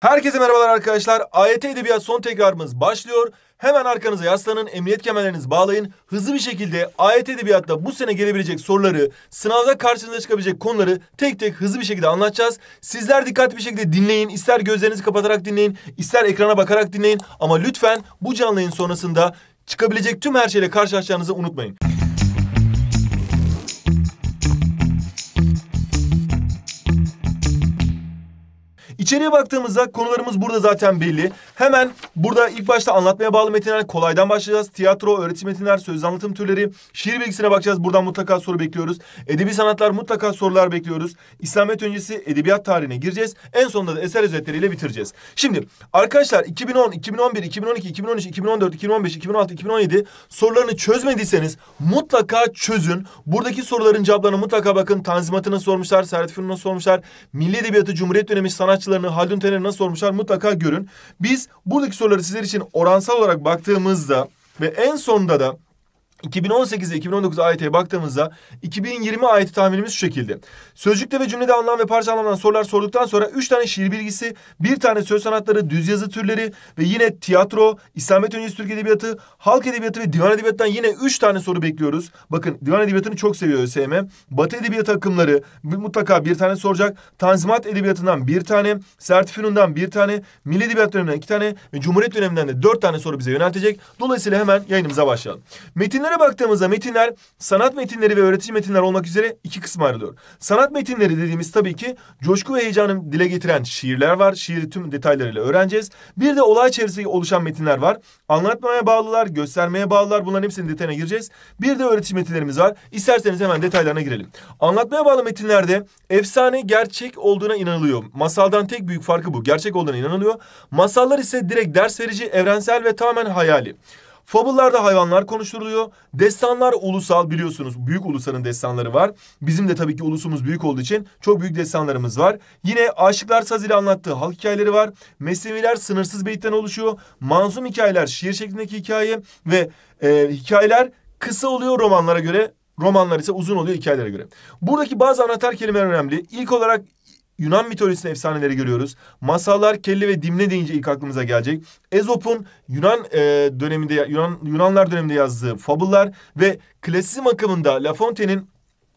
Herkese merhabalar arkadaşlar. AYT Edebiyat son tekrarımız başlıyor. Hemen arkanıza yaslanın, emniyet kemerlerinizi bağlayın. Hızlı bir şekilde AYT Edebiyat'ta bu sene gelebilecek soruları, sınavda karşınıza çıkabilecek konuları tek tek hızlı bir şekilde anlatacağız. Sizler dikkatli bir şekilde dinleyin. İster gözlerinizi kapatarak dinleyin, ister ekrana bakarak dinleyin. Ama lütfen bu canlı yayın sonrasında çıkabilecek tüm her şeyle karşılaşacağınızı unutmayın. İçeriye baktığımızda konularımız burada zaten belli. Hemen burada ilk başta anlatmaya bağlı metinler kolaydan başlayacağız. Tiyatro, öğretim metinler, söz anlatım türleri, şiir bilgisine bakacağız. Buradan mutlaka soru bekliyoruz. Edebi sanatlar mutlaka sorular bekliyoruz. İslamiyet öncesi edebiyat tarihine gireceğiz. En sonunda da eser özetleriyle bitireceğiz. Şimdi arkadaşlar 2010, 2011, 2012, 2013, 2014, 2015, 2016, 2017 sorularını çözmediyseniz mutlaka çözün. Buradaki soruların cevaplarına mutlaka bakın. Tanzimat'ı nasıl sormuşlar, Serhat Fünun'u sormuşlar, Milli Edebiyatı Cumhuriyet dönemi sanatçılarını Haldun Taner'i nasıl sormuşlar mutlaka görün. Biz buradaki soruları sizler için oransal olarak baktığımızda ve en sonunda da 2018 ve 2019 AYT'ye baktığımızda 2020 AYT tahminimiz şu şekilde. Sözcükte ve cümlede anlam ve parça anlamdan sorular sorduktan sonra 3 tane şiir bilgisi, bir tane söz sanatları, düz yazı türleri ve yine tiyatro, İslamiyet öncesi Türk Edebiyatı, halk edebiyatı ve divan edebiyatından yine 3 tane soru bekliyoruz. Bakın divan edebiyatını çok seviyor ÖSYM. Batı edebiyatı akımları mutlaka bir tane soracak. Tanzimat edebiyatından bir tane, Sertifinundan bir tane, Milli Edebiyat döneminden iki tane ve Cumhuriyet döneminden de dört tane soru bize yöneltecek. Dolayısıyla hemen yayınımıza başlayalım. Metinlere baktığımızda metinler sanat metinleri ve öğretici metinler olmak üzere iki kısma ayrılıyor. Sanat metinleri dediğimiz tabii ki coşku ve heyecanı dile getiren şiirler var. Şiiri tüm detaylarıyla öğreneceğiz. Bir de olay çevresinde oluşan metinler var. Anlatmaya bağlılar, göstermeye bağlılar. Bunların hepsinin detayına gireceğiz. Bir de öğretici metinlerimiz var. İsterseniz hemen detaylarına girelim. Anlatmaya bağlı metinlerde efsane gerçek olduğuna inanılıyor. Masaldan tek büyük farkı bu. Gerçek olduğuna inanılıyor. Masallar ise direkt ders verici, evrensel ve tamamen hayali. Fabıllarda hayvanlar konuşturuluyor. Destanlar ulusal biliyorsunuz. Büyük ulusanın destanları var. Bizim de tabii ki ulusumuz büyük olduğu için çok büyük destanlarımız var. Yine Aşıklar Saz ile anlattığı halk hikayeleri var. Mesneviler sınırsız beyitten oluşuyor. Manzum hikayeler şiir şeklindeki hikaye ve e, hikayeler kısa oluyor romanlara göre. Romanlar ise uzun oluyor hikayelere göre. Buradaki bazı anahtar kelimeler önemli. İlk olarak Yunan mitolojisinde efsaneleri görüyoruz. Masallar, kelle ve dimne deyince ilk aklımıza gelecek. Ezop'un Yunan e, döneminde Yunan Yunanlar döneminde yazdığı fabullar ve klasizm akımında La Fontaine'in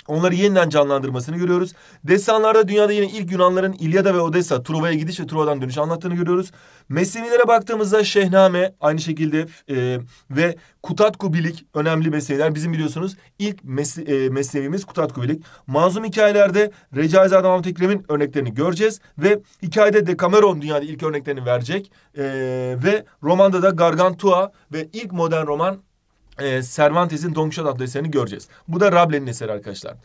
Onları yeniden canlandırmasını görüyoruz. Destanlarda dünyada yine ilk Yunanların İlyada ve Odessa, Truva'ya gidiş ve Truva'dan dönüş anlattığını görüyoruz. Mesnevilere baktığımızda Şehname aynı şekilde e, ve Kutatku Bilik önemli meseleler. Bizim biliyorsunuz ilk mes e, mesnevimiz Kutatku Bilik. Mazlum hikayelerde Recaizade Mahmut Ekrem'in örneklerini göreceğiz ve hikayede Decameron dünyada ilk örneklerini verecek. E, ve romanda da Gargantua ve ilk modern roman e, Cervantes'in Don Quixote adlı eserini göreceğiz. Bu da Rabelaise'nin eseri arkadaşlar.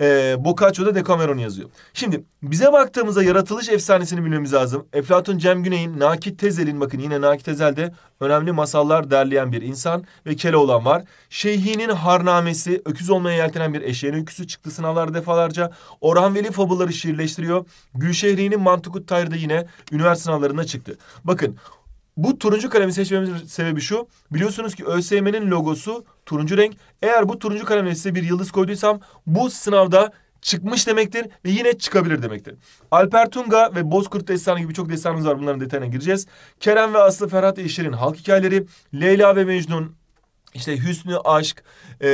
E, Boccaccio'da Decameron yazıyor. Şimdi bize baktığımızda yaratılış efsanesini bilmemiz lazım. Eflatun Cem Güney'in, Nakit Tezel'in bakın yine Nakit Tezel'de önemli masallar derleyen bir insan ve Keloğlan var. Şeyhi'nin Harnamesi, öküz olmaya yeltenen bir eşeğin öyküsü çıktı sınavlarda defalarca. Orhan Veli fabulları şiirleştiriyor. Gülşehri'nin Mantukut Tayrı'da yine üniversite sınavlarına çıktı. Bakın bu turuncu kalemi seçmemizin sebebi şu. Biliyorsunuz ki ÖSYM'nin logosu turuncu renk. Eğer bu turuncu kalemle size bir yıldız koyduysam bu sınavda çıkmış demektir ve yine çıkabilir demektir. Alper Tunga ve Bozkurt Destanı gibi birçok destanımız var. Bunların detayına gireceğiz. Kerem ve Aslı Ferhat Eşir'in halk hikayeleri, Leyla ve Mecnun, işte Hüsnü Aşk, e,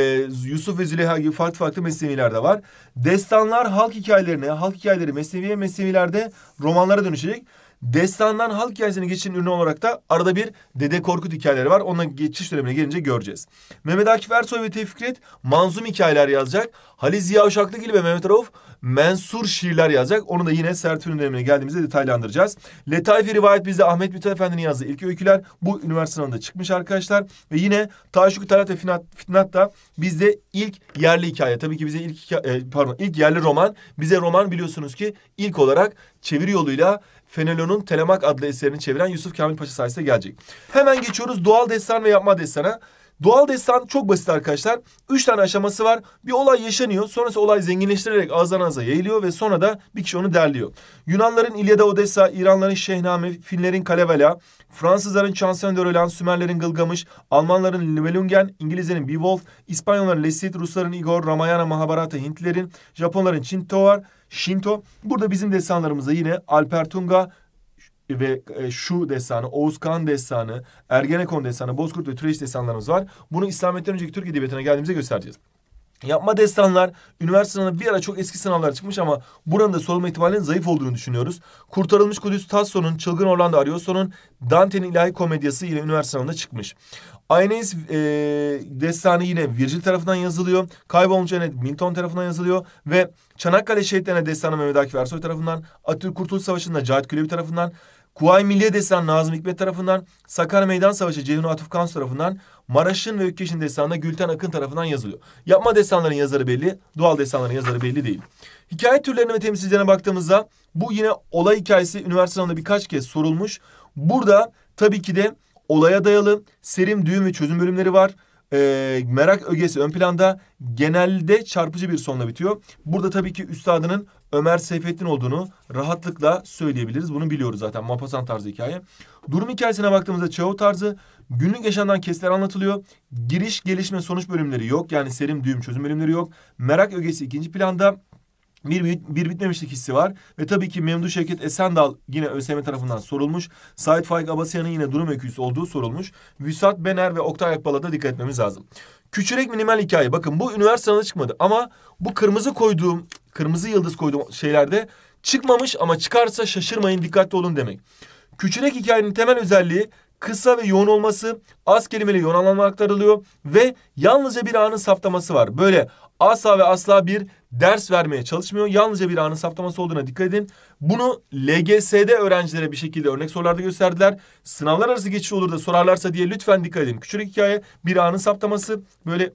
Yusuf ve Züleyha gibi farklı farklı mesneviler de var. Destanlar halk hikayelerine, halk hikayeleri mesneviye mesnevilerde romanlara dönüşecek. Destandan halk hikayesine geçişin ürünü olarak da arada bir Dede Korkut hikayeleri var. Onunla geçiş dönemine gelince göreceğiz. Mehmet Akif Ersoy ve Tevfik Fikret manzum hikayeler yazacak. Halil Ziya Uşaklıgil ve Mehmet Rauf mensur şiirler yazacak. Onu da yine Sertür'ün dönemine geldiğimizde detaylandıracağız. Letaif-i Rivayet bizde Ahmet Mithat Efendi'nin yazdığı ilk öyküler bu üniversite sınavında çıkmış arkadaşlar. Ve yine Taşuk Talat ve Finat, Fitnat da bizde ilk yerli hikaye. Tabii ki bize ilk e, pardon ilk yerli roman. Bize roman biliyorsunuz ki ilk olarak çeviri yoluyla Fenelon'un Telemak adlı eserini çeviren Yusuf Kamil Paşa sayesinde gelecek. Hemen geçiyoruz doğal destan ve yapma destana. Doğal destan çok basit arkadaşlar. Üç tane aşaması var. Bir olay yaşanıyor. Sonrası olay zenginleştirerek ağızdan ağza yayılıyor ve sonra da bir kişi onu derliyor. Yunanların İlyada Odessa, İranların Şehname, Finlerin Kalevala, Fransızların Chanson Sümerlerin Gılgamış, Almanların Nibelungen, İngilizlerin Beowulf, İspanyolların Lesit, Rusların Igor, Ramayana, Mahabharata, Hintlilerin, Japonların Shinto var. Shinto. Burada bizim destanlarımızda yine Alper Tunga, ve e, şu destanı, Oğuz Kağan destanı, Ergenekon destanı, Bozkurt ve Türeç destanlarımız var. Bunu İslamiyet'ten önceki Türk Edebiyatı'na geldiğimizde göstereceğiz. Yapma destanlar üniversite sınavında bir ara çok eski sınavlar çıkmış ama buranın da sorulma ihtimalinin zayıf olduğunu düşünüyoruz. Kurtarılmış Kudüs Tasso'nun, Çılgın Orlando Ariosto'nun, Dante'nin ilahi komedyası yine üniversite sınavında çıkmış. Aeneis e, destanı yine Virgil tarafından yazılıyor. Kaybolmuş Cennet Milton tarafından yazılıyor. Ve Çanakkale şehitlerine destanı Mehmet Akif Ersoy tarafından. Atatürk Kurtuluş Savaşı'nda Cahit Külebi tarafından. Kuvayi Milliye Destanı Nazım Hikmet tarafından, Sakarya Meydan Savaşı Ceyhun Atıf Kans tarafından, Maraş'ın ve Ökkeş'in destanı Gülten Akın tarafından yazılıyor. Yapma destanların yazarı belli, doğal destanların yazarı belli değil. Hikaye türlerine ve temsilcilerine baktığımızda bu yine olay hikayesi üniversite sınavında birkaç kez sorulmuş. Burada tabii ki de olaya dayalı serim, düğüm ve çözüm bölümleri var. E, merak ögesi ön planda genelde çarpıcı bir sonla bitiyor. Burada tabii ki üstadının Ömer Seyfettin olduğunu rahatlıkla söyleyebiliriz. Bunu biliyoruz zaten Mapasan tarzı hikaye. Durum hikayesine baktığımızda Çao tarzı günlük yaşamdan kesitler anlatılıyor. Giriş, gelişme, sonuç bölümleri yok. Yani serim, düğüm, çözüm bölümleri yok. Merak ögesi ikinci planda bir, bir bitmemişlik hissi var. Ve tabii ki Memduh Şevket Esendal yine ÖSYM tarafından sorulmuş. Sait Faik Abasyan'ın yine durum öyküsü olduğu sorulmuş. Vüsat Bener ve Oktay Akbal'a da dikkat etmemiz lazım. Küçürek minimal hikaye. Bakın bu üniversitede çıkmadı ama bu kırmızı koyduğum, kırmızı yıldız koyduğum şeylerde çıkmamış ama çıkarsa şaşırmayın dikkatli olun demek. Küçürek hikayenin temel özelliği kısa ve yoğun olması, az kelimeli yoğun anlamlar aktarılıyor ve yalnızca bir anın saptaması var. Böyle asla ve asla bir ders vermeye çalışmıyor. Yalnızca bir anın saptaması olduğuna dikkat edin. Bunu LGS'de öğrencilere bir şekilde örnek sorularda gösterdiler. Sınavlar arası geçiş olur da sorarlarsa diye lütfen dikkat edin. Küçük hikaye bir anın saptaması böyle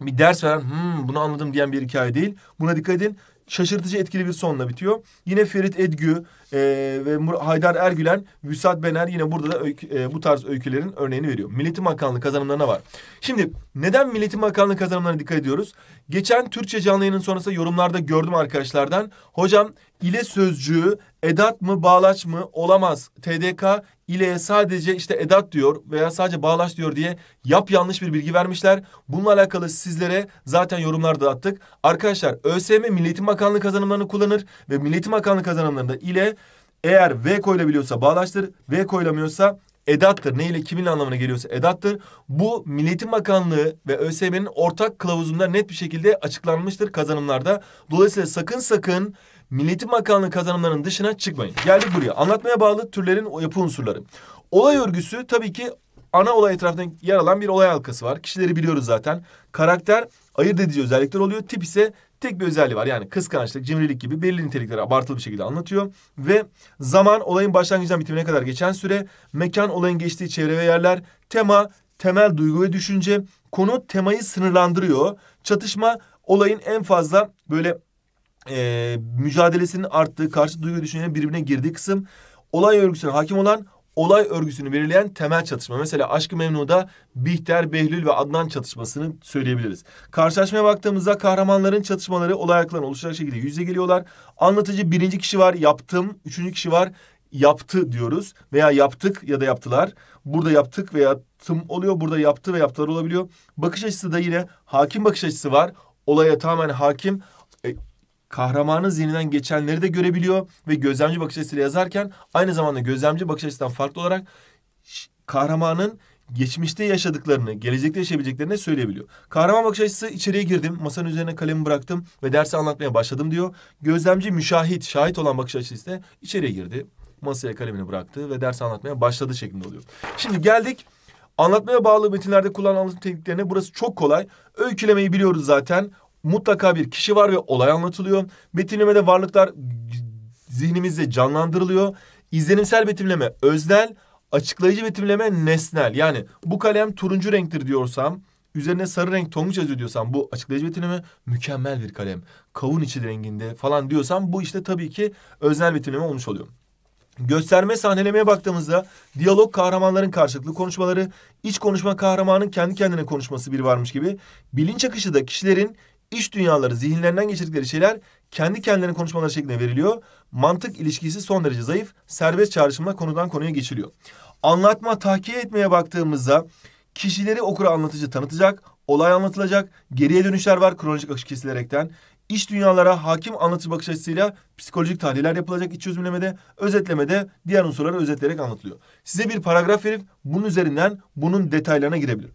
bir ders veren hmm, bunu anladım diyen bir hikaye değil. Buna dikkat edin şaşırtıcı etkili bir sonla bitiyor. Yine Ferit Edgü e, ve Haydar Ergülen, Vüsat Bener yine burada da öykü, e, bu tarz öykülerin örneğini veriyor. Milletin Bakanlığı kazanımlarına var. Şimdi neden Milletin Bakanlığı kazanımlarına dikkat ediyoruz? Geçen Türkçe canlı yayının sonrasında yorumlarda gördüm arkadaşlardan. Hocam ile sözcüğü edat mı bağlaç mı olamaz. TDK ile sadece işte edat diyor veya sadece bağlaç diyor diye yap yanlış bir bilgi vermişler. Bununla alakalı sizlere zaten yorumlarda attık. Arkadaşlar ÖSYM Milliyetin Bakanlığı kazanımlarını kullanır ve Milliyetin Bakanlığı kazanımlarında ile eğer V koyulabiliyorsa bağlaçtır, V koyulamıyorsa edattır. Ne ile kimin anlamına geliyorsa edattır. Bu Milliyetin Bakanlığı ve ÖSYM'nin ortak kılavuzunda net bir şekilde açıklanmıştır kazanımlarda. Dolayısıyla sakın sakın Milliyetin Bakanlığı kazanımlarının dışına çıkmayın. Geldik buraya. Anlatmaya bağlı türlerin yapı unsurları. Olay örgüsü tabii ki ana olay etrafında yer alan bir olay halkası var. Kişileri biliyoruz zaten. Karakter ayırt edici özellikler oluyor. Tip ise tek bir özelliği var. Yani kıskançlık, cimrilik gibi belli nitelikleri abartılı bir şekilde anlatıyor. Ve zaman olayın başlangıcından bitimine kadar geçen süre, mekan olayın geçtiği çevre ve yerler, tema, temel duygu ve düşünce, konu temayı sınırlandırıyor. Çatışma olayın en fazla böyle e, mücadelesinin arttığı, karşı duygu düşüncenin birbirine girdiği kısım. Olay örgüsüne hakim olan olay örgüsünü belirleyen temel çatışma. Mesela Aşkı Memnu'da Bihter, Behlül ve Adnan çatışmasını söyleyebiliriz. Karşılaşmaya baktığımızda kahramanların çatışmaları olay ayaklarına oluşacak şekilde yüzde geliyorlar. Anlatıcı birinci kişi var yaptım, üçüncü kişi var yaptı diyoruz veya yaptık ya da yaptılar. Burada yaptık veya tım oluyor, burada yaptı ve yaptılar olabiliyor. Bakış açısı da yine hakim bakış açısı var. Olaya tamamen hakim kahramanın zihninden geçenleri de görebiliyor ve gözlemci bakış açısıyla yazarken aynı zamanda gözlemci bakış açısından farklı olarak kahramanın geçmişte yaşadıklarını, gelecekte yaşayabileceklerini söyleyebiliyor. Kahraman bakış açısı içeriye girdim, masanın üzerine kalemi bıraktım ve dersi anlatmaya başladım diyor. Gözlemci müşahit, şahit olan bakış açısı ise içeriye girdi, masaya kalemini bıraktı ve ders anlatmaya başladı şeklinde oluyor. Şimdi geldik anlatmaya bağlı metinlerde kullanılan anlatım tekniklerine. Burası çok kolay. Öykülemeyi biliyoruz zaten mutlaka bir kişi var ve olay anlatılıyor. Betimlemede varlıklar zihnimizde canlandırılıyor. İzlenimsel betimleme öznel, açıklayıcı betimleme nesnel. Yani bu kalem turuncu renktir diyorsam, üzerine sarı renk tonguç yazıyor diyorsam bu açıklayıcı betimleme mükemmel bir kalem. Kavun içi renginde falan diyorsam bu işte tabii ki öznel betimleme olmuş oluyor. Gösterme sahnelemeye baktığımızda diyalog kahramanların karşılıklı konuşmaları, iç konuşma kahramanın kendi kendine konuşması biri varmış gibi. Bilinç akışı da kişilerin iş dünyaları, zihinlerinden geçirdikleri şeyler kendi kendilerine konuşmaları şeklinde veriliyor. Mantık ilişkisi son derece zayıf. Serbest çağrışımla konudan konuya geçiliyor. Anlatma, tahkiye etmeye baktığımızda kişileri okura anlatıcı tanıtacak, olay anlatılacak, geriye dönüşler var kronolojik akış kesilerekten. iç dünyalara hakim anlatıcı bakış açısıyla psikolojik tahliller yapılacak iç çözümlemede, özetlemede diğer unsurları özetleyerek anlatılıyor. Size bir paragraf verip bunun üzerinden bunun detaylarına girebilir.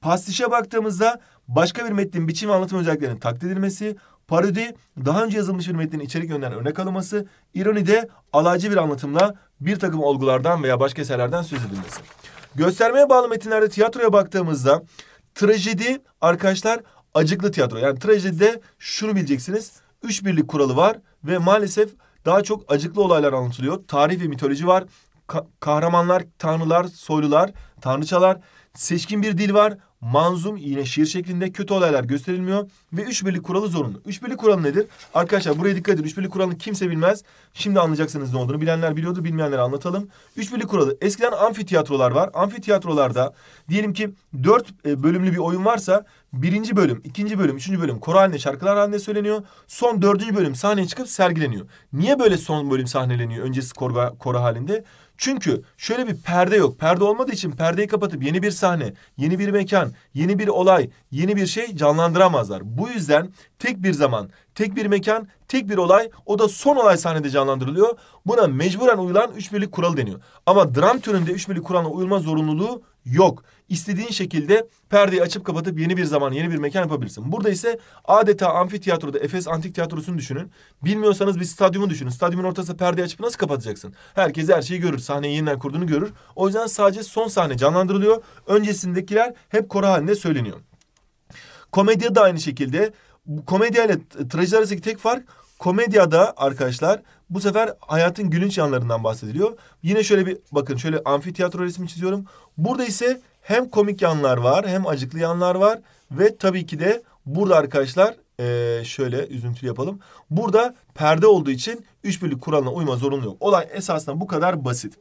Pastişe baktığımızda başka bir metnin biçim ve anlatım özelliklerinin taklit edilmesi, parodi daha önce yazılmış bir metnin içerik yönden örnek alınması, ironi de alaycı bir anlatımla bir takım olgulardan veya başka eserlerden söz edilmesi. Göstermeye bağlı metinlerde tiyatroya baktığımızda trajedi arkadaşlar acıklı tiyatro. Yani trajedide şunu bileceksiniz. Üç birlik kuralı var ve maalesef daha çok acıklı olaylar anlatılıyor. Tarih ve mitoloji var. Ka- kahramanlar, tanrılar, soylular, tanrıçalar. Seçkin bir dil var. Manzum yine şiir şeklinde kötü olaylar gösterilmiyor ve üç birlik kuralı zorunlu. Üç birlik kuralı nedir? Arkadaşlar buraya dikkat edin. Üç birlik kuralını kimse bilmez. Şimdi anlayacaksınız ne olduğunu. Bilenler biliyordu, bilmeyenlere anlatalım. Üç birlik kuralı. Eskiden amfitiyatrolar var. Amfitiyatrolarda diyelim ki dört e, bölümlü bir oyun varsa birinci bölüm, ikinci bölüm, üçüncü bölüm koro halinde, şarkılar halinde söyleniyor. Son dördüncü bölüm sahneye çıkıp sergileniyor. Niye böyle son bölüm sahneleniyor öncesi koro, koro halinde? Çünkü şöyle bir perde yok. Perde olmadığı için perdeyi kapatıp yeni bir sahne, yeni bir mekan, yeni bir olay, yeni bir şey canlandıramazlar. Bu yüzden tek bir zaman, tek bir mekan, tek bir olay o da son olay sahnede canlandırılıyor. Buna mecburen uyulan üç birlik kuralı deniyor. Ama dram türünde üç birlik kuralına uyulma zorunluluğu yok. İstediğin şekilde perdeyi açıp kapatıp yeni bir zaman, yeni bir mekan yapabilirsin. Burada ise adeta amfitiyatroda Efes Antik Tiyatrosu'nu düşünün. Bilmiyorsanız bir stadyumu düşünün. Stadyumun ortasında perdeyi açıp nasıl kapatacaksın? Herkes her şeyi görür. Sahneyi yeniden kurduğunu görür. O yüzden sadece son sahne canlandırılıyor. Öncesindekiler hep koro halinde söyleniyor. Komedya da aynı şekilde. Komedya ile trajedi arasındaki tek fark komedyada arkadaşlar bu sefer hayatın gülünç yanlarından bahsediliyor. Yine şöyle bir bakın şöyle amfiteyatro resmi çiziyorum. Burada ise hem komik yanlar var hem acıklı yanlar var ve tabii ki de burada arkadaşlar ee, şöyle üzüntülü yapalım. Burada perde olduğu için üç birlik kuralına uyma zorunlu yok. Olay esasında bu kadar basit.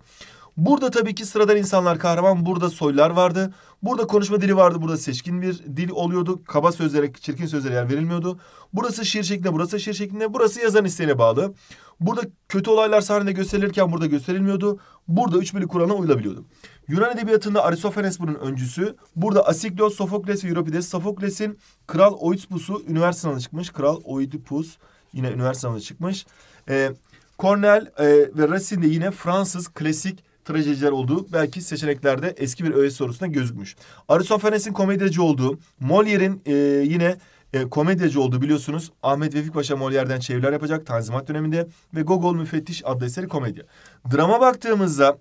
Burada tabii ki sıradan insanlar kahraman. Burada soylar vardı. Burada konuşma dili vardı. Burada seçkin bir dil oluyordu. Kaba sözlere, çirkin sözlere yer verilmiyordu. Burası şiir şeklinde, burası şiir şeklinde. Burası yazan isteğine bağlı. Burada kötü olaylar sahnede gösterilirken burada gösterilmiyordu. Burada üç birlik kuralına uyulabiliyordu. Yunan edebiyatında Aristofanes bunun öncüsü. Burada Asiklos, Sofokles ve Euripides. Sofokles'in Kral Oidipus'u üniversite sınavına çıkmış. Kral Oidipus yine üniversite sınavına çıkmış. Ee, Cornell e, ve Racine de yine Fransız klasik trajediler olduğu belki seçeneklerde eski bir öğe sorusunda gözükmüş. Aristofanes'in komedyacı olduğu, Molière'in e, yine e, komedyacı olduğu biliyorsunuz. Ahmet Vefik Paşa Molière'den çeviriler yapacak Tanzimat döneminde ve Gogol Müfettiş adlı eseri komedya. Drama baktığımızda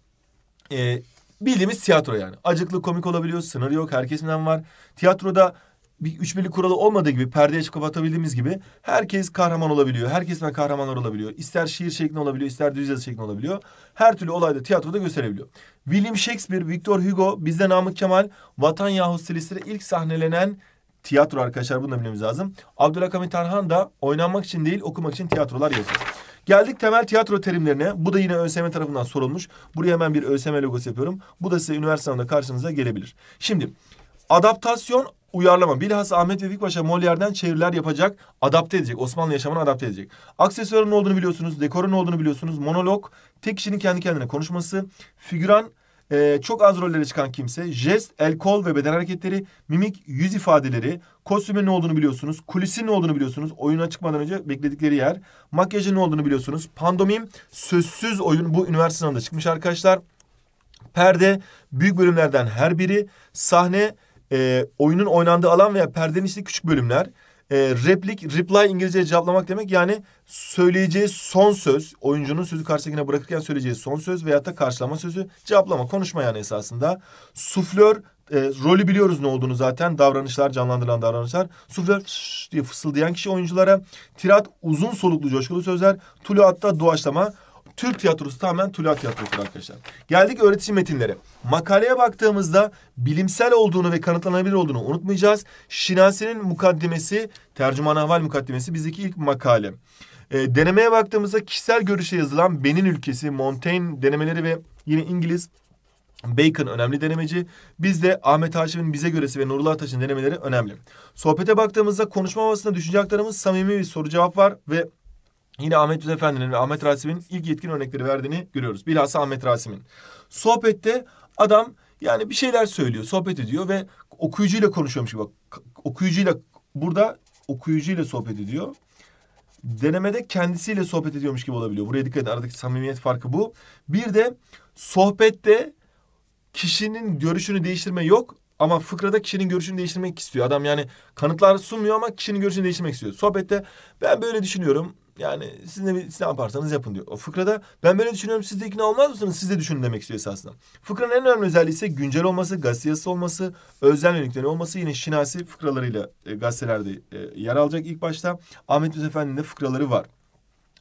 e, bildiğimiz tiyatro yani. Acıklı komik olabiliyor, sınır yok, herkesinden var. Tiyatroda bir üç birlik kuralı olmadığı gibi perdeye açıp kapatabildiğimiz gibi herkes kahraman olabiliyor. Herkesten kahramanlar olabiliyor. İster şiir şeklinde olabiliyor, ister düz yazı şeklinde olabiliyor. Her türlü olayda tiyatroda gösterebiliyor. William Shakespeare, Victor Hugo, bizde Namık Kemal, Vatan Yahu stilistleri ilk sahnelenen tiyatro arkadaşlar bunu da bilmemiz lazım. Abdülhakamit Tarhan da oynanmak için değil okumak için tiyatrolar yazıyor. Geldik temel tiyatro terimlerine. Bu da yine ÖSYM tarafından sorulmuş. Buraya hemen bir ÖSYM logosu yapıyorum. Bu da size üniversite karşınıza gelebilir. Şimdi adaptasyon uyarlama. Bilhassa Ahmet Vefik Paşa Molière'den çeviriler yapacak, adapte edecek. Osmanlı yaşamını adapte edecek. Aksesuarın ne olduğunu biliyorsunuz, dekorun ne olduğunu biliyorsunuz. Monolog, tek kişinin kendi kendine konuşması. Figüran, e, çok az rollere çıkan kimse. Jest, el, kol ve beden hareketleri, mimik, yüz ifadeleri, kostümün ne olduğunu biliyorsunuz. Kulisin ne olduğunu biliyorsunuz. Oyuna çıkmadan önce bekledikleri yer. Makyajın ne olduğunu biliyorsunuz. Pandomim, sözsüz oyun. Bu üniversite sınavında çıkmış arkadaşlar. Perde, büyük bölümlerden her biri. Sahne, e, oyunun oynandığı alan veya perdenin içinde küçük bölümler. E, replik, reply İngilizce cevaplamak demek yani söyleyeceği son söz, oyuncunun sözü karşısındakine bırakırken söyleyeceği son söz veyahut da karşılama sözü cevaplama, konuşma yani esasında. Suflör, e, rolü biliyoruz ne olduğunu zaten. Davranışlar, canlandırılan davranışlar. Suflör diye fısıldayan kişi oyunculara. Tirat, uzun soluklu coşkulu sözler. Tulu hatta doğaçlama. Türk tiyatrosu tamamen Tula tiyatrosu arkadaşlar. Geldik öğretici metinlere. Makaleye baktığımızda bilimsel olduğunu ve kanıtlanabilir olduğunu unutmayacağız. Şinasi'nin mukaddimesi, tercüman ahval mukaddimesi bizdeki ilk makale. E, denemeye baktığımızda kişisel görüşe yazılan Benin ülkesi, Montaigne denemeleri ve yine İngiliz Bacon önemli denemeci. Bizde Ahmet Haşim'in bize göresi ve Nurullah Taş'ın denemeleri önemli. Sohbete baktığımızda konuşma havasında düşünce aktarımız samimi bir soru cevap var ve Yine Ahmet Yusuf Efendi'nin ve Ahmet Rasim'in ilk yetkin örnekleri verdiğini görüyoruz. Bilhassa Ahmet Rasim'in. Sohbette adam yani bir şeyler söylüyor, sohbet ediyor ve okuyucuyla konuşuyormuş gibi. Okuyucuyla burada okuyucuyla sohbet ediyor. denemede kendisiyle sohbet ediyormuş gibi olabiliyor. Buraya dikkat edin. Aradaki samimiyet farkı bu. Bir de sohbette kişinin görüşünü değiştirme yok ama fıkrada kişinin görüşünü değiştirmek istiyor. Adam yani kanıtlar sunmuyor ama kişinin görüşünü değiştirmek istiyor. Sohbette ben böyle düşünüyorum. Yani siz ne, siz ne yaparsanız yapın diyor. O fıkrada ben böyle düşünüyorum siz de ikna olmaz mısınız? Siz de düşünün demek istiyor esasında. Fıkranın en önemli özelliği ise güncel olması, gazete yazısı olması, özel yönelikleri olması. Yine şinasi fıkralarıyla e, gazetelerde e, yer alacak ilk başta. Ahmet Yusuf Efendi'nin de fıkraları var.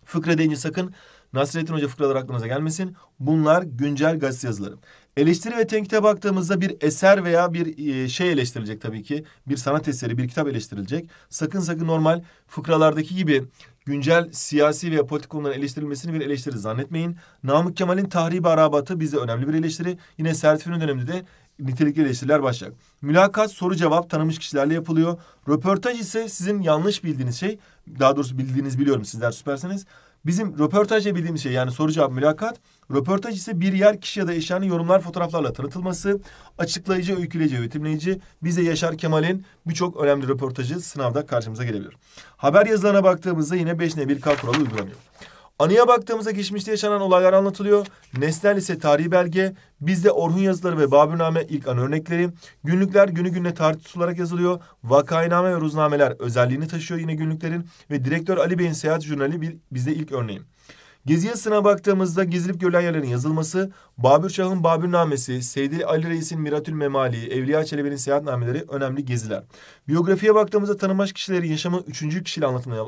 Fıkra deyince sakın Nasrettin Hoca fıkraları aklınıza gelmesin. Bunlar güncel gazete yazıları. Eleştiri ve tenkite baktığımızda bir eser veya bir e, şey eleştirilecek tabii ki. Bir sanat eseri, bir kitap eleştirilecek. Sakın sakın normal fıkralardaki gibi güncel siyasi veya politik konuların eleştirilmesini bir eleştiri zannetmeyin. Namık Kemal'in tahribi arabatı bize önemli bir eleştiri. Yine Sertifinin döneminde de nitelikli eleştiriler başlayacak. Mülakat, soru cevap tanınmış kişilerle yapılıyor. Röportaj ise sizin yanlış bildiğiniz şey. Daha doğrusu bildiğiniz biliyorum sizler süpersiniz. Bizim röportajla bildiğimiz şey yani soru cevap mülakat. Röportaj ise bir yer kişi ya da eşyanın yorumlar fotoğraflarla tanıtılması. Açıklayıcı, öyküleyici, öğütimleyici. Bize Yaşar Kemal'in birçok önemli röportajı sınavda karşımıza gelebilir. Haber yazılarına baktığımızda yine 5 ne 1 K kuralı uygulanıyor. Anıya baktığımızda geçmişte yaşanan olaylar anlatılıyor. Nesnel ise tarihi belge. Bizde Orhun yazıları ve Babürname ilk an örnekleri. Günlükler günü gününe tarih tutularak yazılıyor. Vakainame ve ruznameler özelliğini taşıyor yine günlüklerin. Ve direktör Ali Bey'in seyahat jurnali bir, bizde ilk örneği. Gezi yazısına baktığımızda gezilip görülen yerlerin yazılması, Babür Şah'ın Babürnamesi, Seydi Ali Reis'in Miratül Memali, Evliya Çelebi'nin seyahatnameleri önemli geziler. Biyografiye baktığımızda tanınmış kişilerin yaşamı üçüncü kişiyle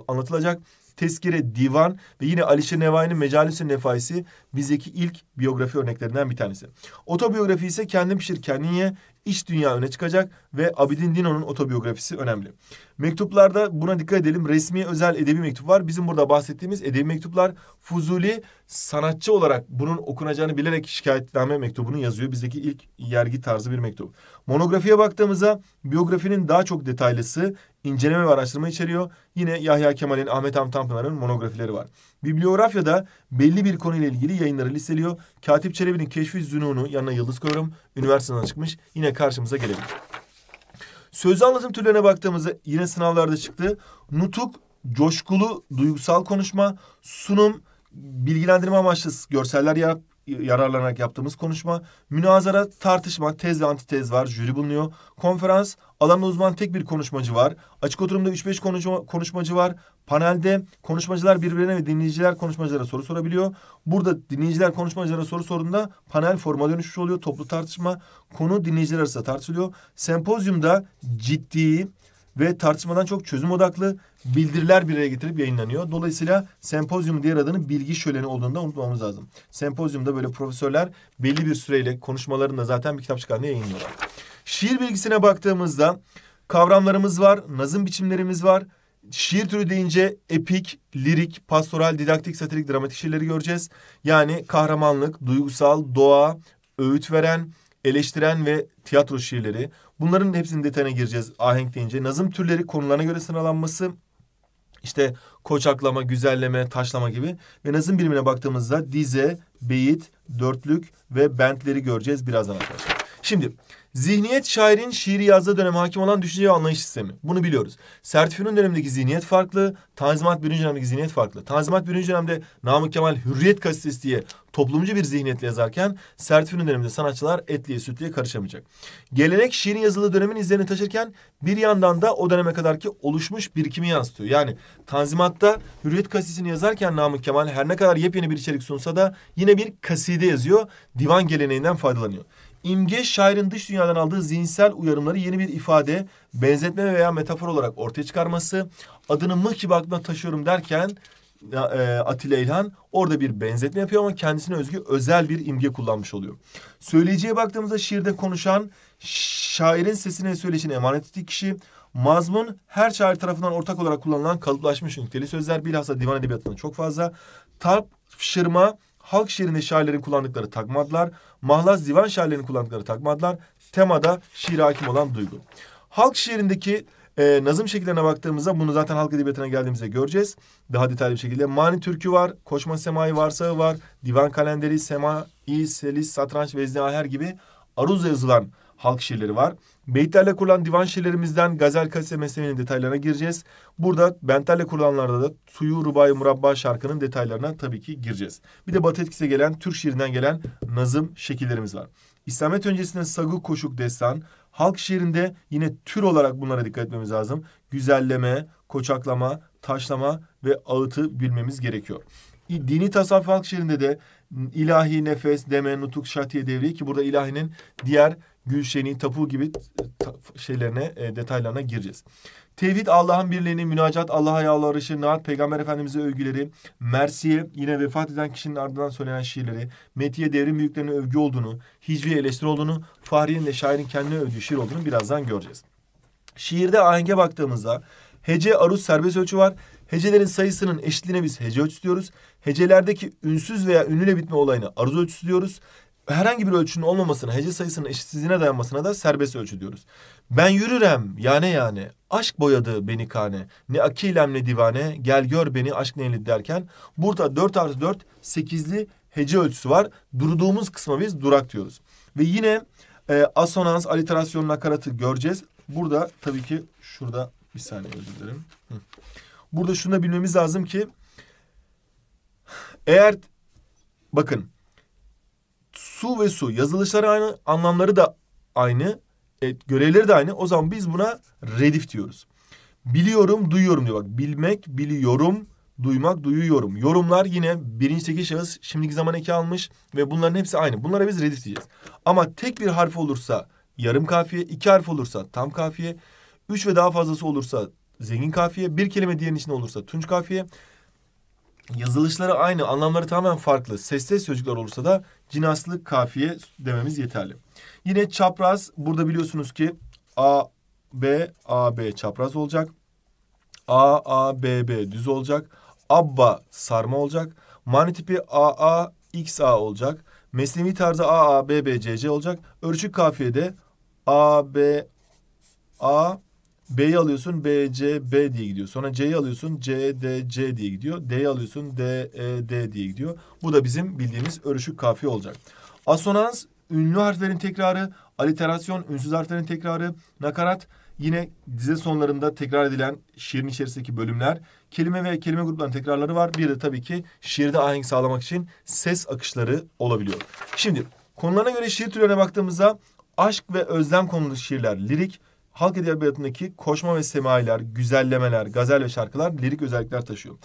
anlatılacak. Tezkire, Divan ve yine Alişir Nevai'nin Mecalisü Nefaisi bizdeki ilk biyografi örneklerinden bir tanesi. Otobiyografi ise Kendin Pişir Kendin Ye, iç dünya öne çıkacak ve Abidin Dino'nun otobiyografisi önemli. Mektuplarda buna dikkat edelim. Resmi özel edebi mektup var. Bizim burada bahsettiğimiz edebi mektuplar Fuzuli sanatçı olarak bunun okunacağını bilerek şikayetname mektubunu yazıyor. Bizdeki ilk yergi tarzı bir mektup. Monografiye baktığımızda biyografinin daha çok detaylısı inceleme ve araştırma içeriyor. Yine Yahya Kemal'in, Ahmet Hamit Tanpınar'ın monografileri var. Bibliografyada belli bir konuyla ilgili yayınları listeliyor. Katip Çelebi'nin Keşfi Zünun'u yanına yıldız koyuyorum. Üniversiteden çıkmış. Yine karşımıza gelebilir. Sözlü anlatım türlerine baktığımızda yine sınavlarda çıktı. Nutuk, coşkulu, duygusal konuşma, sunum, bilgilendirme amaçlı görseller yap, yararlanarak yaptığımız konuşma, münazara, tartışma, tez ve antitez var, jüri bulunuyor. Konferans, alanda uzman tek bir konuşmacı var. Açık oturumda 3-5 konuşma, konuşmacı var. Panelde konuşmacılar birbirine ve dinleyiciler konuşmacılara soru sorabiliyor. Burada dinleyiciler konuşmacılara soru sorduğunda panel forma dönüşmüş oluyor. Toplu tartışma, konu dinleyiciler arasında tartışılıyor. Sempozyumda ciddi, ve tartışmadan çok çözüm odaklı bildiriler bir araya getirip yayınlanıyor. Dolayısıyla sempozyum diğer adını bilgi şöleni olduğunu da unutmamız lazım. Sempozyumda böyle profesörler belli bir süreyle konuşmalarında zaten bir kitap çıkartmaya yayınlıyorlar. Şiir bilgisine baktığımızda kavramlarımız var, nazım biçimlerimiz var. Şiir türü deyince epik, lirik, pastoral, didaktik, satirik, dramatik şiirleri göreceğiz. Yani kahramanlık, duygusal, doğa, öğüt veren, eleştiren ve tiyatro şiirleri. Bunların hepsinin detayına gireceğiz ahenk deyince. Nazım türleri konularına göre sıralanması, işte koçaklama, güzelleme, taşlama gibi. Ve nazım birimine baktığımızda dize, beyit, dörtlük ve bentleri göreceğiz birazdan arkadaşlar. Şimdi Zihniyet şairin şiiri yazdığı dönem hakim olan düşünce ve anlayış sistemi. Bunu biliyoruz. Sertifinun dönemindeki zihniyet farklı. Tanzimat birinci dönemdeki zihniyet farklı. Tanzimat birinci dönemde Namık Kemal Hürriyet gazetesi diye toplumcu bir zihniyetle yazarken Sertifinun döneminde sanatçılar etliye sütlüye karışamayacak. Gelenek şiirin yazıldığı dönemin izlerini taşırken bir yandan da o döneme kadarki oluşmuş birikimi yansıtıyor. Yani Tanzimat'ta Hürriyet gazetesini yazarken Namık Kemal her ne kadar yepyeni bir içerik sunsa da yine bir kaside yazıyor. Divan geleneğinden faydalanıyor. İmge şairin dış dünyadan aldığı zihinsel uyarımları yeni bir ifade, benzetme veya metafor olarak ortaya çıkarması, adını mıh gibi aklına taşıyorum derken e, Atilla İlhan orada bir benzetme yapıyor ama kendisine özgü özel bir imge kullanmış oluyor. Söyleyiciye baktığımızda şiirde konuşan, şairin sesine söyleşine emanet ettiği kişi, mazmun her şair tarafından ortak olarak kullanılan kalıplaşmış nükteli sözler bilhassa divan edebiyatında çok fazla. Tarp, şırma, halk şiirinde şairlerin kullandıkları takmadılar. Mahlaz divan şairlerinin kullandıkları takmadılar. Temada şiir hakim olan duygu. Halk şiirindeki e, nazım şekillerine baktığımızda bunu zaten halk edebiyatına geldiğimizde göreceğiz. Daha detaylı bir şekilde. Mani türkü var, koşma semai varsağı var, divan kalenderi, semai, selis, satranç, vezni, aher gibi aruz yazılan halk şiirleri var. Beyitlerle kurulan divan şiirlerimizden gazel kaside mesleğinin detaylarına gireceğiz. Burada bentlerle kurulanlarda da Tuyu Rubai Murabba şarkının detaylarına tabii ki gireceğiz. Bir de Batı etkisi gelen Türk şiirinden gelen nazım şekillerimiz var. İslamiyet öncesinde Sagu Koşuk Destan, halk şiirinde yine tür olarak bunlara dikkat etmemiz lazım. Güzelleme, koçaklama, taşlama ve ağıtı bilmemiz gerekiyor. Dini tasavvuf halk şiirinde de ilahi, nefes, deme, nutuk, şatiye devri ki burada ilahinin diğer gülşeni, tapu gibi şeylerine, e, detaylarına gireceğiz. Tevhid Allah'ın birliğini, münacat Allah'a yalvarışı, naat Peygamber Efendimiz'e övgüleri, Mersiye yine vefat eden kişinin ardından söylenen şiirleri, Metiye devrim büyüklerine övgü olduğunu, Hicri'ye eleştiri olduğunu, Fahriye'nin de şairin kendine övdüğü şiir olduğunu birazdan göreceğiz. Şiirde ahenge baktığımızda hece, aruz, serbest ölçü var. Hecelerin sayısının eşitliğine biz hece ölçüsü diyoruz. Hecelerdeki ünsüz veya ünlüyle bitme olayına aruz ölçüsü diyoruz herhangi bir ölçünün olmamasına, hece sayısının eşitsizliğine dayanmasına da serbest ölçü diyoruz. Ben yürürem yane yane, aşk boyadı beni kane, ne akilem ne divane, gel gör beni aşk neyli derken burada 4 artı 4 8'li hece ölçüsü var. Durduğumuz kısma biz durak diyoruz. Ve yine e, asonans, aliterasyon, nakaratı göreceğiz. Burada tabii ki şurada bir saniye özür dilerim. Burada şunu da bilmemiz lazım ki eğer bakın su ve su yazılışları aynı, anlamları da aynı, e, görevleri de aynı. O zaman biz buna redif diyoruz. Biliyorum, duyuyorum diyor. Bak bilmek, biliyorum, duymak, duyuyorum. Yorumlar yine birinci tekil şahıs şimdiki zaman eki almış ve bunların hepsi aynı. Bunlara biz redif diyeceğiz. Ama tek bir harf olursa yarım kafiye, iki harf olursa tam kafiye, üç ve daha fazlası olursa zengin kafiye, bir kelime diğerinin içinde olursa tunç kafiye, yazılışları aynı, anlamları tamamen farklı. Sesli sözcükler olursa da cinaslı kafiye dememiz yeterli. Yine çapraz burada biliyorsunuz ki A, B, A, B çapraz olacak. A, A, B, B düz olacak. Abba sarma olacak. Mani tipi A, A, X, A olacak. Mesnevi tarzı A, A, B, B, C, C olacak. Ölçük kafiyede A, B, A, B'yi alıyorsun B, C, B diye gidiyor. Sonra C'yi alıyorsun C, D, C diye gidiyor. D'yi alıyorsun D, E, D diye gidiyor. Bu da bizim bildiğimiz örüşük kafiye olacak. Asonans ünlü harflerin tekrarı, aliterasyon ünsüz harflerin tekrarı, nakarat yine dize sonlarında tekrar edilen şiirin içerisindeki bölümler, kelime ve kelime gruplarının tekrarları var. Bir de tabii ki şiirde ahenk sağlamak için ses akışları olabiliyor. Şimdi konularına göre şiir türlerine baktığımızda aşk ve özlem konulu şiirler lirik, halk edebiyatındaki koşma ve semailer, güzellemeler, gazel ve şarkılar lirik özellikler taşıyor.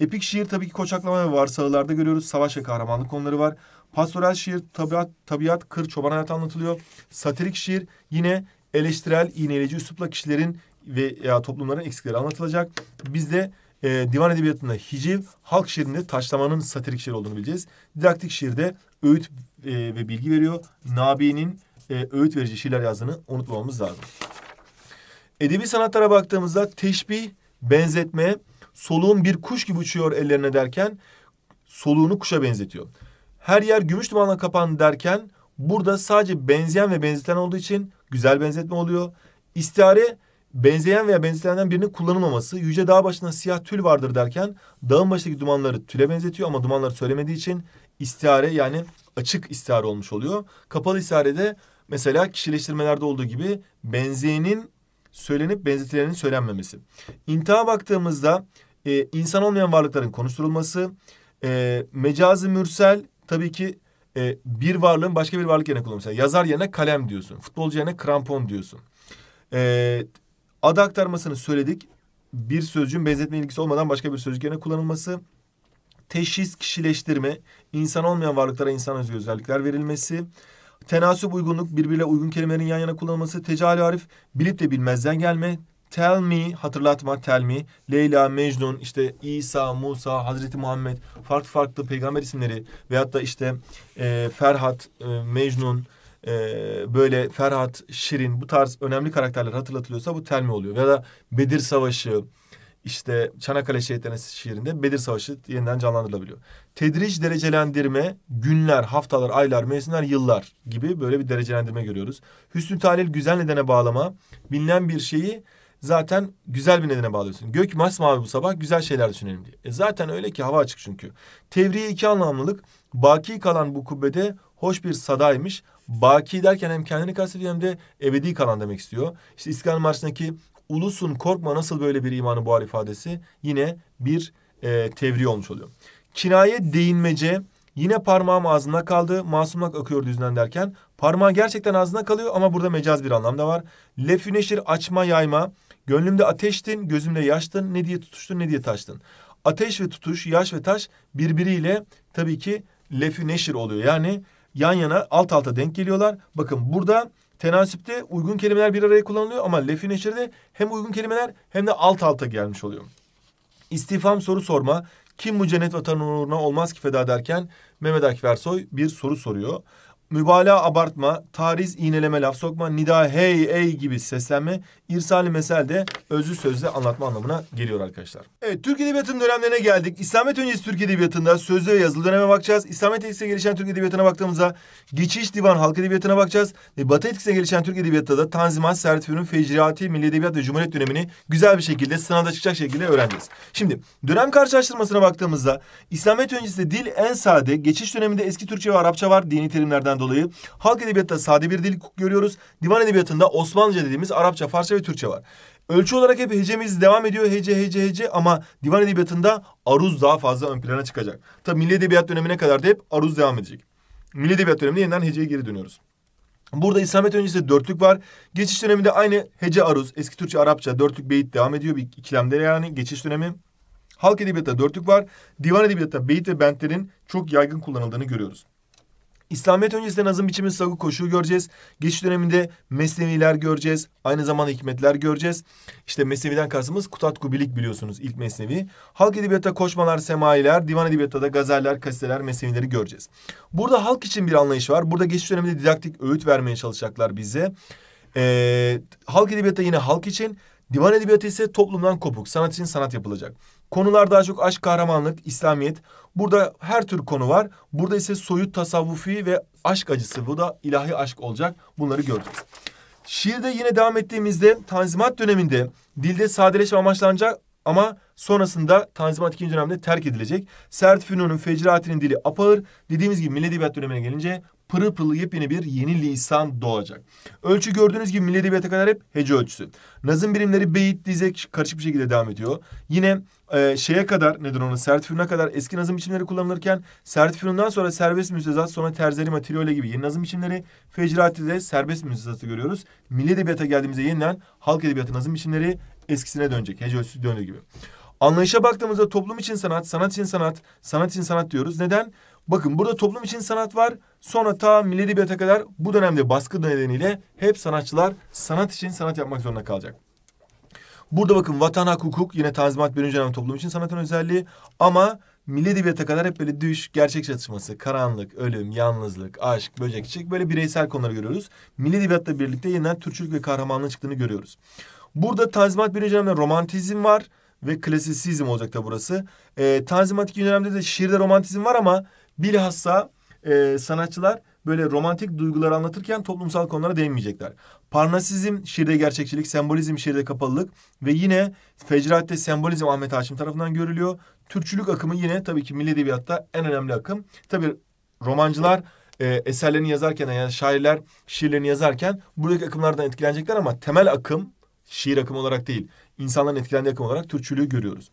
Epik şiir tabii ki koçaklama ve varsağılarda görüyoruz. Savaş ve kahramanlık konuları var. Pastoral şiir, tabiat, tabiat, kır, çoban hayatı anlatılıyor. Satirik şiir yine eleştirel, iğneleyici üslupla kişilerin ve ya toplumların eksikleri anlatılacak. Bizde e, divan edebiyatında hiciv, halk şiirinde taşlamanın satirik şiir olduğunu bileceğiz. Didaktik şiirde öğüt e, ve bilgi veriyor. Nabi'nin e, öğüt verici şiirler yazdığını unutmamamız lazım. Edebi sanatlara baktığımızda teşbih, benzetme, soluğun bir kuş gibi uçuyor ellerine derken soluğunu kuşa benzetiyor. Her yer gümüş dumanla kapan derken burada sadece benzeyen ve benzeten olduğu için güzel benzetme oluyor. İstihare benzeyen veya benzetenden birinin kullanılmaması. Yüce dağ başında siyah tül vardır derken dağın başındaki dumanları tüle benzetiyor ama dumanları söylemediği için istihare yani açık istihare olmuş oluyor. Kapalı istiharede mesela kişileştirmelerde olduğu gibi benzeyenin söylenip benzetilerinin söylenmemesi. İntiha baktığımızda e, insan olmayan varlıkların konuşturulması, e, mecazi mürsel tabii ki e, bir varlığın başka bir varlık yerine kullanılması. Yani yazar yerine kalem diyorsun, futbolcu yerine krampon diyorsun. E, ad aktarmasını söyledik. Bir sözcüğün benzetme ilgisi olmadan başka bir sözcük yerine kullanılması. Teşhis, kişileştirme, insan olmayan varlıklara insan özgü özellikler verilmesi. Tenasüp uygunluk, birbirine uygun kelimelerin yan yana kullanılması, tecali arif, bilip de bilmezden gelme, tell me, hatırlatma, tell me, Leyla, Mecnun, işte İsa, Musa, Hazreti Muhammed, farklı farklı peygamber isimleri veyahut da işte e, Ferhat, e, Mecnun, e, böyle Ferhat, Şirin bu tarz önemli karakterler hatırlatılıyorsa bu tell me oluyor. Ya da Bedir Savaşı, işte Çanakkale Şehitlerinin şiirinde Bedir Savaşı yeniden canlandırılabiliyor. Tedriç derecelendirme, günler, haftalar, aylar, mevsimler, yıllar gibi böyle bir derecelendirme görüyoruz. Hüsnü talil güzel nedene bağlama, bilinen bir şeyi zaten güzel bir nedene bağlıyorsun. Gök masmavi bu sabah güzel şeyler düşünelim diye. E zaten öyle ki hava açık çünkü. Tevriye iki anlamlılık, baki kalan bu kubbede hoş bir sadaymış. Baki derken hem kendini kastediyor hem de ebedi kalan demek istiyor. İşte İstiklal Marşı'ndaki ulusun korkma nasıl böyle bir imanı buhar ifadesi yine bir e, tevri olmuş oluyor. Kinaye değinmece yine parmağım ağzında kaldı masumluk akıyor düzünden derken parmağı gerçekten ağzında kalıyor ama burada mecaz bir anlam da var. Lefüneşir açma yayma gönlümde ateştin gözümde yaştın ne diye tutuştun ne diye taştın. Ateş ve tutuş yaş ve taş birbiriyle tabii ki lefüneşir oluyor yani yan yana alt alta denk geliyorlar. Bakın burada tenasipte uygun kelimeler bir araya kullanılıyor ama lefi neşirde hem uygun kelimeler hem de alt alta gelmiş oluyor. İstifam soru sorma. Kim bu cennet vatanı uğruna olmaz ki feda derken Mehmet Akif Ersoy bir soru soruyor mübalağa abartma, tariz iğneleme laf sokma, nida hey ey gibi seslenme, irsali mesel de özlü sözle anlatma anlamına geliyor arkadaşlar. Evet Türk Edebiyatı'nın dönemlerine geldik. İslamiyet öncesi Türk Edebiyatı'nda sözlü ve yazılı döneme bakacağız. İslamiyet etkisiyle gelişen Türk Edebiyatı'na baktığımızda geçiş divan halk edebiyatına bakacağız. Ve Batı etkisiyle gelişen Türk Edebiyatı'da da Tanzimat, Sertifürün, Fecriati, Milli Edebiyat ve Cumhuriyet dönemini güzel bir şekilde sınavda çıkacak şekilde öğreneceğiz. Şimdi dönem karşılaştırmasına baktığımızda İslamiyet öncesi dil en sade, geçiş döneminde eski Türkçe ve Arapça var dini terimlerden dolayı. Halk edebiyatında sade bir dil görüyoruz. Divan edebiyatında Osmanlıca dediğimiz Arapça, Farsça ve Türkçe var. Ölçü olarak hep hecemiz devam ediyor. Hece, hece, hece ama divan edebiyatında aruz daha fazla ön plana çıkacak. Tabi milli edebiyat dönemine kadar da hep aruz devam edecek. Milli edebiyat döneminde yeniden heceye geri dönüyoruz. Burada İslamiyet öncesi dörtlük var. Geçiş döneminde aynı hece aruz, eski Türkçe, Arapça, dörtlük beyit devam ediyor. Bir ikilemde yani geçiş dönemi. Halk edebiyatında dörtlük var. Divan edebiyatında beyit ve bentlerin çok yaygın kullanıldığını görüyoruz. İslamiyet öncesinde nazım biçimi sagu koşu göreceğiz. Geçiş döneminde mesneviler göreceğiz. Aynı zamanda hikmetler göreceğiz. İşte mesneviden kastımız kutat kubilik biliyorsunuz ilk mesnevi. Halk edebiyatta koşmalar, semailer, divan edebiyatta da gazeller, kasiteler, mesnevileri göreceğiz. Burada halk için bir anlayış var. Burada geçiş döneminde didaktik öğüt vermeye çalışacaklar bize. Ee, halk edebiyatta yine halk için, divan edebiyatı ise toplumdan kopuk, sanat için sanat yapılacak. Konular daha çok aşk, kahramanlık, İslamiyet. Burada her tür konu var. Burada ise soyut tasavvufi ve aşk acısı. Bu da ilahi aşk olacak. Bunları göreceğiz. Şiirde yine devam ettiğimizde Tanzimat döneminde dilde sadeleşme amaçlanacak ama sonrasında Tanzimat ikinci dönemde terk edilecek. Sert Fünun'un Fecrati'nin dili apağır. Dediğimiz gibi Milli Edebiyat dönemine gelince pırıl pırıl yepyeni bir yeni lisan doğacak. Ölçü gördüğünüz gibi milli edebiyata kadar hep hece ölçüsü. Nazım birimleri beyit, dizek karışık bir şekilde devam ediyor. Yine e, şeye kadar nedir onun sertifürüne kadar eski nazım biçimleri kullanılırken sertifüründen sonra serbest müstezat sonra terzeli materyale gibi yeni nazım biçimleri Fecrati'de serbest müstezatı görüyoruz. Milli edebiyata geldiğimizde yeniden halk edebiyatı nazım biçimleri eskisine dönecek. Hece ölçüsü döndüğü gibi. Anlayışa baktığımızda toplum için sanat, sanat için sanat, sanat için sanat diyoruz. Neden? Bakın burada toplum için sanat var. Sonra ta Milli Edebiyat'a kadar bu dönemde baskı nedeniyle hep sanatçılar sanat için sanat yapmak zorunda kalacak. Burada bakın vatan hak hukuk yine Tanzimat birinci dönem toplum için sanatın özelliği. Ama Milli Edebiyat'a kadar hep böyle düş, gerçek çatışması, karanlık, ölüm, yalnızlık, aşk, böcek, çiçek böyle bireysel konuları görüyoruz. Milli Edebiyat'la birlikte yeniden Türkçülük ve kahramanlığın çıktığını görüyoruz. Burada Tanzimat birinci dönemde romantizm var ve klasisizm olacak da burası. Ee, Tanzimat ikinci dönemde de şiirde romantizm var ama bilhassa e, sanatçılar böyle romantik duyguları anlatırken toplumsal konulara değinmeyecekler. Parnasizm şiirde gerçekçilik, sembolizm şiirde kapalılık ve yine Fecraat'te sembolizm Ahmet Haşim tarafından görülüyor. Türkçülük akımı yine tabii ki milli edebiyatta en önemli akım. Tabii romancılar e, eserlerini yazarken yani şairler şiirlerini yazarken buradaki akımlardan etkilenecekler ama temel akım şiir akımı olarak değil. insanların etkilendiği akım olarak Türkçülüğü görüyoruz.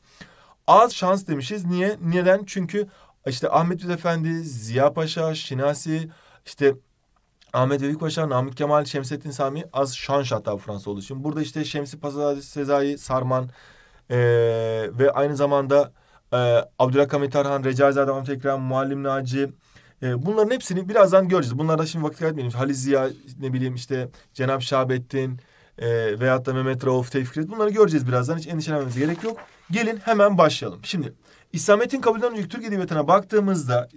Az şans demişiz. Niye? Neden? Çünkü işte Ahmet Büyük Efendi, Ziya Paşa, Şinasi, işte Ahmet Vefik Paşa, Namık Kemal, Şemsettin Sami az şans hatta Fransa olduğu için. Burada işte Şemsi Pazar, Sezai, Sarman e, ve aynı zamanda e, Abdülhamit Tarhan, Recaizade Mahmut Ekrem, Muallim Naci, bunların hepsini birazdan göreceğiz. Bunlarda şimdi vakit kaybetmeyelim. Halil Ziya, ne bileyim işte Cenab Şahabettin e, veyahut da Mehmet Rauf, Tevfikret bunları göreceğiz birazdan. Hiç endişelenmemize gerek yok. Gelin hemen başlayalım. Şimdi İslamiyet'in kabulünden önceki Türk Edebiyatı'na baktığımızda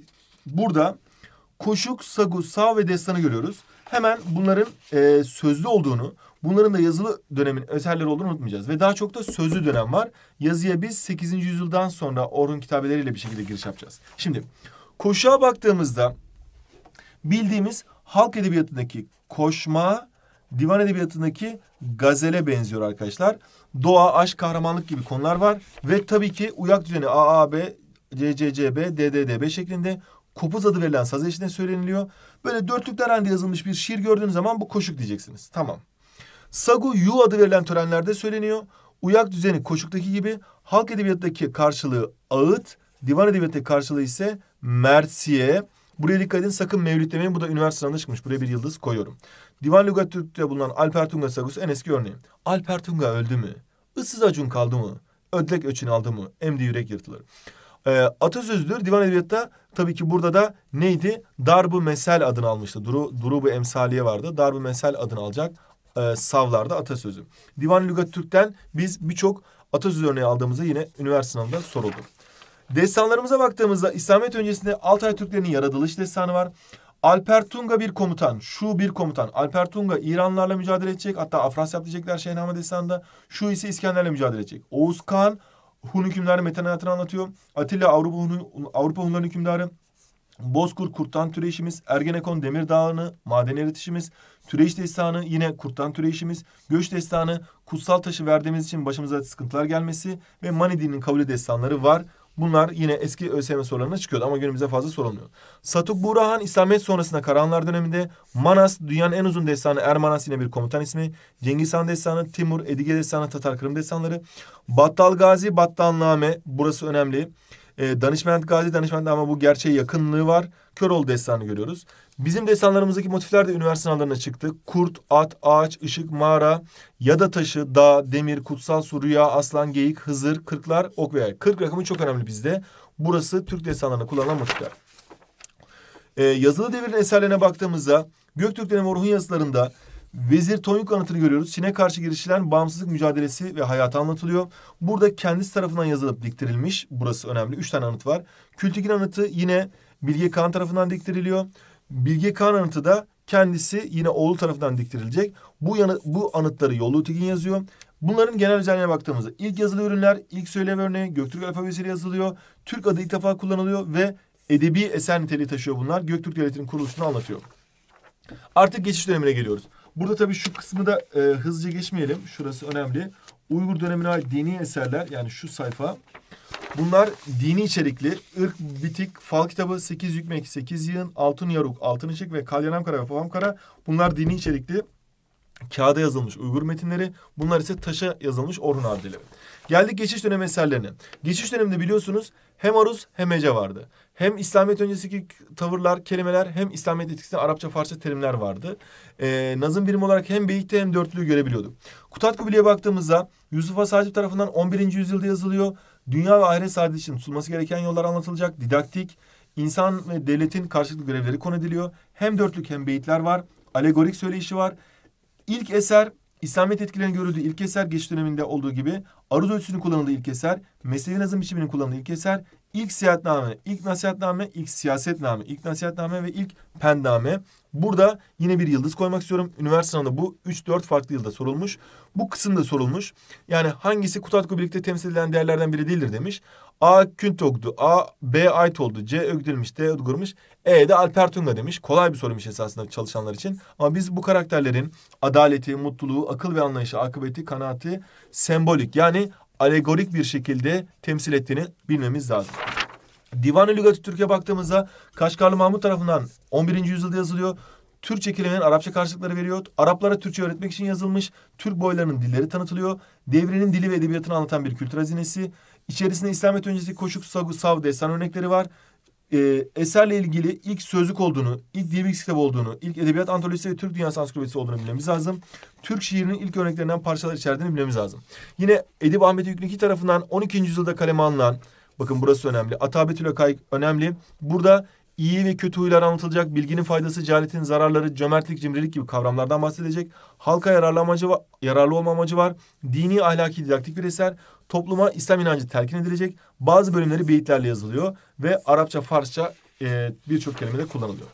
burada Koşuk, Sagu, Sav ve Destan'ı görüyoruz. Hemen bunların e, sözlü olduğunu, bunların da yazılı dönemin eserleri olduğunu unutmayacağız. Ve daha çok da sözlü dönem var. Yazıya biz 8. yüzyıldan sonra Orhun kitabeleriyle bir şekilde giriş yapacağız. Şimdi koşuğa baktığımızda bildiğimiz halk edebiyatındaki koşma, divan edebiyatındaki gazele benziyor arkadaşlar. Doğa, aşk, kahramanlık gibi konular var. Ve tabii ki uyak düzeni AAB, CCCB, DDDB şeklinde Kopuz adı verilen saz eşliğinde söyleniliyor. Böyle dörtlükler halinde yazılmış bir şiir gördüğünüz zaman bu koşuk diyeceksiniz. Tamam. Sagu yu adı verilen törenlerde söyleniyor. Uyak düzeni koşuktaki gibi halk edebiyattaki karşılığı ağıt, divan edebiyattaki karşılığı ise mersiye. Buraya dikkat edin sakın mevlüt demeyin. Bu da üniversite sınavında çıkmış. Buraya bir yıldız koyuyorum. Divan Lügat Türk'te bulunan Alper Tunga Sagusu en eski örneği. Alper Tunga öldü mü? Issız acun kaldı mı? Ödlek öçün aldı mı? Emdi yürek yırtılır. Ee, atasözüdür. Divan Edebiyatı'da tabii ki burada da neydi? Darbu Mesel adını almıştı. Duru, Durubu Emsaliye vardı. Darbu Mesel adını alacak e, savlarda atasözü. Divan Lügat Türk'ten biz birçok atasözü örneği aldığımızda yine üniversite sınavında soruldu. Destanlarımıza baktığımızda İslamiyet öncesinde Altay Türklerinin yaratılış destanı var. Alper Tunga bir komutan, şu bir komutan. Alper Tunga İranlarla mücadele edecek. Hatta Afrasya diyecekler Şehname Destanı'nda. Şu ise İskender'le mücadele edecek. Oğuz Kağan Hun hükümdarı metaniyatını anlatıyor. Atilla Avrupa, Hun, Avrupa Hunların hükümdarı. Bozkurt Kurttan Türeşimiz, Ergenekon Demir Dağı'nı, maden eritişimiz, Türeş Destanı yine Kurttan Türeşimiz, Göç Destanı, kutsal taşı verdiğimiz için başımıza sıkıntılar gelmesi ve Mani dininin kabulü destanları var. Bunlar yine eski ÖSYM sorularına çıkıyordu ama günümüzde fazla sorulmuyor. Satuk Burahan İslamiyet sonrasında Karahanlar döneminde Manas dünyanın en uzun destanı Ermanas yine bir komutan ismi. Cengiz Han destanı, Timur, Edige destanı, Tatar Kırım destanları. Battal Gazi, Battalname burası önemli. E, Danışment Gazi, Danışment ama bu gerçeğe yakınlığı var. Köroğlu destanı görüyoruz. Bizim destanlarımızdaki motifler de üniversite sınavlarına çıktı. Kurt, at, ağaç, ışık, mağara, yada taşı, dağ, demir, kutsal su, rüya, aslan, geyik, hızır, kırklar, ok ve yay. Kırk rakamı çok önemli bizde. Burası Türk destanlarında kullanılan motifler. Ee, yazılı devirin eserlerine baktığımızda Göktürk dönemi Orhun yazılarında Vezir Tonyuk anıtını görüyoruz. Çin'e karşı girişilen bağımsızlık mücadelesi ve hayatı anlatılıyor. Burada kendisi tarafından yazılıp diktirilmiş. Burası önemli. Üç tane anıt var. Kültigin anıtı yine Bilge Kağan tarafından diktiriliyor. Bilge Kağan anıtı da kendisi yine oğlu tarafından diktirilecek. Bu yanı, bu anıtları Yollu Tekin yazıyor. Bunların genel özelliğine baktığımızda ilk yazılı ürünler, ilk söylem örneği Göktürk alfabesiyle yazılıyor. Türk adı ilk defa kullanılıyor ve edebi eser niteliği taşıyor bunlar. Göktürk Devleti'nin kuruluşunu anlatıyor. Artık geçiş dönemine geliyoruz. Burada tabii şu kısmı da e, hızlıca geçmeyelim. Şurası önemli. Uygur dönemine ait dini eserler yani şu sayfa. Bunlar dini içerikli. ırk, bitik, fal kitabı, sekiz yükmek, sekiz yığın, altın yaruk, altın ışık ve kalyanamkara ve papamkara. Bunlar dini içerikli. Kağıda yazılmış Uygur metinleri. Bunlar ise taşa yazılmış Orhun harfleri. Geldik geçiş dönemi eserlerine. Geçiş döneminde biliyorsunuz hem aruz hem hece vardı. Hem İslamiyet öncesindeki tavırlar, kelimeler hem İslamiyet etkisinde Arapça, Farsça terimler vardı. Ee, nazım birim olarak hem beyikte hem dörtlüğü görebiliyorduk. Kutat Kubili'ye baktığımızda Yusuf Asacip tarafından 11. yüzyılda yazılıyor. Dünya ve ahiret saadeti için tutulması gereken yollar anlatılacak. Didaktik, insan ve devletin karşılıklı görevleri konu ediliyor. Hem dörtlük hem beyitler var. Alegorik söyleyişi var. İlk eser İslamiyet etkilerinin görüldüğü ilk eser geç döneminde olduğu gibi aruz ölçüsünün kullanıldığı ilk eser, mesleği nazım biçiminin kullanıldığı ilk eser, ilk seyahatname, ilk nasihatname, ilk siyasetname, ilk nasihatname ve ilk pendame. Burada yine bir yıldız koymak istiyorum. Üniversite sınavında bu 3-4 farklı yılda sorulmuş. Bu kısımda sorulmuş. Yani hangisi Kutatku birlikte temsil edilen değerlerden biri değildir demiş. A Küntok'du, A B Ait oldu, C Ögdülmüş, D Ödgurmuş, E de Alpertunga demiş. Kolay bir soruymuş esasında çalışanlar için. Ama biz bu karakterlerin adaleti, mutluluğu, akıl ve anlayışı, akıbeti, kanaati sembolik yani alegorik bir şekilde temsil ettiğini bilmemiz lazım. Divan-ı Lügat-ı Türkiye baktığımızda Kaşgarlı Mahmut tarafından 11. yüzyılda yazılıyor. Türkçe kelimelerin Arapça karşılıkları veriyor. Araplara Türkçe öğretmek için yazılmış. Türk boylarının dilleri tanıtılıyor. Devrinin dili ve edebiyatını anlatan bir kültür hazinesi. İçerisinde İslamiyet öncesi koşuk, sagu, sav, destan örnekleri var. Ee, eserle ilgili ilk sözlük olduğunu, ilk bilgisi kitabı olduğunu, ilk edebiyat antolojisi ve Türk Dünyası Ansiklopedisi olduğunu bilmemiz lazım. Türk şiirinin ilk örneklerinden parçalar içerdiğini bilmemiz lazım. Yine Edip Ahmet Yükleki tarafından 12. yüzyılda kaleme alınan, bakın burası önemli, Atabetül Akay önemli. Burada iyi ve kötü huylar anlatılacak, bilginin faydası, cehaletin zararları, cömertlik, cimrilik gibi kavramlardan bahsedecek. Halka yararlı amacı var, yararlı olma amacı var. Dini, ahlaki, didaktik bir eser. Topluma İslam inancı telkin edilecek. Bazı bölümleri beyitlerle yazılıyor ve Arapça, Farsça e, birçok kelimede kullanılıyor.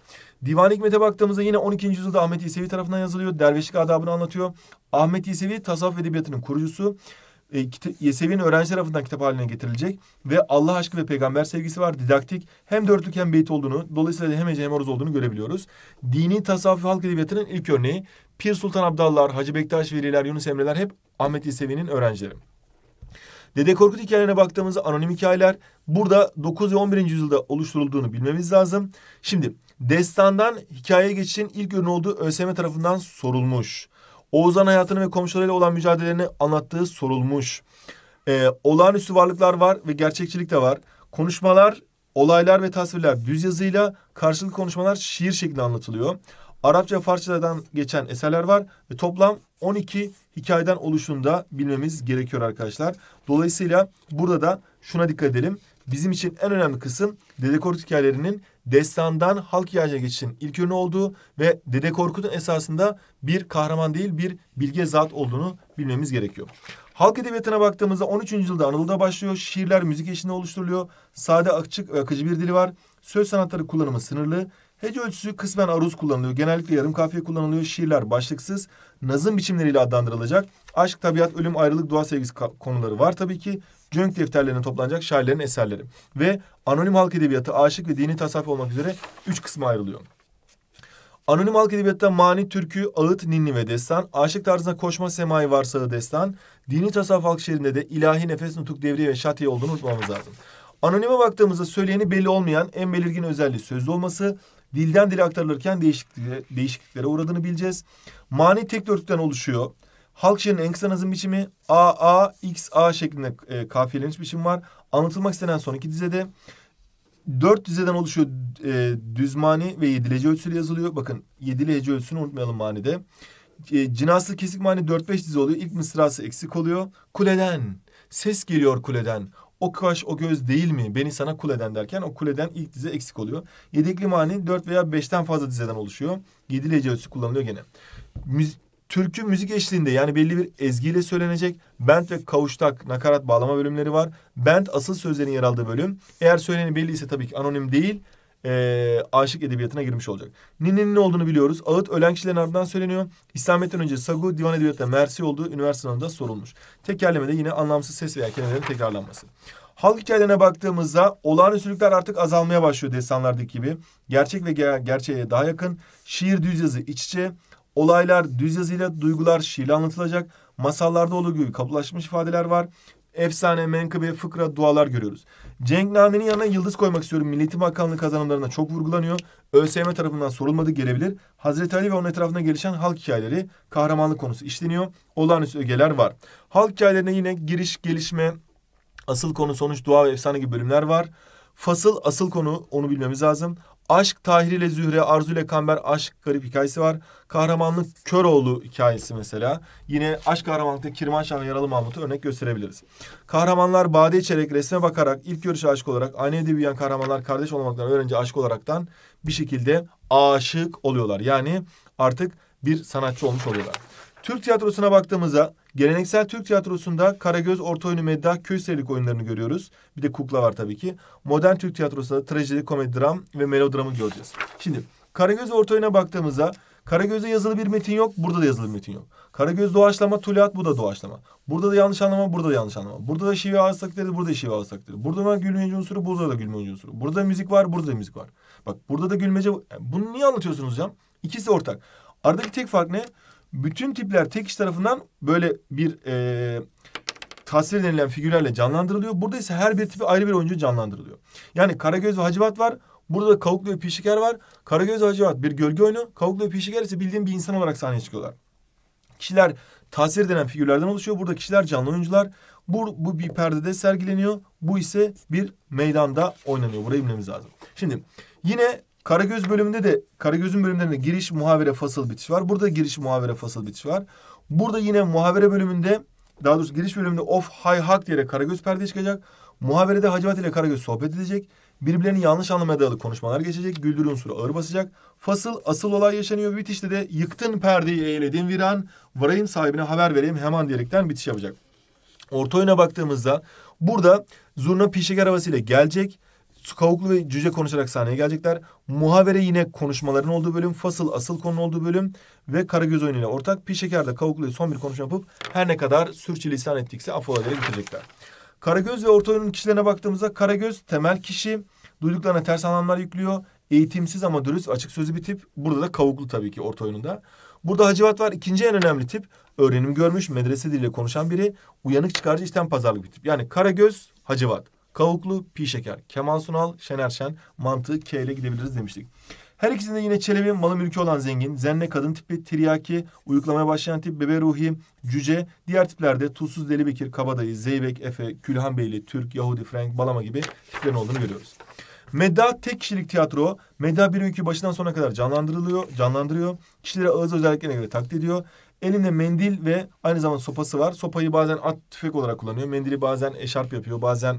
Divan-ı Hikmet'e baktığımızda yine 12. yüzyılda Ahmet İsevi tarafından yazılıyor. Dervişlik adabını anlatıyor. Ahmet İsevi tasavvuf edebiyatının kurucusu e, Yesevi'nin öğrenci tarafından kitap haline getirilecek ve Allah aşkı ve peygamber sevgisi var. Didaktik hem dörtlük hem beyt olduğunu dolayısıyla hem hece hem oruz olduğunu görebiliyoruz. Dini tasavvuf halk edebiyatının ilk örneği Pir Sultan Abdallar, Hacı Bektaş Veliler, Yunus Emre'ler hep Ahmet Yesevi'nin öğrencileri. Dede Korkut hikayelerine baktığımızda anonim hikayeler burada 9 ve 11. yüzyılda oluşturulduğunu bilmemiz lazım. Şimdi destandan hikayeye geçişin ilk ürünü olduğu ÖSYM tarafından sorulmuş. Oğuzhan hayatını ve komşularıyla olan mücadelelerini anlattığı sorulmuş. Ee, olağanüstü varlıklar var ve gerçekçilik de var. Konuşmalar, olaylar ve tasvirler düz yazıyla, karşılıklı konuşmalar şiir şeklinde anlatılıyor. Arapça Farsçadan geçen eserler var ve toplam 12 hikayeden oluştuğunu da bilmemiz gerekiyor arkadaşlar. Dolayısıyla burada da şuna dikkat edelim. Bizim için en önemli kısım Dede Korkut hikayelerinin destandan halk hikayeye geçişin ilk ürünü olduğu ve Dede Korkut'un esasında bir kahraman değil bir bilge zat olduğunu bilmemiz gerekiyor. Halk edebiyatına baktığımızda 13. yüzyılda Anadolu'da başlıyor. Şiirler müzik eşliğinde oluşturuluyor. Sade, açık ve akıcı bir dili var. Söz sanatları kullanımı sınırlı. Hece ölçüsü kısmen aruz kullanılıyor. Genellikle yarım kafiye kullanılıyor. Şiirler başlıksız, nazım biçimleriyle adlandırılacak. Aşk, tabiat, ölüm, ayrılık, doğa sevgisi konuları var tabii ki. Cönk defterlerine toplanacak şairlerin eserleri. Ve anonim halk edebiyatı, aşık ve dini tasavvuf olmak üzere üç kısma ayrılıyor. Anonim halk edebiyatta mani, türkü, ağıt, ninni ve destan, aşık tarzında koşma, semai, varsağı, destan, dini tasavvuf halk şiirinde de ilahi, nefes, nutuk, devriye ve şatiye olduğunu unutmamız lazım. Anonime baktığımızda söyleyeni belli olmayan en belirgin özelliği sözlü olması, dilden dile aktarılırken değişikliklere, değişikliklere uğradığını bileceğiz. Mani tek dörtlükten oluşuyor. Halk şiirinin en kısa nazım biçimi A, şeklinde e, kafiyeleniş biçimi var. Anlatılmak istenen son iki dizede. Dört dizeden oluşuyor e, düz mani ve yedilece ölçüsüyle yazılıyor. Bakın yedili hece ölçüsünü unutmayalım manide. E, cinaslı kesik mani dört beş dizi oluyor. İlk mısrası eksik oluyor. Kuleden, ses geliyor kuleden. O kaş o göz değil mi? Beni sana kuleden derken o kuleden ilk dize eksik oluyor. Yedikli mani dört veya beşten fazla dizeden oluşuyor. Yedili hece ölçüsü kullanılıyor gene. Müz türkü müzik eşliğinde yani belli bir ezgiyle söylenecek. Bent ve kavuştak nakarat bağlama bölümleri var. Bent asıl sözlerin yer aldığı bölüm. Eğer söyleni belli ise tabii ki anonim değil. E, aşık edebiyatına girmiş olacak. Ninni'nin ne olduğunu biliyoruz. Ağıt ölen kişilerin ardından söyleniyor. İslamiyet'ten önce Sagu divan edebiyatında Mersi olduğu üniversite sınavında sorulmuş. Tekerlemede yine anlamsız ses veya kelimelerin tekrarlanması. Halk hikayelerine baktığımızda olağanüstülükler artık azalmaya başlıyor destanlardaki gibi. Gerçek ve ger gerçeğe daha yakın. Şiir düz yazı iç içe. Olaylar düz yazıyla, duygular şiirle anlatılacak. Masallarda olduğu gibi kabulaşmış ifadeler var. Efsane, menkıbe, fıkra, dualar görüyoruz. Cenk Name'nin yanına yıldız koymak istiyorum. Milli Bakanlığı kazanımlarına çok vurgulanıyor. ÖSYM tarafından sorulmadı gelebilir. Hazreti Ali ve onun etrafında gelişen halk hikayeleri, kahramanlık konusu işleniyor. Olağanüstü ögeler var. Halk hikayelerine yine giriş, gelişme, asıl konu, sonuç, dua ve efsane gibi bölümler var. Fasıl asıl konu onu bilmemiz lazım. Aşk Tahir ile Zühre, Arzu ile Kamber aşk garip hikayesi var. Kahramanlık Köroğlu hikayesi mesela. Yine aşk kahramanlıkta Kirmanşah Yaralı Mahmut'u örnek gösterebiliriz. Kahramanlar bade içerek resme bakarak ilk görüşe aşık olarak aynı evde büyüyen kahramanlar kardeş olmaktan öğrenci aşık olaraktan bir şekilde aşık oluyorlar. Yani artık bir sanatçı olmuş oluyorlar. Türk tiyatrosuna baktığımızda geleneksel Türk tiyatrosunda Karagöz, orta oyunu, meddah, köy serilik oyunlarını görüyoruz. Bir de kukla var tabii ki. Modern Türk tiyatrosunda trajedi, komedi, dram ve melodramı göreceğiz. Şimdi Karagöz orta oyuna baktığımızda Karagöz'de yazılı bir metin yok, burada da yazılı bir metin yok. Karagöz doğaçlama, tuliat, bu da doğaçlama. Burada da yanlış anlama, burada da yanlış anlama. Burada da şive ağız taklidi, burada da şive ağız taklidi. Burada da gülmece unsuru, burada da gülmece unsuru. Burada da müzik var, burada da müzik var. Bak burada da gülmece... Bunu niye anlatıyorsunuz hocam? İkisi ortak. Aradaki tek fark ne? Bütün tipler tek kişi tarafından böyle bir e, tasvir denilen figürlerle canlandırılıyor. Burada ise her bir tipi ayrı bir oyuncu canlandırılıyor. Yani Karagöz ve Hacivat var. Burada da Kavuklu ve Pişiker var. Karagöz ve Hacivat bir gölge oyunu. Kavuklu ve Pişiker ise bildiğin bir insan olarak sahneye çıkıyorlar. Kişiler tasvir denen figürlerden oluşuyor. Burada kişiler canlı oyuncular. Bu, bu bir perdede sergileniyor. Bu ise bir meydanda oynanıyor. Burayı bilmemiz lazım. Şimdi yine Karagöz bölümünde de Karagöz'ün bölümlerinde giriş, muhavere, fasıl, bitiş var. Burada giriş, muhavere, fasıl, bitiş var. Burada yine muhavere bölümünde daha doğrusu giriş bölümünde of, hay, hak diyerek Karagöz perdeye çıkacak. Muhaverede Hacivat ile Karagöz sohbet edecek. Birbirlerini yanlış anlamaya dayalı konuşmalar geçecek. Güldürü unsuru ağır basacak. Fasıl, asıl olay yaşanıyor. Bitişte de yıktın perdeyi eyledin viran. Varayım sahibine haber vereyim hemen diyerekten bitiş yapacak. Orta oyuna baktığımızda burada zurna pişeker havasıyla gelecek. Kavuklu ve Cüce konuşarak sahneye gelecekler. Muhavere yine konuşmaların olduğu bölüm. Fasıl asıl konu olduğu bölüm. Ve Karagöz oyunuyla ortak. Pişeker'de Kavuklu'ya son bir konuşma yapıp her ne kadar sürçülisan ettikse affola diye bitirecekler. Karagöz ve orta oyunun kişilerine baktığımızda Karagöz temel kişi. Duyduklarına ters anlamlar yüklüyor. Eğitimsiz ama dürüst açık sözlü bir tip. Burada da kavuklu tabii ki orta oyununda. Burada Hacivat var. İkinci en önemli tip. Öğrenim görmüş, medrese diliyle konuşan biri. Uyanık çıkarcı işten pazarlık bir tip. Yani Karagöz, Hacivat. Kavuklu, Pi Şeker. Kemal Sunal, Şener Şen. Mantığı K ile gidebiliriz demiştik. Her ikisinde yine Çelebi, malı mülkü olan zengin, zenne kadın tipi, tiryaki, uyuklamaya başlayan tip, bebe ruhi, cüce, diğer tiplerde Tuzsuz Deli Bekir, Kabadayı, Zeybek, Efe, Külhan Beyli, Türk, Yahudi, Frank, Balama gibi tiplerin olduğunu görüyoruz. Medda tek kişilik tiyatro. Medda bir öykü başından sona kadar canlandırılıyor, canlandırıyor. Kişilere ağız özelliklerine göre taklit ediyor. Elinde mendil ve aynı zamanda sopası var. Sopayı bazen at tüfek olarak kullanıyor. Mendili bazen eşarp yapıyor, bazen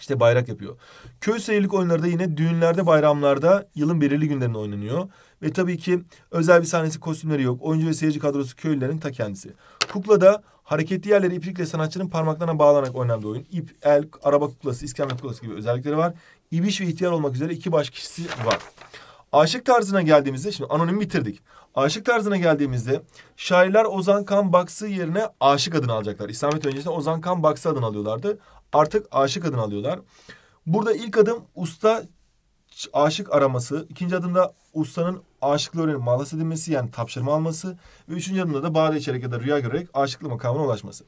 işte bayrak yapıyor. Köy seyirlik oyunları da yine düğünlerde, bayramlarda yılın belirli günlerinde oynanıyor. Ve tabii ki özel bir sahnesi, kostümleri yok. Oyuncu ve seyirci kadrosu köylülerin ta kendisi. Kukla da hareketli yerleri iplikle sanatçının parmaklarına bağlanarak oynanan oyun. İp, el, araba kuklası, iskemle kuklası gibi özellikleri var. İbiş ve ihtiyar olmak üzere iki baş kişisi var. Aşık tarzına geldiğimizde, şimdi anonim bitirdik. Aşık tarzına geldiğimizde şairler Ozan Kan Baksı yerine aşık adını alacaklar. İslamiyet öncesinde Ozan Kan Baksı adını alıyorlardı. Artık aşık adını alıyorlar. Burada ilk adım usta aşık araması. ikinci adımda ustanın aşıklığı öğrenip malas edilmesi yani tapşırma alması. Ve üçüncü adımda da bağda içerek ya da rüya görerek aşıklık makamına ulaşması.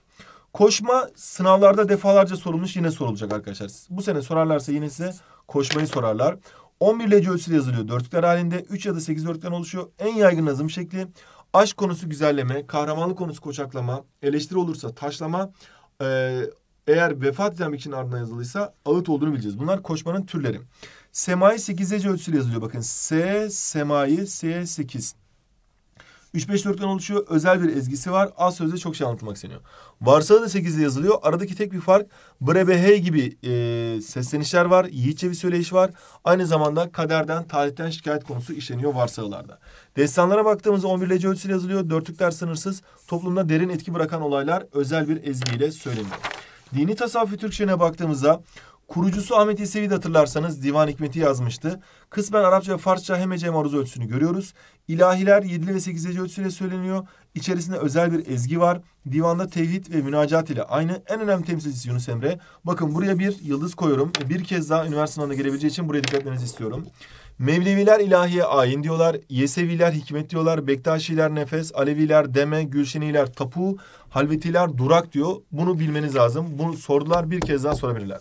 Koşma sınavlarda defalarca sorulmuş yine sorulacak arkadaşlar. Bu sene sorarlarsa yine size koşmayı sorarlar. 11 lece ölçüsü yazılıyor. Dörtlükler halinde 3 ya da 8 dörtlükten oluşuyor. En yaygın yazım şekli aşk konusu güzelleme, kahramanlık konusu koçaklama, eleştiri olursa taşlama, e, eğer vefat eden bir kişinin ardından yazılıysa ağıt olduğunu bileceğiz. Bunlar koşmanın türleri. Semai 8 lece ölçüsüyle yazılıyor. Bakın S, semai, S 8. 3-5-4'ten oluşuyor. Özel bir ezgisi var. Az sözde çok şey anlatmak isteniyor. Varsağı da 8'de yazılıyor. Aradaki tek bir fark Brebehey gibi e, seslenişler var. Yiğitçe bir söyleyiş var. Aynı zamanda kaderden, tarihten şikayet konusu işleniyor varsağılarda. Destanlara baktığımızda 11 lece ölçüsüyle yazılıyor. Dörtlükler sınırsız. Toplumda derin etki bırakan olaylar özel bir ezgiyle söyleniyor. Dini tasavvufi Türkçe'ne baktığımızda Kurucusu Ahmet Yesevi'yi hatırlarsanız Divan Hikmeti yazmıştı. Kısmen Arapça ve Farsça hemece maruz ölçüsünü görüyoruz. İlahiler 7 ve 8. ölçüsüyle söyleniyor. İçerisinde özel bir ezgi var. Divanda tevhid ve münacat ile aynı. En önemli temsilcisi Yunus Emre. Bakın buraya bir yıldız koyuyorum. Bir kez daha üniversite sınavına gelebileceği için buraya dikkat etmenizi istiyorum. Mevleviler ilahiye ayin diyorlar. Yeseviler hikmet diyorlar. Bektaşiler nefes, Aleviler deme, Gülşeniler tapu, Halvetiler durak diyor. Bunu bilmeniz lazım. Bunu sordular bir kez daha sorabilirler.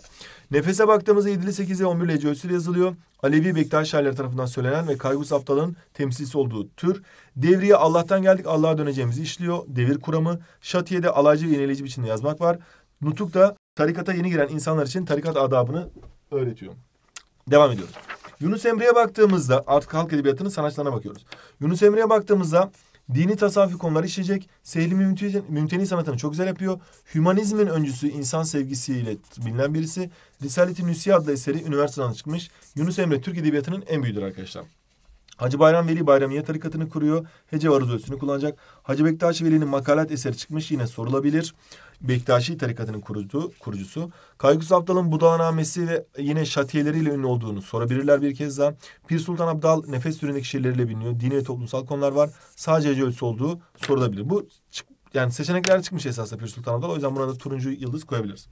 Nefese baktığımızda 7'li 8'li 11 lece ölçüsüyle yazılıyor. Alevi Bektaş şairleri tarafından söylenen ve Kaygus Aptal'ın temsilcisi olduğu tür. Devriye Allah'tan geldik Allah'a döneceğimizi işliyor. Devir kuramı. Şatiye'de alaycı ve yenileyici biçimde yazmak var. Nutuk da tarikata yeni giren insanlar için tarikat adabını öğretiyor. Devam ediyoruz. Yunus Emre'ye baktığımızda artık halk edebiyatının sanatçılarına bakıyoruz. Yunus Emre'ye baktığımızda dini tasavvufi konuları işleyecek. Selim Mümteni sanatını çok güzel yapıyor. Hümanizmin öncüsü insan sevgisiyle bilinen birisi. Risalet-i Nüsiye adlı eseri üniversiteden çıkmış. Yunus Emre Türk Edebiyatı'nın en büyüğüdür arkadaşlar. Hacı Bayram Veli Bayramiye tarikatını kuruyor. Hece varuz ölçüsünü kullanacak. Hacı Bektaşi Veli'nin makalat eseri çıkmış yine sorulabilir. Bektaşi tarikatının kurucu, kurucusu. Kaygus Abdal'ın Budalanamesi ve yine şatiyeleriyle ünlü olduğunu sorabilirler bir kez daha. Pir Sultan Abdal nefes türündeki şiirleriyle biliniyor. Dini ve toplumsal konular var. Sadece Hece ölçüsü olduğu sorulabilir. Bu yani seçenekler çıkmış esasında Pir Sultan Abdal. O yüzden buna da turuncu yıldız koyabiliriz.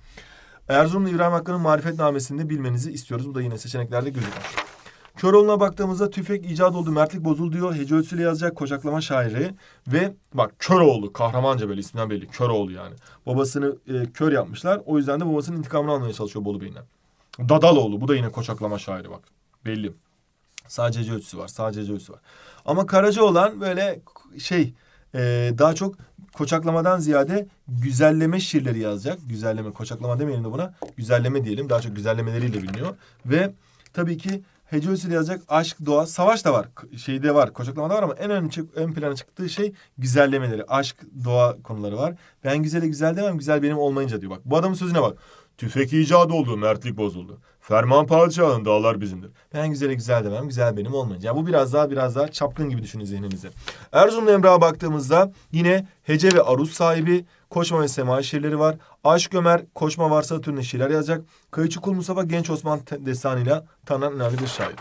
Erzurumlu İbrahim Hakkı'nın marifetnamesinde bilmenizi istiyoruz. Bu da yine seçeneklerde gözükür. Köroğlu'na baktığımızda tüfek icat oldu, mertlik bozuldu diyor. Hece ölçüsüyle yazacak kocaklama şairi. Ve bak Köroğlu, kahramanca böyle isminden belli. Köroğlu yani. Babasını e, kör yapmışlar. O yüzden de babasının intikamını almaya çalışıyor Bolu Bey'den. Dadaloğlu, bu da yine koçaklama şairi bak. Belli. Sadece hece ölçüsü var, sadece hece ölçüsü var. Ama Karaca olan böyle şey e, daha çok koçaklamadan ziyade güzelleme şiirleri yazacak. Güzelleme, koçaklama demeyelim de buna. Güzelleme diyelim. Daha çok güzellemeleriyle biliniyor. Ve tabii ki Hece ölçüsüyle yazacak aşk, doğa, savaş da var. Şeyde var, koçaklamada var ama en ön, ön plana çıktığı şey güzellemeleri. Aşk, doğa konuları var. Ben güzele güzel demem, güzel benim olmayınca diyor. Bak bu adamın sözüne bak. Tüfek icadı oldu, mertlik bozuldu. Ferman padişahın dağlar bizimdir. Ben güzele güzel demem, güzel benim olmayınca. Yani bu biraz daha biraz daha çapkın gibi düşünün zihninizi. Erzurumlu Emrah'a baktığımızda yine hece ve aruz sahibi, koşma ve sema şiirleri var. Aşk Ömer, koşma varsa türünde şiirler yazacak. Kayıcı Kul Mustafa Genç Osman destanıyla tanınan önemli bir şair.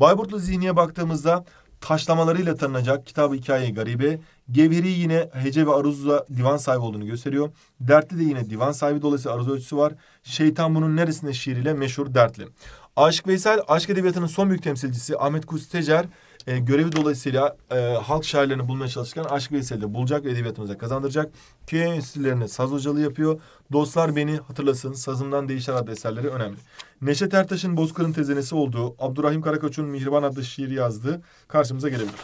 Bayburtlu Zihni'ye baktığımızda taşlamalarıyla tanınacak kitabı hikaye garibe. Gevheri yine hece ve aruzla divan sahibi olduğunu gösteriyor. Dertli de yine divan sahibi dolayısıyla aruz ölçüsü var. Şeytan bunun neresinde şiiriyle meşhur dertli. Aşık Veysel, aşk edebiyatının son büyük temsilcisi Ahmet Kutsi Tecer e, görevi dolayısıyla e, halk şairlerini bulmaya çalışırken Aşk Veysel'i bulacak ve edebiyatımıza kazandıracak. Köy enstitülerine saz hocalığı yapıyor. Dostlar beni hatırlasın, sazımdan değişen adlı eserleri önemli. Neşet Ertaş'ın Bozkır'ın tezenesi olduğu, Abdurrahim Karakaç'ın Mihriban adlı şiiri yazdığı karşımıza gelebilir.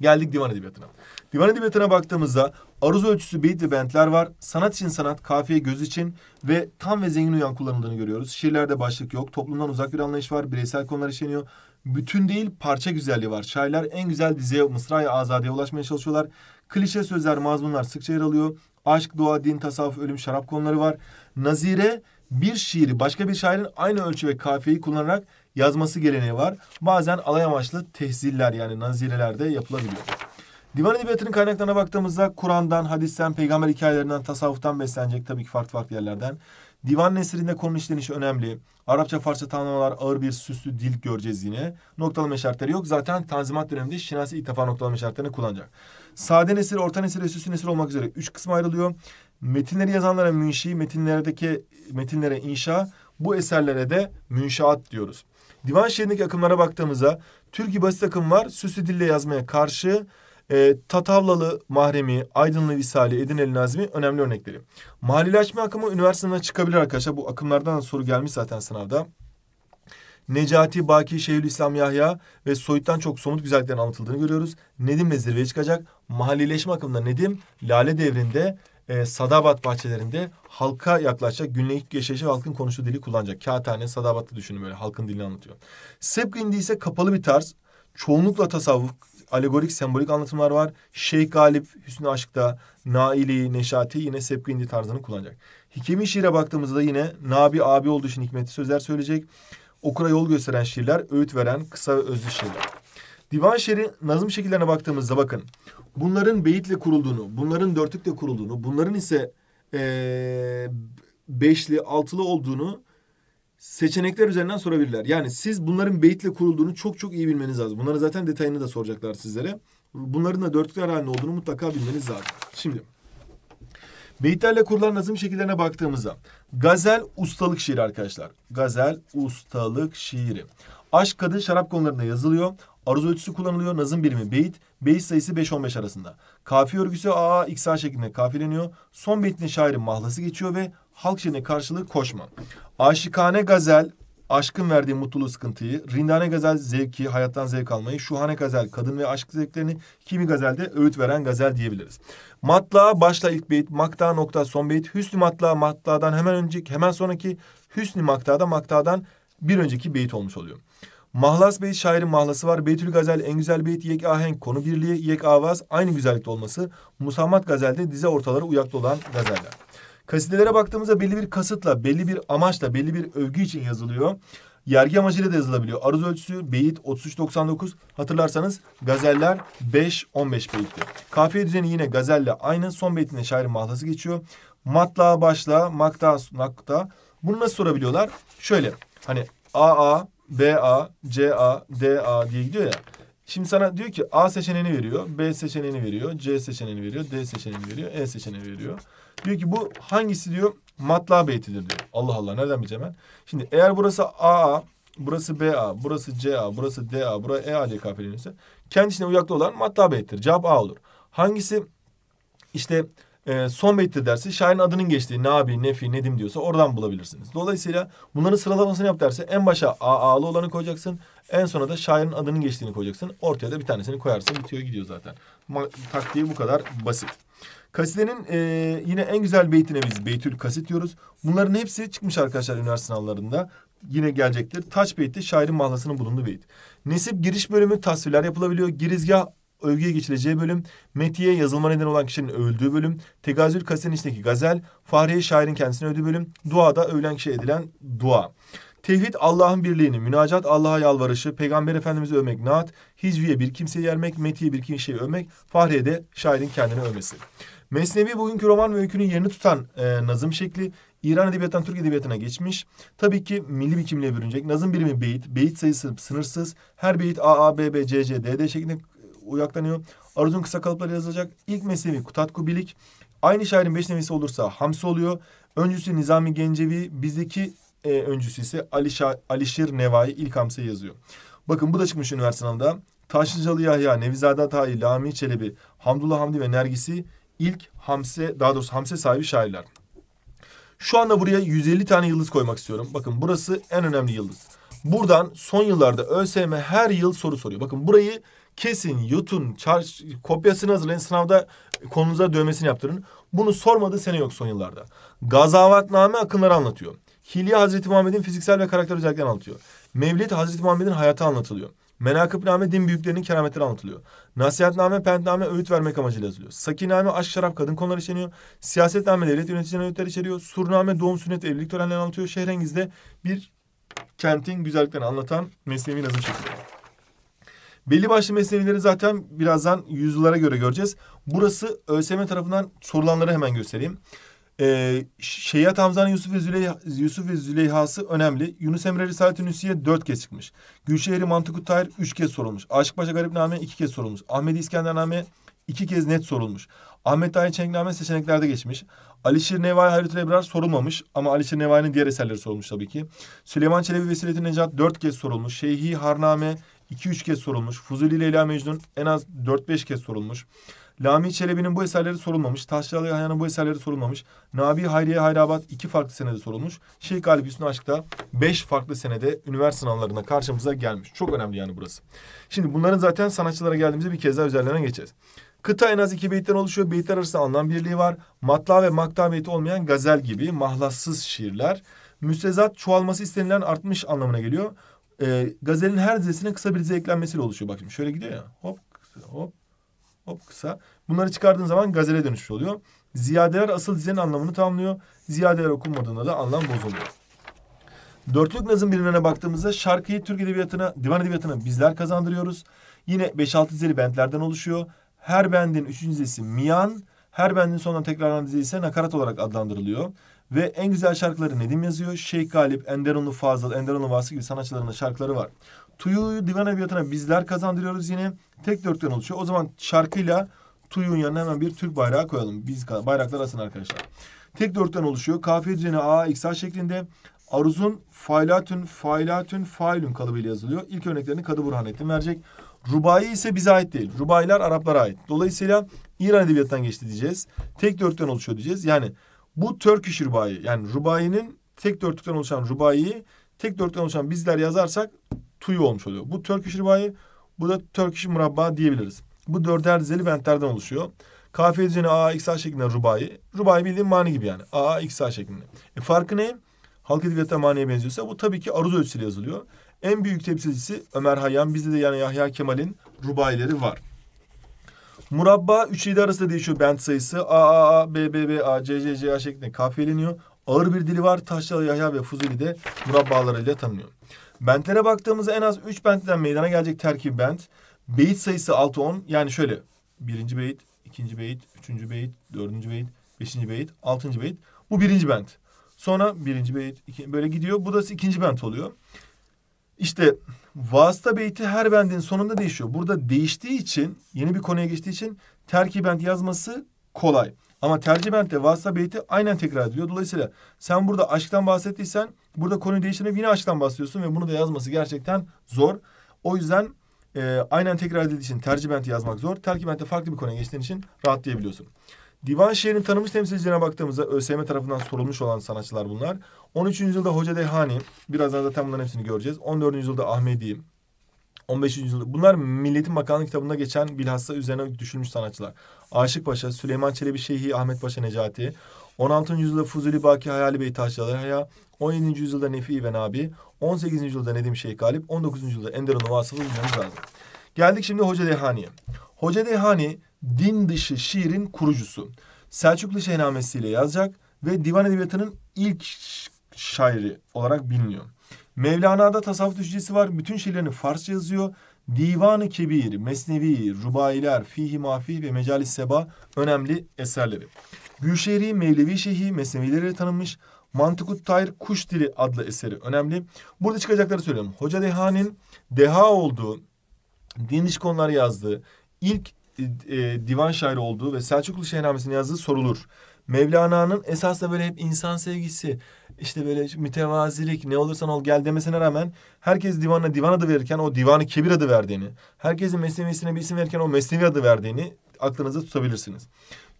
Geldik divan edebiyatına. Divan edebiyatına baktığımızda aruz ölçüsü, beyit ve bentler var. Sanat için sanat, kafiye göz için ve tam ve zengin uyan kullanıldığını görüyoruz. Şiirlerde başlık yok. Toplumdan uzak bir anlayış var. Bireysel konular işleniyor. Bütün değil parça güzelliği var. Şairler en güzel diziye, mısraya, azadeye ulaşmaya çalışıyorlar. Klişe sözler, mazmunlar sıkça yer alıyor. Aşk, doğa, din, tasavvuf, ölüm, şarap konuları var. Nazire bir şiiri başka bir şairin aynı ölçü ve kafiyeyi kullanarak yazması geleneği var. Bazen alay amaçlı tehziller yani nazirelerde yapılabiliyor. Divan edebiyatının kaynaklarına baktığımızda Kur'an'dan, hadisten, peygamber hikayelerinden, tasavvuftan beslenecek tabii ki farklı farklı yerlerden. Divan nesrinde konu işlenişi önemli. Arapça, Farsça tanımlamalar ağır bir süslü dil göreceğiz yine. Noktalama işaretleri yok. Zaten Tanzimat döneminde Şinasi ilk defa noktalama işaretlerini kullanacak. Sade nesir, orta nesir ve süslü nesir olmak üzere üç kısma ayrılıyor. Metinleri yazanlara münşi, metinlerdeki metinlere inşa, bu eserlere de münşaat diyoruz. Divan şiirindeki akımlara baktığımızda Türk basit akım var. Süslü dille yazmaya karşı e, Tatavlalı Mahremi, Aydınlı Visali, Edineli Nazmi önemli örnekleri. Malileşme akımı üniversiteden çıkabilir arkadaşlar. Bu akımlardan soru gelmiş zaten sınavda. Necati, Baki, Şeyhülislam Yahya ve Soyut'tan çok somut güzelliklerin anlatıldığını görüyoruz. Nedim'le zirveye çıkacak. Mahallileşme akımında Nedim, Lale devrinde e, Sadabat bahçelerinde halka yaklaşacak. Günlük yaşayışı halkın konuştuğu dili kullanacak. Kağıthane, Sadabat'ı düşünün böyle halkın dilini anlatıyor. Sebkindi ise kapalı bir tarz. Çoğunlukla tasavvuf, alegorik, sembolik anlatımlar var. Şeyh Galip, Hüsnü Aşk'ta, Naili, Neşati yine Sebkindi tarzını kullanacak. Hikemi şiire baktığımızda yine Nabi abi olduğu için hikmetli sözler söyleyecek. Okura yol gösteren şiirler, öğüt veren kısa ve özlü şiirler. Divan şiiri nazım şekillerine baktığımızda bakın. Bunların beyitle kurulduğunu, bunların dörtlükle kurulduğunu, bunların ise ee, beşli, altılı olduğunu seçenekler üzerinden sorabilirler. Yani siz bunların beyitle kurulduğunu çok çok iyi bilmeniz lazım. Bunların zaten detayını da soracaklar sizlere. Bunların da dörtlükler halinde olduğunu mutlaka bilmeniz lazım. Şimdi beyitlerle kurulan nazım şekillerine baktığımızda gazel ustalık şiiri arkadaşlar. Gazel ustalık şiiri. Aşk, kadın, şarap konularında yazılıyor. Aruz ölçüsü kullanılıyor. Nazım birimi beyit. Beyit sayısı 5-15 arasında. Kafi örgüsü AA, XA şeklinde kafileniyor. Son beytinde şairin mahlası geçiyor ve halk şiirine karşılığı koşma. Aşikane gazel, aşkın verdiği mutluluğu sıkıntıyı, rindane gazel zevki, hayattan zevk almayı, şuhane gazel kadın ve aşk zevklerini, kimi gazelde öğüt veren gazel diyebiliriz. Matla başla ilk beyt, makta nokta son beyt, hüsnü matla matladan hemen önceki, hemen sonraki hüsnü maktada maktadan bir önceki beyt olmuş oluyor. Mahlas Beyt şairin mahlası var. Beytül Gazel en güzel beyt. Yek ahenk konu birliği. Yek avaz aynı güzellikte olması. Musammat Gazel'de dize ortaları uyaklı olan gazeller. Kasidelere baktığımızda belli bir kasıtla, belli bir amaçla, belli bir övgü için yazılıyor. Yergi amacıyla da yazılabiliyor. Aruz ölçüsü beyit 33-99. Hatırlarsanız gazeller 5-15 beyitti. Kafiye düzeni yine gazelle aynı. Son beytinde şairin mahlası geçiyor. Matla, başla, makta, nakta. Bunu nasıl sorabiliyorlar? Şöyle hani AA, BA, CA, DA diye gidiyor ya. Şimdi sana diyor ki A seçeneğini veriyor, B seçeneğini veriyor, C seçeneğini veriyor, D seçeneğini veriyor, E seçeneğini veriyor. Diyor ki bu hangisi diyor matla beytidir diyor. Allah Allah nereden bileceğim ben? Şimdi eğer burası AA, burası BA, burası CA, burası DA, burası EA diye kafeleniyorsa kendi içine uyaklı olan matla beyttir. Cevap A olur. Hangisi işte e, son beyttir derse şairin adının geçtiği Nabi, Nefi, Nedim diyorsa oradan bulabilirsiniz. Dolayısıyla bunların sıralamasını yap derse en başa A, A'lı olanı koyacaksın. En sona da şairin adının geçtiğini koyacaksın. Ortaya da bir tanesini koyarsın bitiyor gidiyor zaten. Taktiği bu kadar basit. Kasidenin e, yine en güzel beytine biz Beytül Kasit diyoruz. Bunların hepsi çıkmış arkadaşlar üniversite sınavlarında. Yine gelecektir. Taç beyti şairin mahlasının bulunduğu beyt. Nesip giriş bölümü tasvirler yapılabiliyor. Girizgah övgüye geçileceği bölüm, metiye yazılma nedeni olan kişinin övüldüğü bölüm, tegazül kasenin içindeki gazel, Fahriye şairin kendisine övdüğü bölüm, duada övülen kişiye edilen dua. Tevhid Allah'ın birliğini, münacat Allah'a yalvarışı, Peygamber Efendimiz'i övmek, naat, hicviye bir kimseyi yermek, metiye bir kimseyi övmek, Fahriye de şairin kendini övmesi. Mesnevi bugünkü roman ve öykünün yerini tutan e, nazım şekli İran edebiyatından Türk edebiyatına geçmiş. Tabii ki milli bir kimliğe bürünecek. Nazım birimi beyit, beyit sayısı sınırsız. Her beyit A, A, B, B, C, C, D, D şeklinde uyaklanıyor. Aruzun kısa kalıpları yazılacak. İlk mesnevi Kutatku Bilik. Aynı şairin beş nevisi olursa Hamsi oluyor. Öncüsü Nizami Gencevi. Bizdeki e, öncüsü ise Alişa, Alişir Nevai ilk hamse yazıyor. Bakın bu da çıkmış üniversite sınavında. Taşlıcalı Yahya, Nevizade Tayi, Lami Çelebi, Hamdullah Hamdi ve Nergis'i ilk hamse, daha doğrusu hamse sahibi şairler. Şu anda buraya 150 tane yıldız koymak istiyorum. Bakın burası en önemli yıldız. Buradan son yıllarda ÖSYM her yıl soru soruyor. Bakın burayı kesin, yutun, çarş, kopyasını hazırlayın. Sınavda konunuza dövmesini yaptırın. Bunu sormadığı sene yok son yıllarda. Gazavatname akınları anlatıyor. Hilye Hazreti Muhammed'in fiziksel ve karakter özelliklerini anlatıyor. Mevlid Hazreti Muhammed'in hayatı anlatılıyor. Menakıbname din büyüklerinin kerametleri anlatılıyor. Nasihatname, pentname öğüt vermek amacıyla yazılıyor. Sakiname aşk, şarap, kadın konuları işleniyor. Siyasetname devlet yöneticilerinin öğütleri içeriyor. Surname doğum, sünnet, evlilik törenlerini anlatıyor. Şehrengiz'de bir kentin güzelliklerini anlatan mesnevi nazım çekiliyor. Belli başlı mesnevileri zaten birazdan yüzyıllara göre göreceğiz. Burası ÖSYM tarafından sorulanları hemen göstereyim. Ee, Şeyhat Hamza'nın Yusuf ve, Züleyha, Yusuf ve Züleyha'sı önemli. Yunus Emre Risalet-i Nüsiye dört kez çıkmış. Gülşehir'i Mantıkut Tahir üç kez sorulmuş. Aşık Paşa Garipname iki kez sorulmuş. Ahmet İskendername iki kez net sorulmuş. Ahmet Tahir Çengname seçeneklerde geçmiş. Alişir Nevai Hayretül Ebrar sorulmamış ama Alişir Nevai'nin diğer eserleri sorulmuş tabii ki. Süleyman Çelebi Vesilettin Necat dört kez sorulmuş. Şeyhi Harname iki üç kez sorulmuş. Fuzuli Leyla Mecnun en az dört beş kez sorulmuş. Lami Çelebi'nin bu eserleri sorulmamış. Taşralı Yahya'nın bu eserleri sorulmamış. Nabi Hayriye Hayrabat iki farklı senede sorulmuş. Şeyh Galip Hüsnü Aşk da beş farklı senede üniversite sınavlarında karşımıza gelmiş. Çok önemli yani burası. Şimdi bunların zaten sanatçılara geldiğimizde bir kez daha üzerlerine geçeceğiz. Kıta en az iki beyitten oluşuyor. Beyitler arasında anlam birliği var. Matla ve makta beyti olmayan gazel gibi mahlassız şiirler. Müstezat çoğalması istenilen artmış anlamına geliyor. Ee, gazelin her dizesine kısa bir dize eklenmesiyle oluşuyor. Bak şimdi şöyle gidiyor ya. Hop hop hop kısa. Bunları çıkardığın zaman gazele dönüşü oluyor. Ziyadeler asıl dizenin anlamını tamamlıyor. Ziyadeler okunmadığında da anlam bozuluyor. Dörtlük nazım birimlerine baktığımızda şarkıyı Türk Edebiyatı'na, divan edebiyatına bizler kazandırıyoruz. Yine 5-6 dizeli bentlerden oluşuyor. Her bendin üçüncü dizesi miyan, her bendin sonuna tekrarlanan dizi ise nakarat olarak adlandırılıyor. Ve en güzel şarkıları Nedim yazıyor. Şeyh Galip, Enderunlu Fazıl, Enderunlu Vası gibi sanatçıların şarkıları var. Tuyu'yu divan edebiyatına bizler kazandırıyoruz yine. Tek dörtten oluşuyor. O zaman şarkıyla Tuyu'nun yanına hemen bir Türk bayrağı koyalım. Biz bayraklar asın arkadaşlar. Tek dörtten oluşuyor. Kafiye düzeni A, X, A şeklinde. Aruzun failatün, failatün, failün kalıbıyla yazılıyor. İlk örneklerini Kadı Burhanettin verecek. Rubai ise bize ait değil. Rubailer Araplara ait. Dolayısıyla İran edebiyatından geçti diyeceğiz. Tek dörtten oluşuyor diyeceğiz. Yani bu Turkish rubai. Yani rubainin tek dörtlükten oluşan rubaiyi tek dörtlükten oluşan bizler yazarsak tuyu olmuş oluyor. Bu Turkish rubai, bu da Turkish murabba diyebiliriz. Bu dörder dizeli bentlerden oluşuyor. Kafiye düzeni A, X, A şeklinde rubai. Rubai bildiğin mani gibi yani. A, X, A şeklinde. E farkı ne? Halk edebiyatta maniye benziyorsa bu tabii ki aruz ölçüsüyle yazılıyor. En büyük temsilcisi Ömer Hayyam. Bizde de yani Yahya Kemal'in rubaileri var. Murabba 3 7 arasında değişiyor bent sayısı. A, A, A, B, B, B, A, C, C, C, A şeklinde kafiyeleniyor. Ağır bir dili var. Taşralı Yahya ve Fuzuli de murabbalarıyla tanınıyor. Bentlere baktığımızda en az 3 bentten meydana gelecek terkib bent. Beyit sayısı 6-10. Yani şöyle. Birinci beyit, ikinci beyit, üçüncü beyit, dördüncü beyit, beşinci beyit, altıncı beyit. Bu birinci bent. Sonra birinci beyit, iki, böyle gidiyor. Bu da ikinci bent oluyor. İşte vasıta beyti her bendin sonunda değişiyor. Burada değiştiği için, yeni bir konuya geçtiği için terkibent yazması kolay. Ama tercihbentte vasıta beyti aynen tekrar ediliyor. Dolayısıyla sen burada aşktan bahsettiysen burada konuyu değiştirip yine aşktan bahsediyorsun ve bunu da yazması gerçekten zor. O yüzden e, aynen tekrar edildiği için tercihbenti yazmak zor. Terkibentte farklı bir konuya geçtiğin için rahatlayabiliyorsun. Divan şiirinin tanınmış temsilcilerine baktığımızda ÖSYM tarafından sorulmuş olan sanatçılar bunlar. 13. yüzyılda Hoca Dehani, birazdan zaten bunların hepsini göreceğiz. 14. yüzyılda Ahmedi, 15. yüzyılda. Bunlar Milletin Bakanlık kitabında geçen bilhassa üzerine düşünmüş sanatçılar. Aşık Paşa, Süleyman Çelebi Şeyhi, Ahmet Paşa Necati. 16. yüzyılda Fuzuli Baki Hayali Bey Taşyalı 17. yüzyılda Nefi ve Nabi. 18. yüzyılda Nedim Şeyh Galip. 19. yüzyılda Enderun Vasıf'ı bilmemiz lazım. Geldik şimdi Hoca Dehani'ye. Hoca Dehani din dışı şiirin kurucusu. Selçuklu Şehnamesi'yle yazacak ve divan edebiyatının ilk şairi olarak biliniyor. Mevlana'da tasavvuf düşüncesi var. Bütün şiirlerini Farsça yazıyor. Divanı Kebir, Mesnevi, Rubailer, Fihi Mafih ve Mecalis Seba önemli eserleri. Gülşehri Mevlevi Şeyhi Mesnevileriyle tanınmış. Mantıkut Tayr Kuş Dili adlı eseri önemli. Burada çıkacakları söylüyorum. Hoca Deha'nın deha olduğu, din dışı konular yazdığı, ilk e, divan şairi olduğu ve Selçuklu Şehnamesi'ni yazdığı sorulur. Mevlana'nın esasında böyle hep insan sevgisi, işte böyle mütevazilik, ne olursan ol gel demesine rağmen herkes divanına divan adı verirken o divanı kebir adı verdiğini, herkesin mesnevisine bir isim verirken o mesnevi adı verdiğini aklınızda tutabilirsiniz.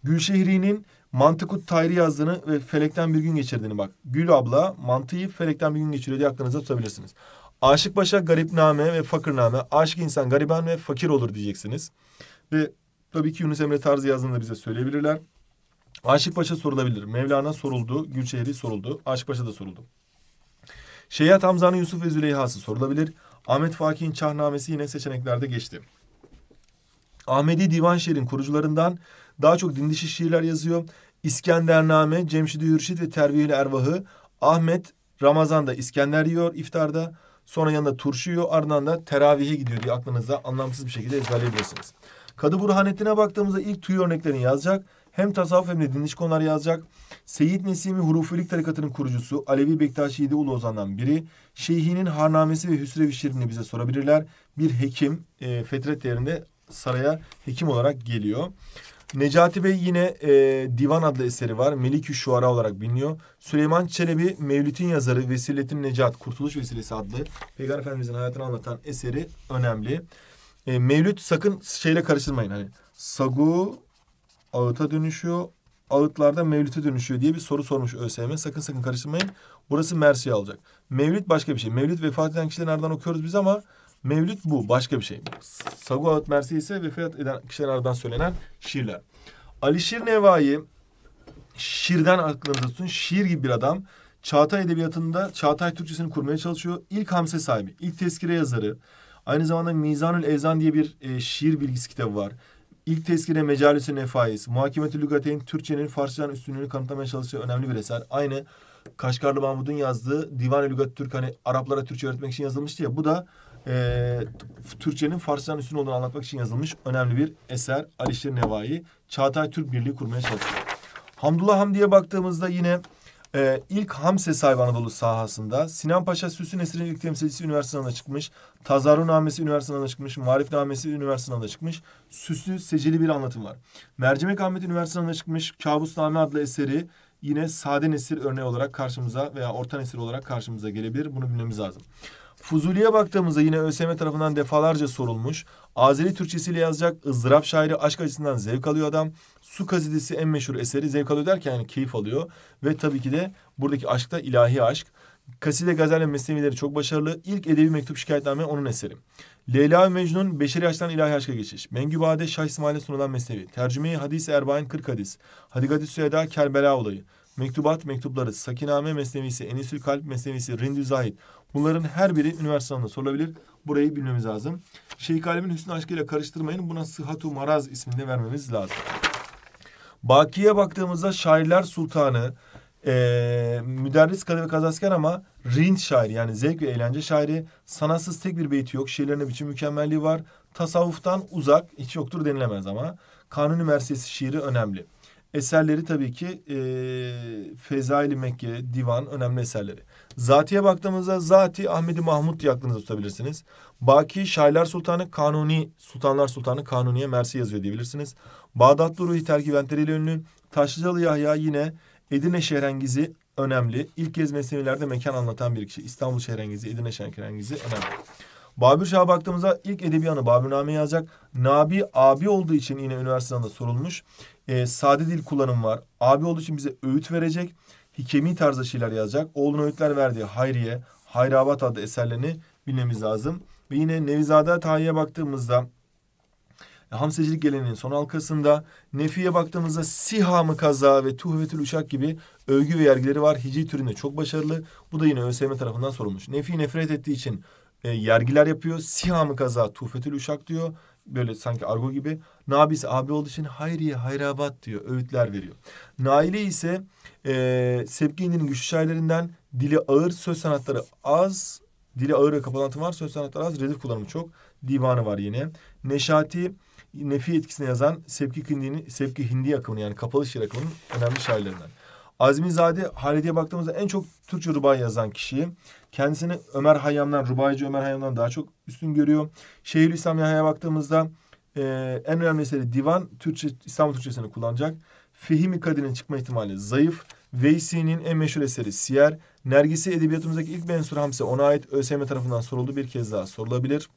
Gülşehri'nin Mantıkut Tayri yazdığını ve felekten bir gün geçirdiğini bak. Gül abla mantıyı felekten bir gün geçiriyor diye aklınıza tutabilirsiniz. Aşık Paşa garipname ve fakirname. Aşık insan gariban ve fakir olur diyeceksiniz. Ve tabii ki Yunus Emre tarzı yazdığını da bize söyleyebilirler. Aşık Paşa sorulabilir. Mevlana soruldu. Gülşehri soruldu. Aşık Paşa da soruldu. Şeyhat Hamza'nın Yusuf ve Züleyha'sı sorulabilir. Ahmet Fakih'in Çahnamesi yine seçeneklerde geçti. Ahmedi Divan Şiir'in kurucularından daha çok dindişi şiirler yazıyor. İskendername, Cemşid-i Hürşit ve Tervihül Ervahı. Ahmet Ramazan'da İskender yiyor iftarda. Sonra yanında turşu yiyor. Ardından da teravihe gidiyor diye aklınızda anlamsız bir şekilde ezberleyebilirsiniz. Kadı Burhanettin'e baktığımızda ilk tüy örneklerini yazacak. Hem tasavvuf hem de dinliş konular yazacak. Seyyid Nesimi Hurufilik tarikatının kurucusu Alevi Bektaşi Yedi Ulu Ozan'dan biri. Şeyhinin Harnamesi ve Hüsrev şiirini bize sorabilirler. Bir hekim e, fetret değerinde saraya hekim olarak geliyor. Necati Bey yine e, Divan adlı eseri var. Melikü Şuara olarak biliniyor. Süleyman Çelebi Mevlüt'ün yazarı Vesilettin Necat Kurtuluş Vesilesi adlı Peygamber Efendimizin hayatını anlatan eseri önemli. E, Mevlüt sakın şeyle karıştırmayın. Hani sagu ağıta dönüşüyor. Ağıtlarda mevlüte dönüşüyor diye bir soru sormuş ÖSYM. Sakın sakın karıştırmayın. Burası Mersi'ye alacak. Mevlüt başka bir şey. Mevlüt vefat eden kişileri nereden okuyoruz biz ama Mevlüt bu. Başka bir şey. Sagu Ağıt Mersi ise vefat eden kişiler aradan söylenen şiirler. Alişir Nevai şiirden aklınızda tutun. Şiir gibi bir adam. Çağatay Edebiyatı'nda Çağatay Türkçesini kurmaya çalışıyor. İlk hamse sahibi, ilk tezkire yazarı. Aynı zamanda Mizanül Evzan diye bir e, şiir bilgisi kitabı var. İlk tezkire Mecalisü Nefais, Muhakemetü Lügateyn Türkçenin Farsçadan üstünlüğünü kanıtlamaya çalıştığı önemli bir eser. Aynı Kaşgarlı Mahmud'un yazdığı Divan-ı Lügat Türk hani Araplara Türkçe öğretmek için yazılmıştı ya. Bu da e, Türkçenin Farsçadan üstün olduğunu anlatmak için yazılmış önemli bir eser. Alişir Nevai, Çağatay Türk Birliği kurmaya çalışıyor. Hamdullah Hamdi'ye baktığımızda yine e, ilk Hamse sahibi Anadolu sahasında Sinan Paşa Süsü Nesir'in ilk temsilcisi üniversiteden çıkmış. Tazarun Namesi üniversiteden çıkmış. Marif Namesi üniversiteden çıkmış. Süslü secili bir anlatım var. Mercimek Ahmet üniversiteden çıkmış. Kabusname adlı eseri yine sade nesir örneği olarak karşımıza veya orta nesir olarak karşımıza gelebilir. Bunu bilmemiz lazım. Fuzuli'ye baktığımızda yine ÖSYM tarafından defalarca sorulmuş. Azeri Türkçesiyle yazacak ızdırap şairi aşk acısından zevk alıyor adam. Su Kazidesi en meşhur eseri zevk alıyor derken yani keyif alıyor. Ve tabii ki de buradaki aşk da ilahi aşk. Kaside Gazel ve Mesnevileri çok başarılı. İlk edebi mektup şikayetname onun eseri. Leyla ve Mecnun Beşeri Yaştan ilahi aşka geçiş. Mengübade Şah İsmail'e sunulan mesnevi. Tercümeyi Hadis-i Erbain 40 hadis. Hadigat-ı Süheda Kerbela olayı. Mektubat, mektupları, Sakiname Mesnevisi, Enisül Kalp Mesnevisi, Rindü Zahid. Bunların her biri üniversitede sorulabilir. Burayı bilmemiz lazım. Şeyh Halim'in Hüsnü aşkıyla karıştırmayın. Buna Sıhhatu Maraz ismini vermemiz lazım. Baki'ye baktığımızda şairler sultanı, e, müderris kadı kazasker ama rind şairi yani zevk ve eğlence şairi. Sanatsız tek bir beyti yok. Şiirlerine biçim mükemmelliği var. Tasavvuftan uzak, hiç yoktur denilemez ama. Kanuni Mersiyesi şiiri önemli. Eserleri tabii ki e, Fezaili Mekke, Divan önemli eserleri. Zati'ye baktığımızda Zati Ahmedi Mahmut diye aklınızda tutabilirsiniz. Baki Şairler Sultanı Kanuni, Sultanlar Sultanı Kanuni'ye Mersi yazıyor diyebilirsiniz. Bağdatlı Ruhi terkibentleriyle ünlü. Taşlıcalı Yahya yine Edirne Şehrengizi önemli. İlk kez mesnevilerde mekan anlatan bir kişi. İstanbul Şehrengizi, Edirne Şehrengizi önemli. Babür Şah'a baktığımızda ilk edebi anı Babürname yazacak. Nabi abi olduğu için yine üniversitede sorulmuş. E, sade dil kullanım var. Abi olduğu için bize öğüt verecek. Hikemi tarzda şeyler yazacak. Oğluna öğütler verdiği Hayriye, Hayrabat adlı eserlerini bilmemiz lazım. Ve yine Nevizade Tahi'ye baktığımızda Hamsecilik geleneğinin son halkasında Nefi'ye baktığımızda Sihamı Kaza ve Tuhvetül Uşak gibi övgü ve yergileri var. Hicri türünde çok başarılı. Bu da yine ÖSYM tarafından sorulmuş. Nefi nefret ettiği için e, yergiler yapıyor. Sihamı Kaza, Tuhvetül Uşak diyor. Böyle sanki argo gibi. Nabis abi olduğu için Hayriye, Hayrabat diyor. Öğütler veriyor. Naili ise e, İndi'nin güçlü şairlerinden dili ağır, söz sanatları az. Dili ağır ve kapalı var. Söz sanatları az. Redif kullanımı çok. Divanı var yine. Neşati nefi etkisine yazan Sevki Hindi'nin Sevki Hindi akımını yani kapalı şiir akımının önemli şairlerinden. Azmizade Halide'ye baktığımızda en çok Türkçe rubai yazan kişi. Kendisini Ömer Hayyam'dan, rubaycı Ömer Hayyam'dan daha çok üstün görüyor. Şeyhülislam Yahya'ya baktığımızda e, en önemli eseri divan Türkçe, İstanbul Türkçesini kullanacak. Fehimi Kadir'in çıkma ihtimali zayıf. Veysi'nin en meşhur eseri Siyer. Nergisi edebiyatımızdaki ilk mensur hamse ona ait ÖSYM tarafından soruldu. Bir kez daha sorulabilir.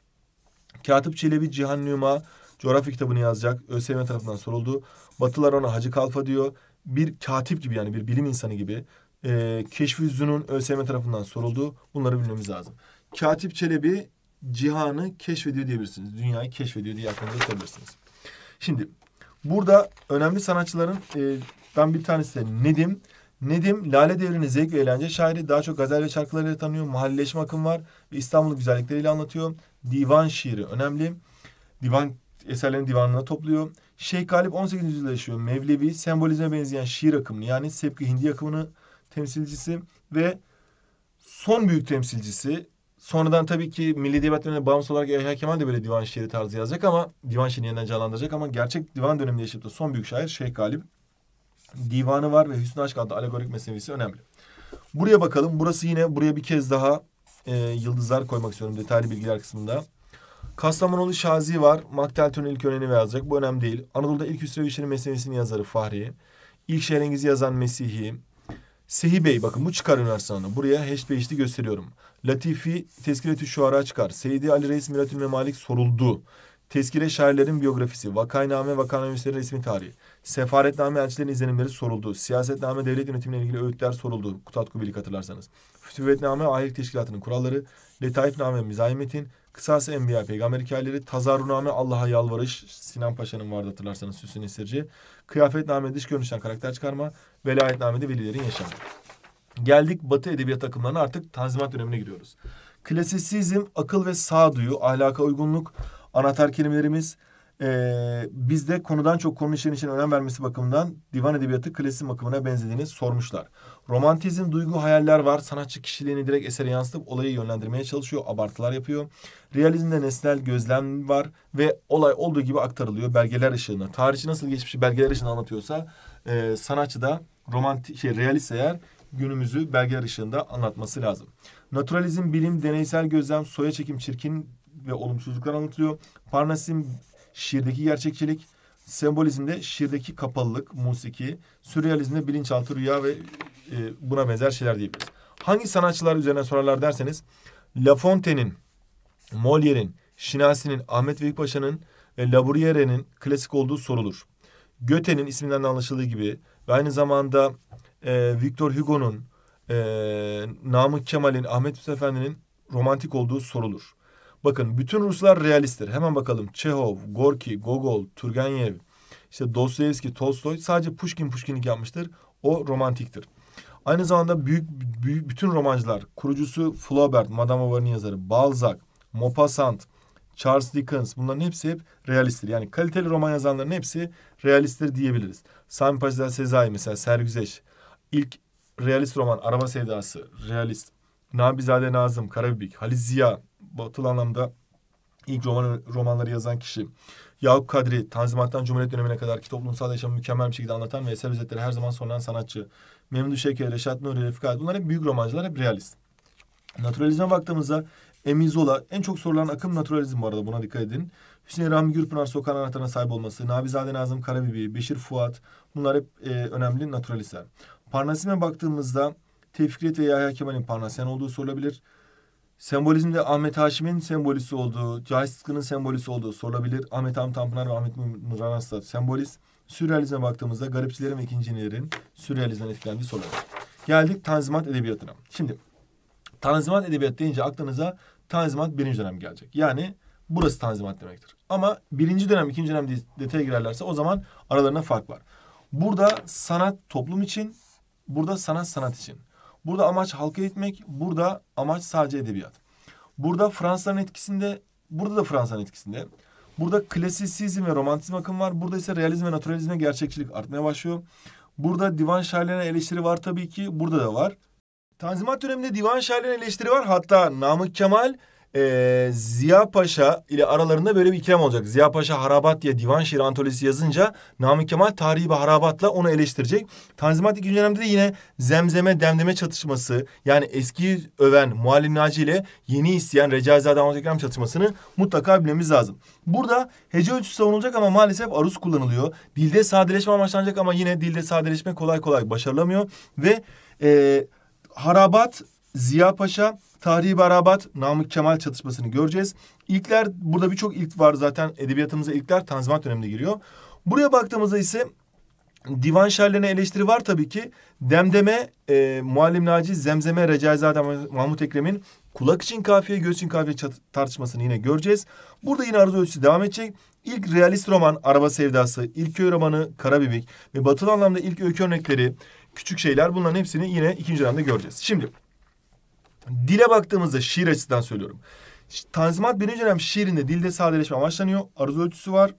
Katip Çelebi Cihan Nüma coğrafya kitabını yazacak. ÖSYM tarafından soruldu. Batılar ona Hacı Kalfa diyor. Bir katip gibi yani bir bilim insanı gibi. Ee, Keşfi Zünun ÖSYM tarafından soruldu. Bunları bilmemiz lazım. Katip Çelebi cihanı keşfediyor diyebilirsiniz. Dünyayı keşfediyor diye aklınıza tutabilirsiniz. Şimdi burada önemli sanatçıların e, ben bir tanesi de Nedim. Nedim Lale Devri'nin zevk ve eğlence şairi daha çok gazel ve şarkılarıyla tanıyor. Mahalleleşme akım var ve İstanbul güzellikleriyle anlatıyor. Divan şiiri önemli. Divan eserlerini divanına topluyor. Şeyh Galip 18. yüzyılda yaşıyor. Mevlevi sembolizme benzeyen şiir akımını yani Sepki Hindi akımını temsilcisi ve son büyük temsilcisi Sonradan tabii ki Milli Edebiyat döneminde bağımsız olarak Yahya Kemal de böyle divan şiiri tarzı yazacak ama divan şiirini yeniden canlandıracak ama gerçek divan döneminde yaşayıp da son büyük şair Şeyh Galip. Divanı var ve Hüsnü Aşk adlı alegorik mesnevisi önemli. Buraya bakalım. Burası yine buraya bir kez daha e, yıldızlar koymak istiyorum detaylı bilgiler kısmında. Kastamonulu Şazi var. Makteltür'ün ilk örneğini yazacak. Bu önemli değil. Anadolu'da ilk Hüsrev İşleri mesnevisini yazarı Fahri. İlk Şehrengizi yazan Mesihi. Sehi Bey bakın bu çıkar üniversiteden. Buraya HPH'li gösteriyorum. Latifi Tezkiretü Şuara çıkar. Seydi Ali Reis Miratül Memalik soruldu. Tezkire şairlerin biyografisi, vakayname, vakanamesleri resmi tarihi, sefaretname elçilerin izlenimleri soruldu. Siyasetname devlet yönetimiyle ilgili öğütler soruldu. Kutat Kubilik hatırlarsanız. Fütüvetname ahiret teşkilatının kuralları, letaifname mizahi metin, kısası enbiya peygamber hikayeleri, tazarruname Allah'a yalvarış, Sinan Paşa'nın vardı hatırlarsanız Süsün Esirci, kıyafetname dış görünüşten karakter çıkarma, velayetname de velilerin yaşamı. Geldik Batı edebiyat akımlarına artık Tanzimat dönemine giriyoruz. Klasisizm, akıl ve sağduyu, ahlaka uygunluk, anahtar kelimelerimiz. Ee, bizde konudan çok konu işin için önem vermesi bakımından divan edebiyatı klasizm akımına benzediğini sormuşlar. Romantizm, duygu, hayaller var. Sanatçı kişiliğini direkt esere yansıtıp olayı yönlendirmeye çalışıyor, abartılar yapıyor. Realizmde nesnel gözlem var ve olay olduğu gibi aktarılıyor belgeler ışığında. Tarihçi nasıl geçmişi belgeler ışığında anlatıyorsa e, sanatçı da romantik şey realist eğer günümüzü belgeler ışığında anlatması lazım. Naturalizm, bilim, deneysel gözlem, soya çekim, çirkin ve olumsuzluklar anlatılıyor. Parnasizm, şiirdeki gerçekçilik, sembolizmde şiirdeki kapalılık, musiki, sürrealizmde bilinçaltı, rüya ve e, buna benzer şeyler diyebiliriz. Hangi sanatçılar üzerine sorarlar derseniz, La Fontaine'in, Molière'in, Şinasi'nin, Ahmet Vehbi Paşa'nın ve Labouriere'nin klasik olduğu sorulur. Goethe'nin isminden de anlaşıldığı gibi ve aynı zamanda e, Victor Hugo'nun, e, Namık Kemal'in, Ahmet Mithat Efendi'nin romantik olduğu sorulur. Bakın bütün Ruslar realisttir. Hemen bakalım. Çehov, Gorki, Gogol, Turgenev, işte Dostoyevski, Tolstoy sadece Pushkin Pushkinlik yapmıştır. O romantiktir. Aynı zamanda büyük, büyük bütün romancılar, kurucusu Flaubert, Madame Bovary'nin yazarı, Balzac, Maupassant, Charles Dickens bunların hepsi hep realisttir. Yani kaliteli roman yazanların hepsi realisttir diyebiliriz. Sami Paşa'dan Sezai mesela Sergüzeş, ilk realist roman Araba Sevdası, realist. Nabizade Nazım, Karabibik, Halis Ziya, batılı anlamda ilk roman, romanları yazan kişi. Yakup Kadri, Tanzimat'tan Cumhuriyet dönemine kadar ki toplumsal yaşamı mükemmel bir şekilde anlatan ve eser özetleri her zaman sorulan sanatçı. Memduh Şeker, Reşat Nuri, Refik Halit. Bunlar hep büyük romancılar, hep realist. Naturalizme baktığımızda Emizola en çok sorulan akım naturalizm bu arada buna dikkat edin. Hüseyin Rahmi Gürpınar sokağın anahtarına sahip olması, Nabizade Nazım Karabibi, Beşir Fuat bunlar hep e, önemli naturalistler. Parnasime baktığımızda Tevfikret ve Yahya Kemal'in Parnasyen olduğu sorulabilir. Sembolizmde Ahmet Haşim'in sembolisi olduğu, Cahit Sıtkı'nın sembolisi olduğu sorulabilir. Ahmet Hamit Tanpınar ve Ahmet Nurhan Aslan sembolist. Sürrealizme baktığımızda garipçilerin ve ikincilerin sürrealizmden etkilendiği sorulabilir. Geldik Tanzimat Edebiyatı'na. Şimdi Tanzimat Edebiyatı deyince aklınıza Tanzimat birinci dönem gelecek. Yani burası Tanzimat demektir. Ama birinci dönem, ikinci dönem detaya girerlerse o zaman aralarında fark var. Burada sanat toplum için, burada sanat sanat için. Burada amaç halka eğitmek, burada amaç sadece edebiyat. Burada Fransa'nın etkisinde, burada da Fransa'nın etkisinde. Burada klasisizm ve romantizm akım var. Burada ise realizm ve naturalizme gerçekçilik artmaya başlıyor. Burada divan şairlerine eleştiri var tabii ki. Burada da var. Tanzimat döneminde divan şairlerine eleştiri var. Hatta Namık Kemal e, Ziya Paşa ile aralarında böyle bir ikilem olacak. Ziya Paşa Harabat diye divan şiir antolojisi yazınca Namık Kemal tarihi ve harabatla onu eleştirecek. Tanzimat ikinci dönemde de yine zemzeme demdeme çatışması yani eski öven Muallim Naci ile yeni isteyen Recaizade Ahmet Ekrem çatışmasını mutlaka bilmemiz lazım. Burada hece ölçüsü savunulacak ama maalesef aruz kullanılıyor. Dilde sadeleşme amaçlanacak ama yine dilde sadeleşme kolay kolay başarılamıyor. Ve e, Harabat, Ziya Paşa, Tarihi Barabat, Namık Kemal çatışmasını göreceğiz. İlkler, burada birçok ilk var zaten edebiyatımıza ilkler Tanzimat döneminde giriyor. Buraya baktığımızda ise divan şairlerine eleştiri var tabii ki. Demdeme, e, Muallim Naci, Zemzeme, Recaizade Mahmut Ekrem'in kulak için kafiye, göz için kafiye tartışmasını yine göreceğiz. Burada yine arzu ölçüsü devam edecek. İlk realist roman Araba Sevdası, ilk köy romanı Karabibik ve batılı anlamda ilk öykü örnekleri, küçük şeyler bunların hepsini yine ikinci dönemde göreceğiz. Şimdi dile baktığımızda şiir açısından söylüyorum. Tanzimat birinci dönem şiirinde dilde sadeleşme amaçlanıyor. Arzu ölçüsü var.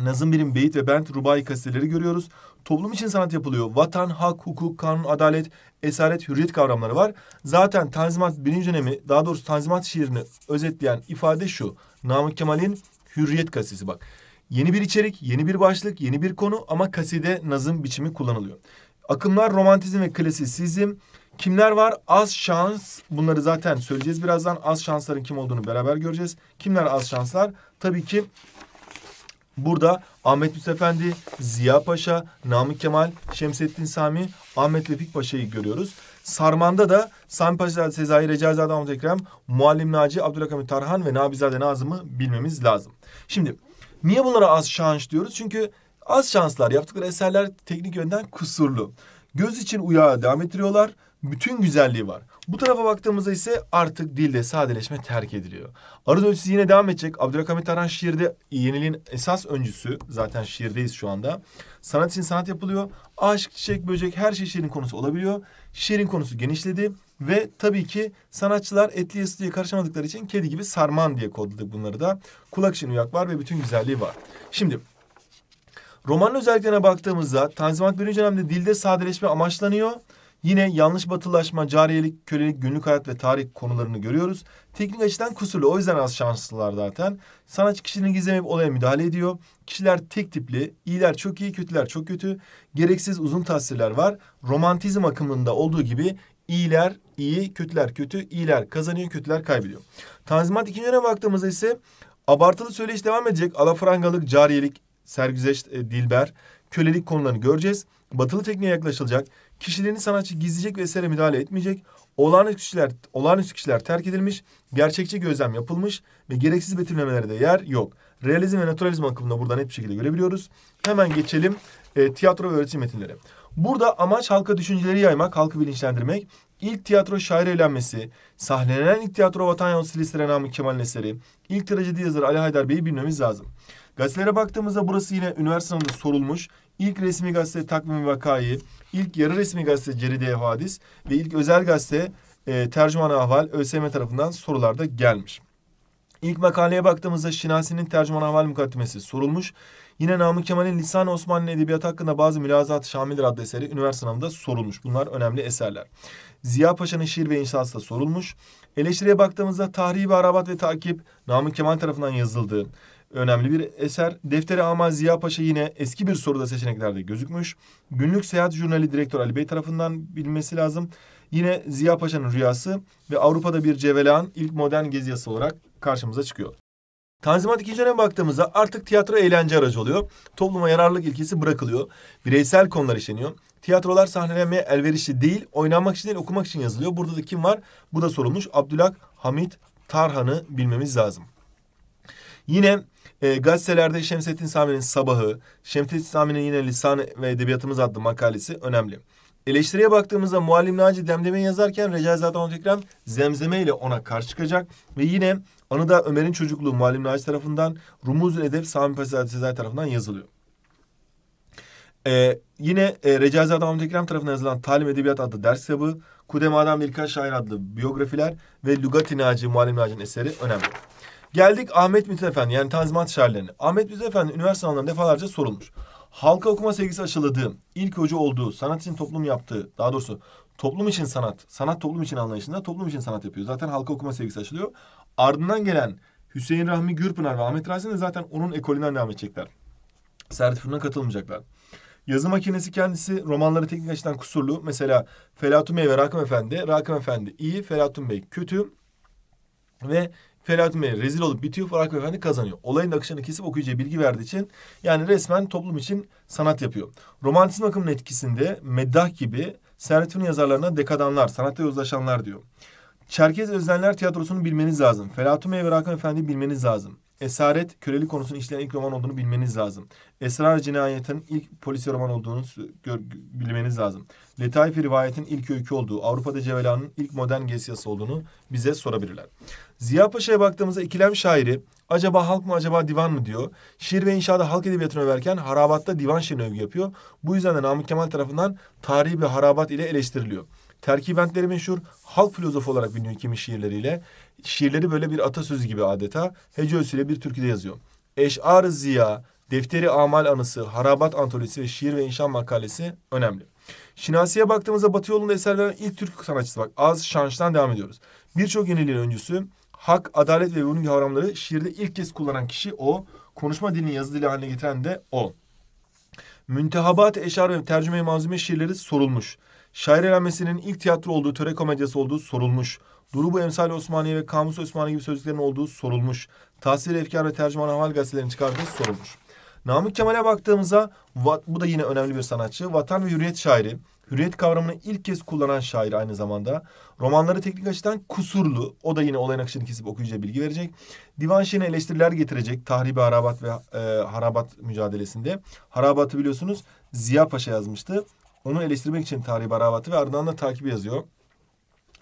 Nazım birim, beyit ve bent, rubai kasideleri görüyoruz. Toplum için sanat yapılıyor. Vatan, hak, hukuk, kanun, adalet, esaret, hürriyet kavramları var. Zaten Tanzimat birinci dönemi, daha doğrusu Tanzimat şiirini özetleyen ifade şu. Namık Kemal'in hürriyet kasidesi bak. Yeni bir içerik, yeni bir başlık, yeni bir konu ama kaside nazım biçimi kullanılıyor. Akımlar romantizm ve klasisizm. Kimler var? Az şans. Bunları zaten söyleyeceğiz birazdan. Az şansların kim olduğunu beraber göreceğiz. Kimler az şanslar? Tabii ki burada Ahmet Müsef Efendi, Ziya Paşa, Namık Kemal, Şemsettin Sami, Ahmet Vefik Paşa'yı görüyoruz. Sarman'da da Sami Paşa, Sezai Recaizade Ahmet Ekrem, Muallim Naci, Abdülhamit Tarhan ve Nabizade Nazım'ı bilmemiz lazım. Şimdi niye bunlara az şans diyoruz? Çünkü az şanslar, yaptıkları eserler teknik yönden kusurlu. Göz için uyağı devam ettiriyorlar. Bütün güzelliği var. Bu tarafa baktığımızda ise artık dilde sadeleşme terk ediliyor. Arız ölçüsü yine devam edecek. Abdülhamit Tarhan şiirde yeniliğin esas öncüsü. Zaten şiirdeyiz şu anda. Sanat için sanat yapılıyor. Aşk, çiçek, böcek her şey şiirin konusu olabiliyor. Şiirin konusu genişledi. Ve tabii ki sanatçılar etli ısıtıya karışamadıkları için kedi gibi sarman diye kodladık bunları da. Kulak için uyak var ve bütün güzelliği var. Şimdi romanın özelliklerine baktığımızda Tanzimat 1. dönemde dilde sadeleşme amaçlanıyor. Yine yanlış batılaşma, cariyelik, kölelik, günlük hayat ve tarih konularını görüyoruz. Teknik açıdan kusurlu. O yüzden az şanslılar zaten. Sanatçı kişinin gizlemeyip olaya müdahale ediyor. Kişiler tek tipli. iyiler çok iyi, kötüler çok kötü. Gereksiz uzun tasvirler var. Romantizm akımında olduğu gibi iyiler iyi, kötüler kötü, iyiler kazanıyor, kötüler kaybediyor. Tanzimat ikinci baktığımızda ise abartılı söyleyiş devam edecek. Alafrangalık, cariyelik, sergüzeşt, e, dilber, kölelik konularını göreceğiz. Batılı tekniğe yaklaşılacak. Kişilerini sanatçı gizleyecek ve esere müdahale etmeyecek. Olağanüstü kişiler, olağanüstü kişiler terk edilmiş. Gerçekçi gözlem yapılmış ve gereksiz betimlemelere de yer yok. Realizm ve naturalizm akımını buradan net bir şekilde görebiliyoruz. Hemen geçelim e, tiyatro ve öğretim metinleri. Burada amaç halka düşünceleri yaymak, halkı bilinçlendirmek. İlk tiyatro şair eğlenmesi, sahnelenen ilk tiyatro Vatan Yolu Silistire Namık Kemal'in eseri, ilk trajedi yazarı Ali Haydar Bey'i bilmemiz lazım. Gazetelere baktığımızda burası yine üniversite sorulmuş. İlk resmi gazete Takvim Vakayı, ilk yarı resmi gazete Ceride Hadis ve ilk özel gazete e, Tercüman Ahval ÖSYM tarafından sorularda gelmiş. İlk makaleye baktığımızda Şinasi'nin Tercüman Ahval mukaddimesi sorulmuş. Yine Namık Kemal'in Lisan-ı Osmanlı Edebiyatı hakkında bazı mülazat Şamildir adlı eseri üniversite sınavında sorulmuş. Bunlar önemli eserler. Ziya Paşa'nın şiir ve inşası da sorulmuş. Eleştiriye baktığımızda Tahribi Arabat ve Takip Namık Kemal tarafından yazıldığı önemli bir eser. Defteri Amal Ziya Paşa yine eski bir soruda seçeneklerde gözükmüş. Günlük Seyahat Jurnali Direktör Ali Bey tarafından bilinmesi lazım. Yine Ziya Paşa'nın rüyası ve Avrupa'da bir cevelan ilk modern gezi yazısı olarak karşımıza çıkıyor. Tanzimat ikinci döneme baktığımızda artık tiyatro eğlence aracı oluyor. Topluma yararlılık ilkesi bırakılıyor. Bireysel konular işleniyor. Tiyatrolar sahnelenmeye elverişli değil, oynanmak için değil okumak için yazılıyor. Burada da kim var? Bu da sorulmuş. Abdülhak Hamit Tarhan'ı bilmemiz lazım. Yine e, gazetelerde Şemsettin Sami'nin Sabahı, Şemsettin Sami'nin yine Lisan ve Edebiyatımız adlı makalesi önemli. Eleştiriye baktığımızda Muallim Naci Demdeme yazarken Recaizade Mahmut Ekrem Zemzeme ile ona karşı çıkacak. Ve yine anıda Ömer'in çocukluğu Muallim Naci tarafından, Rumuzul Edep Sami Paşa Sezai tarafından yazılıyor. Ee, yine e, Recaizade Mahmut Ekrem tarafından yazılan Talim Edebiyat adlı ders kitabı, Kudem Adam Birkaç Şair adlı biyografiler ve Lugati Naci Muallim Naci'nin eseri önemli. Geldik Ahmet Mithat Efendi yani Tanzimat şairlerine. Ahmet Mithat Efendi üniversite sınavlarında defalarca sorulmuş. Halka okuma sevgisi aşıladığı, ilk hoca olduğu, sanat için toplum yaptığı, daha doğrusu toplum için sanat, sanat toplum için anlayışında toplum için sanat yapıyor. Zaten halka okuma sevgisi aşılıyor. Ardından gelen Hüseyin Rahmi Gürpınar ve Ahmet Rasim de zaten onun ekolünden devam edecekler. Servet Fırın'a katılmayacaklar. Yazı makinesi kendisi romanları teknik açıdan kusurlu. Mesela Felatun Bey ve Rakım Efendi. Rakım Efendi iyi, Felatun Bey kötü. Ve Felatun Bey rezil olup bitiyor, Rakım Efendi kazanıyor. Olayın akışını kesip okuyucuya bilgi verdiği için yani resmen toplum için sanat yapıyor. Romantizm akımının etkisinde Meddah gibi Servet yazarlarına dekadanlar, sanatta yozlaşanlar diyor. Çerkez Özdenler tiyatrosunu bilmeniz lazım. Felatun Bey ve Rakım Efendi bilmeniz lazım. Esaret, kölelik konusunu işleyen ilk roman olduğunu bilmeniz lazım. Esrar Cinayet'in ilk polisi roman olduğunu gör, bilmeniz lazım. Letaif Rivayet'in ilk öykü olduğu, Avrupa'da Cevelan'ın ilk modern gesiyası olduğunu bize sorabilirler. Ziya Paşa'ya baktığımızda ikilem şairi, acaba halk mı acaba divan mı diyor. Şiir ve inşaada halk edebiyatını överken harabatta divan şiirine övgü yapıyor. Bu yüzden de Namık Kemal tarafından tarihi bir harabat ile eleştiriliyor. Terkibentleri meşhur halk filozofu olarak biliniyor kimi şiirleriyle. Şiirleri böyle bir atasözü gibi adeta. Hece ölçüsüyle bir türküde yazıyor. Eş'ar-ı Ziya, Defteri Amal Anısı, Harabat Antolojisi ve Şiir ve İnşa Makalesi önemli. Şinasi'ye baktığımızda Batı yolunda eser veren ilk Türk sanatçısı bak. Az Şanş'tan devam ediyoruz. Birçok yeniliğin öncüsü. Hak, adalet ve bunun kavramları şiirde ilk kez kullanan kişi o. Konuşma dilini yazı dili haline getiren de o. Müntehabat, eşar ve tercüme-i manzume şiirleri sorulmuş. Şair elenmesinin ilk tiyatro olduğu, töre komedyası olduğu sorulmuş. Durubu Emsal Osmaniye ve Kamus Osmaniye gibi sözcüklerin olduğu sorulmuş. Tahsil Efkar ve Tercüman Haval gazetelerini çıkardığı sorulmuş. Namık Kemal'e baktığımızda bu da yine önemli bir sanatçı. Vatan ve hürriyet şairi. Hürriyet kavramını ilk kez kullanan şair aynı zamanda. Romanları teknik açıdan kusurlu. O da yine olayın akışını kesip okuyucuya bilgi verecek. Divan şiirine eleştiriler getirecek. Tahribi harabat ve e, harabat mücadelesinde. Harabatı biliyorsunuz Ziya Paşa yazmıştı. Onu eleştirmek için tarihi harabatı ve ardından da takibi yazıyor.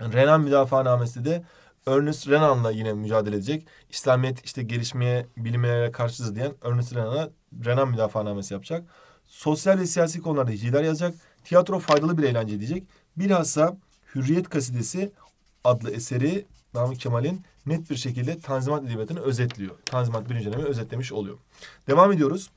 Renan müdafaanamesi de Ernest Renan'la yine mücadele edecek. İslamiyet işte gelişmeye, bilimlere karşıdır diyen Ernest Renan'a Renan müdafaanamesi yapacak. Sosyal ve siyasi konularda hiciler yazacak. Tiyatro faydalı bir eğlence diyecek. Bilhassa Hürriyet Kasidesi adlı eseri Namık Kemal'in net bir şekilde Tanzimat Edebiyatı'nı özetliyor. Tanzimat birinci dönemi özetlemiş oluyor. Devam ediyoruz.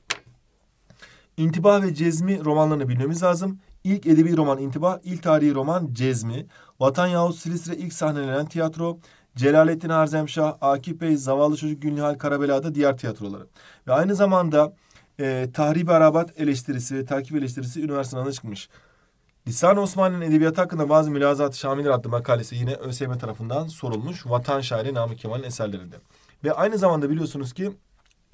İntibah ve Cezmi romanlarını bilmemiz lazım. İlk edebi roman İntibah, ilk tarihi roman Cezmi. Vatan yahut Silistre ilk sahnelenen tiyatro. Celalettin Harzemşah, Akif Bey, Zavallı Çocuk Gülnihal Karabela'da diğer tiyatroları. Ve aynı zamanda e, Tahrib Arabat eleştirisi takip eleştirisi üniversiteden çıkmış. Lisan Osmanlı'nın edebiyatı hakkında bazı mülazat-ı şamiller adlı makalesi yine ÖSYM tarafından sorulmuş. Vatan şairi Namık Kemal'in eserlerinde. Ve aynı zamanda biliyorsunuz ki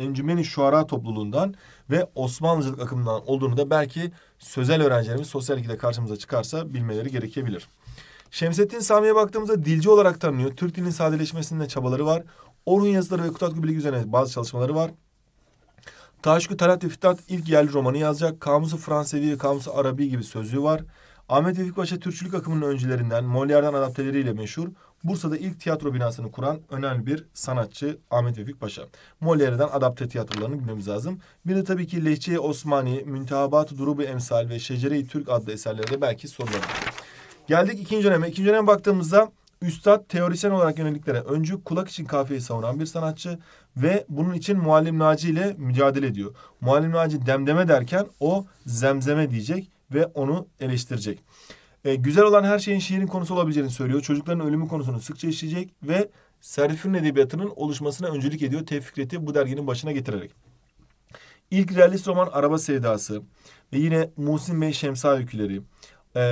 Encümeni Şuara topluluğundan ve Osmanlıcılık akımından olduğunu da belki sözel öğrencilerimiz sosyal ilgide karşımıza çıkarsa bilmeleri gerekebilir. Şemsettin Sami'ye baktığımızda dilci olarak tanınıyor. Türk dilinin sadeleşmesinde çabaları var. Orhun yazıları ve Kutatku Bilgi üzerine bazı çalışmaları var. Taşku Talat ve Fütat ilk yerli romanı yazacak. Kamusu Fransevi ve Kamusu Arabi gibi sözlüğü var. Ahmet Vefik Paşa Türkçülük akımının öncülerinden Molière'den adapteleriyle meşhur. Bursa'da ilk tiyatro binasını kuran önemli bir sanatçı Ahmet Vefik Paşa. Molière'den adapte tiyatrolarını bilmemiz lazım. Bir de tabii ki Lehçe Osmani, Müntehabat Durubu Emsal ve Şecere-i Türk adlı eserlerde belki sorular. Geldik ikinci döneme. İkinci döneme baktığımızda Üstad teorisyen olarak yöneliklere öncü kulak için kafiyeyi savunan bir sanatçı ve bunun için Muallim Naci ile mücadele ediyor. Muallim Naci demdeme derken o zemzeme diyecek ve onu eleştirecek. E, güzel olan her şeyin şiirin konusu olabileceğini söylüyor. Çocukların ölümü konusunu sıkça işleyecek ve Serif'in edebiyatının oluşmasına öncülük ediyor Tevfikret'i bu derginin başına getirerek. İlk realist roman Araba Sevdası ve yine Muhsin Bey Şemsa Öyküleri, e,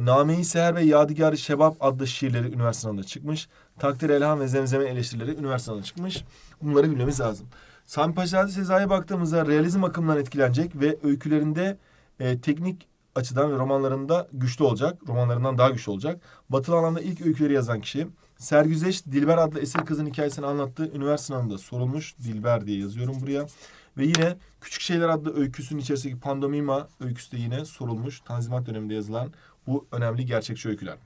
Name-i Seher ve Yadigar-ı Şebap adlı şiirleri üniversitede çıkmış. Takdir Elham ve Zemzeme eleştirileri üniversitede çıkmış. Bunları bilmemiz lazım. Sami Paşa'da Sezai'ye baktığımızda realizm akımından etkilenecek ve öykülerinde e, teknik açıdan ve romanlarında güçlü olacak. Romanlarından daha güçlü olacak. Batılı alanda ilk öyküleri yazan kişi. Sergüzeş Dilber adlı esir kızın hikayesini anlattığı üniversite sınavında sorulmuş. Dilber diye yazıyorum buraya. Ve yine Küçük Şeyler adlı öyküsünün içerisindeki Pandomima öyküsü de yine sorulmuş. Tanzimat döneminde yazılan bu önemli gerçekçi öyküler.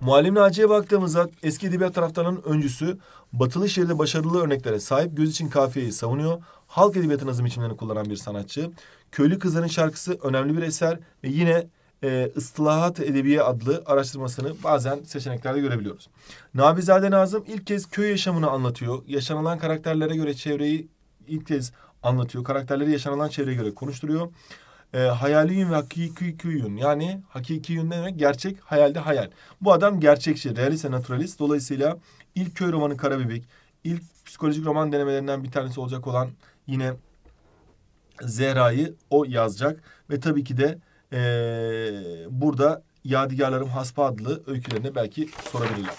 Muallim Naci'ye baktığımızda eski edebiyat taraftarının öncüsü batılı şiirde başarılı örneklere sahip göz için kafiyeyi savunuyor. Halk edebiyatı nazım biçimlerini kullanan bir sanatçı. Köylü Kızların Şarkısı önemli bir eser ve yine e, Istilahat Edebiye adlı araştırmasını bazen seçeneklerde görebiliyoruz. Nabizade Nazım ilk kez köy yaşamını anlatıyor. Yaşanılan karakterlere göre çevreyi ilk kez anlatıyor. Karakterleri yaşanılan çevreye göre konuşturuyor. E, hayaliyün ve hakikiyün yani hakikiyün ne demek? Gerçek, hayalde hayal. Bu adam gerçekçi, realist naturalist. Dolayısıyla İlk köy romanı Karabibik. İlk psikolojik roman denemelerinden bir tanesi olacak olan yine Zehra'yı o yazacak. Ve tabii ki de ee, burada Yadigarlarım Haspa adlı öykülerini belki sorabilirler.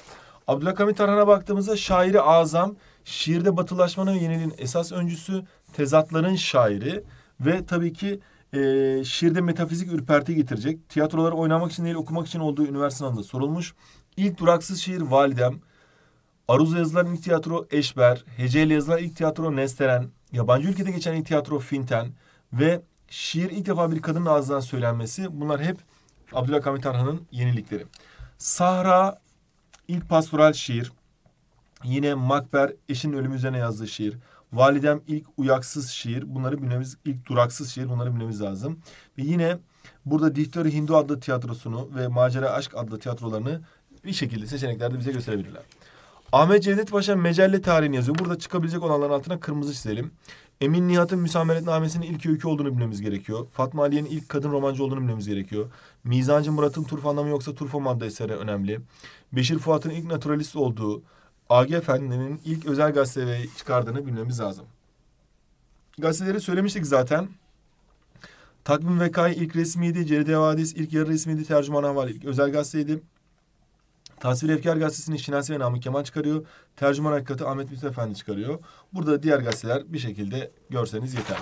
Abdülhamit Tarhan'a baktığımızda şairi azam, şiirde batılaşmanın ve yeniliğin esas öncüsü, tezatların şairi ve tabii ki e, şiirde metafizik ürperti getirecek. Tiyatroları oynamak için değil okumak için olduğu üniversite sorulmuş. İlk duraksız şiir Validem, Aruz'la yazılan ilk tiyatro Eşber, heceyle yazılan ilk tiyatro Nesteren, yabancı ülkede geçen tiyatro Finten ve şiir ilk defa bir kadının ağzından söylenmesi bunlar hep Abdülhamit Tarhan'ın yenilikleri. Sahra ilk pastoral şiir. Yine Makber eşinin ölümü üzerine yazdığı şiir. Validem ilk uyaksız şiir. Bunları bilmemiz, ilk duraksız şiir. Bunları bilmemiz lazım. Ve yine burada Dihteri Hindu adlı tiyatrosunu ve Macera Aşk adlı tiyatrolarını bir şekilde seçeneklerde bize gösterebilirler. Ahmet Cevdet Paşa mecelle tarihini yazıyor. Burada çıkabilecek olanların altına kırmızı çizelim. Emin Nihat'ın Müsameretnamesi'nin ilk öykü olduğunu bilmemiz gerekiyor. Fatma Aliye'nin ilk kadın romancı olduğunu bilmemiz gerekiyor. Mizancı Murat'ın Turf anlamı yoksa Turfa madde eseri önemli. Beşir Fuat'ın ilk naturalist olduğu, AG Efendi'nin ilk özel gazete çıkardığını bilmemiz lazım. Gazeteleri söylemiştik zaten. Takvim Vekai ilk resmiydi. Ceride Vadis ilk yarı resmiydi. Tercüman Haval ilk özel gazeteydi. Tasvir Efkar Gazetesi'ni Şinasi ve Namık Kemal çıkarıyor. Tercüman Hakikati Ahmet Müftü Efendi çıkarıyor. Burada diğer gazeteler bir şekilde görseniz yeterli.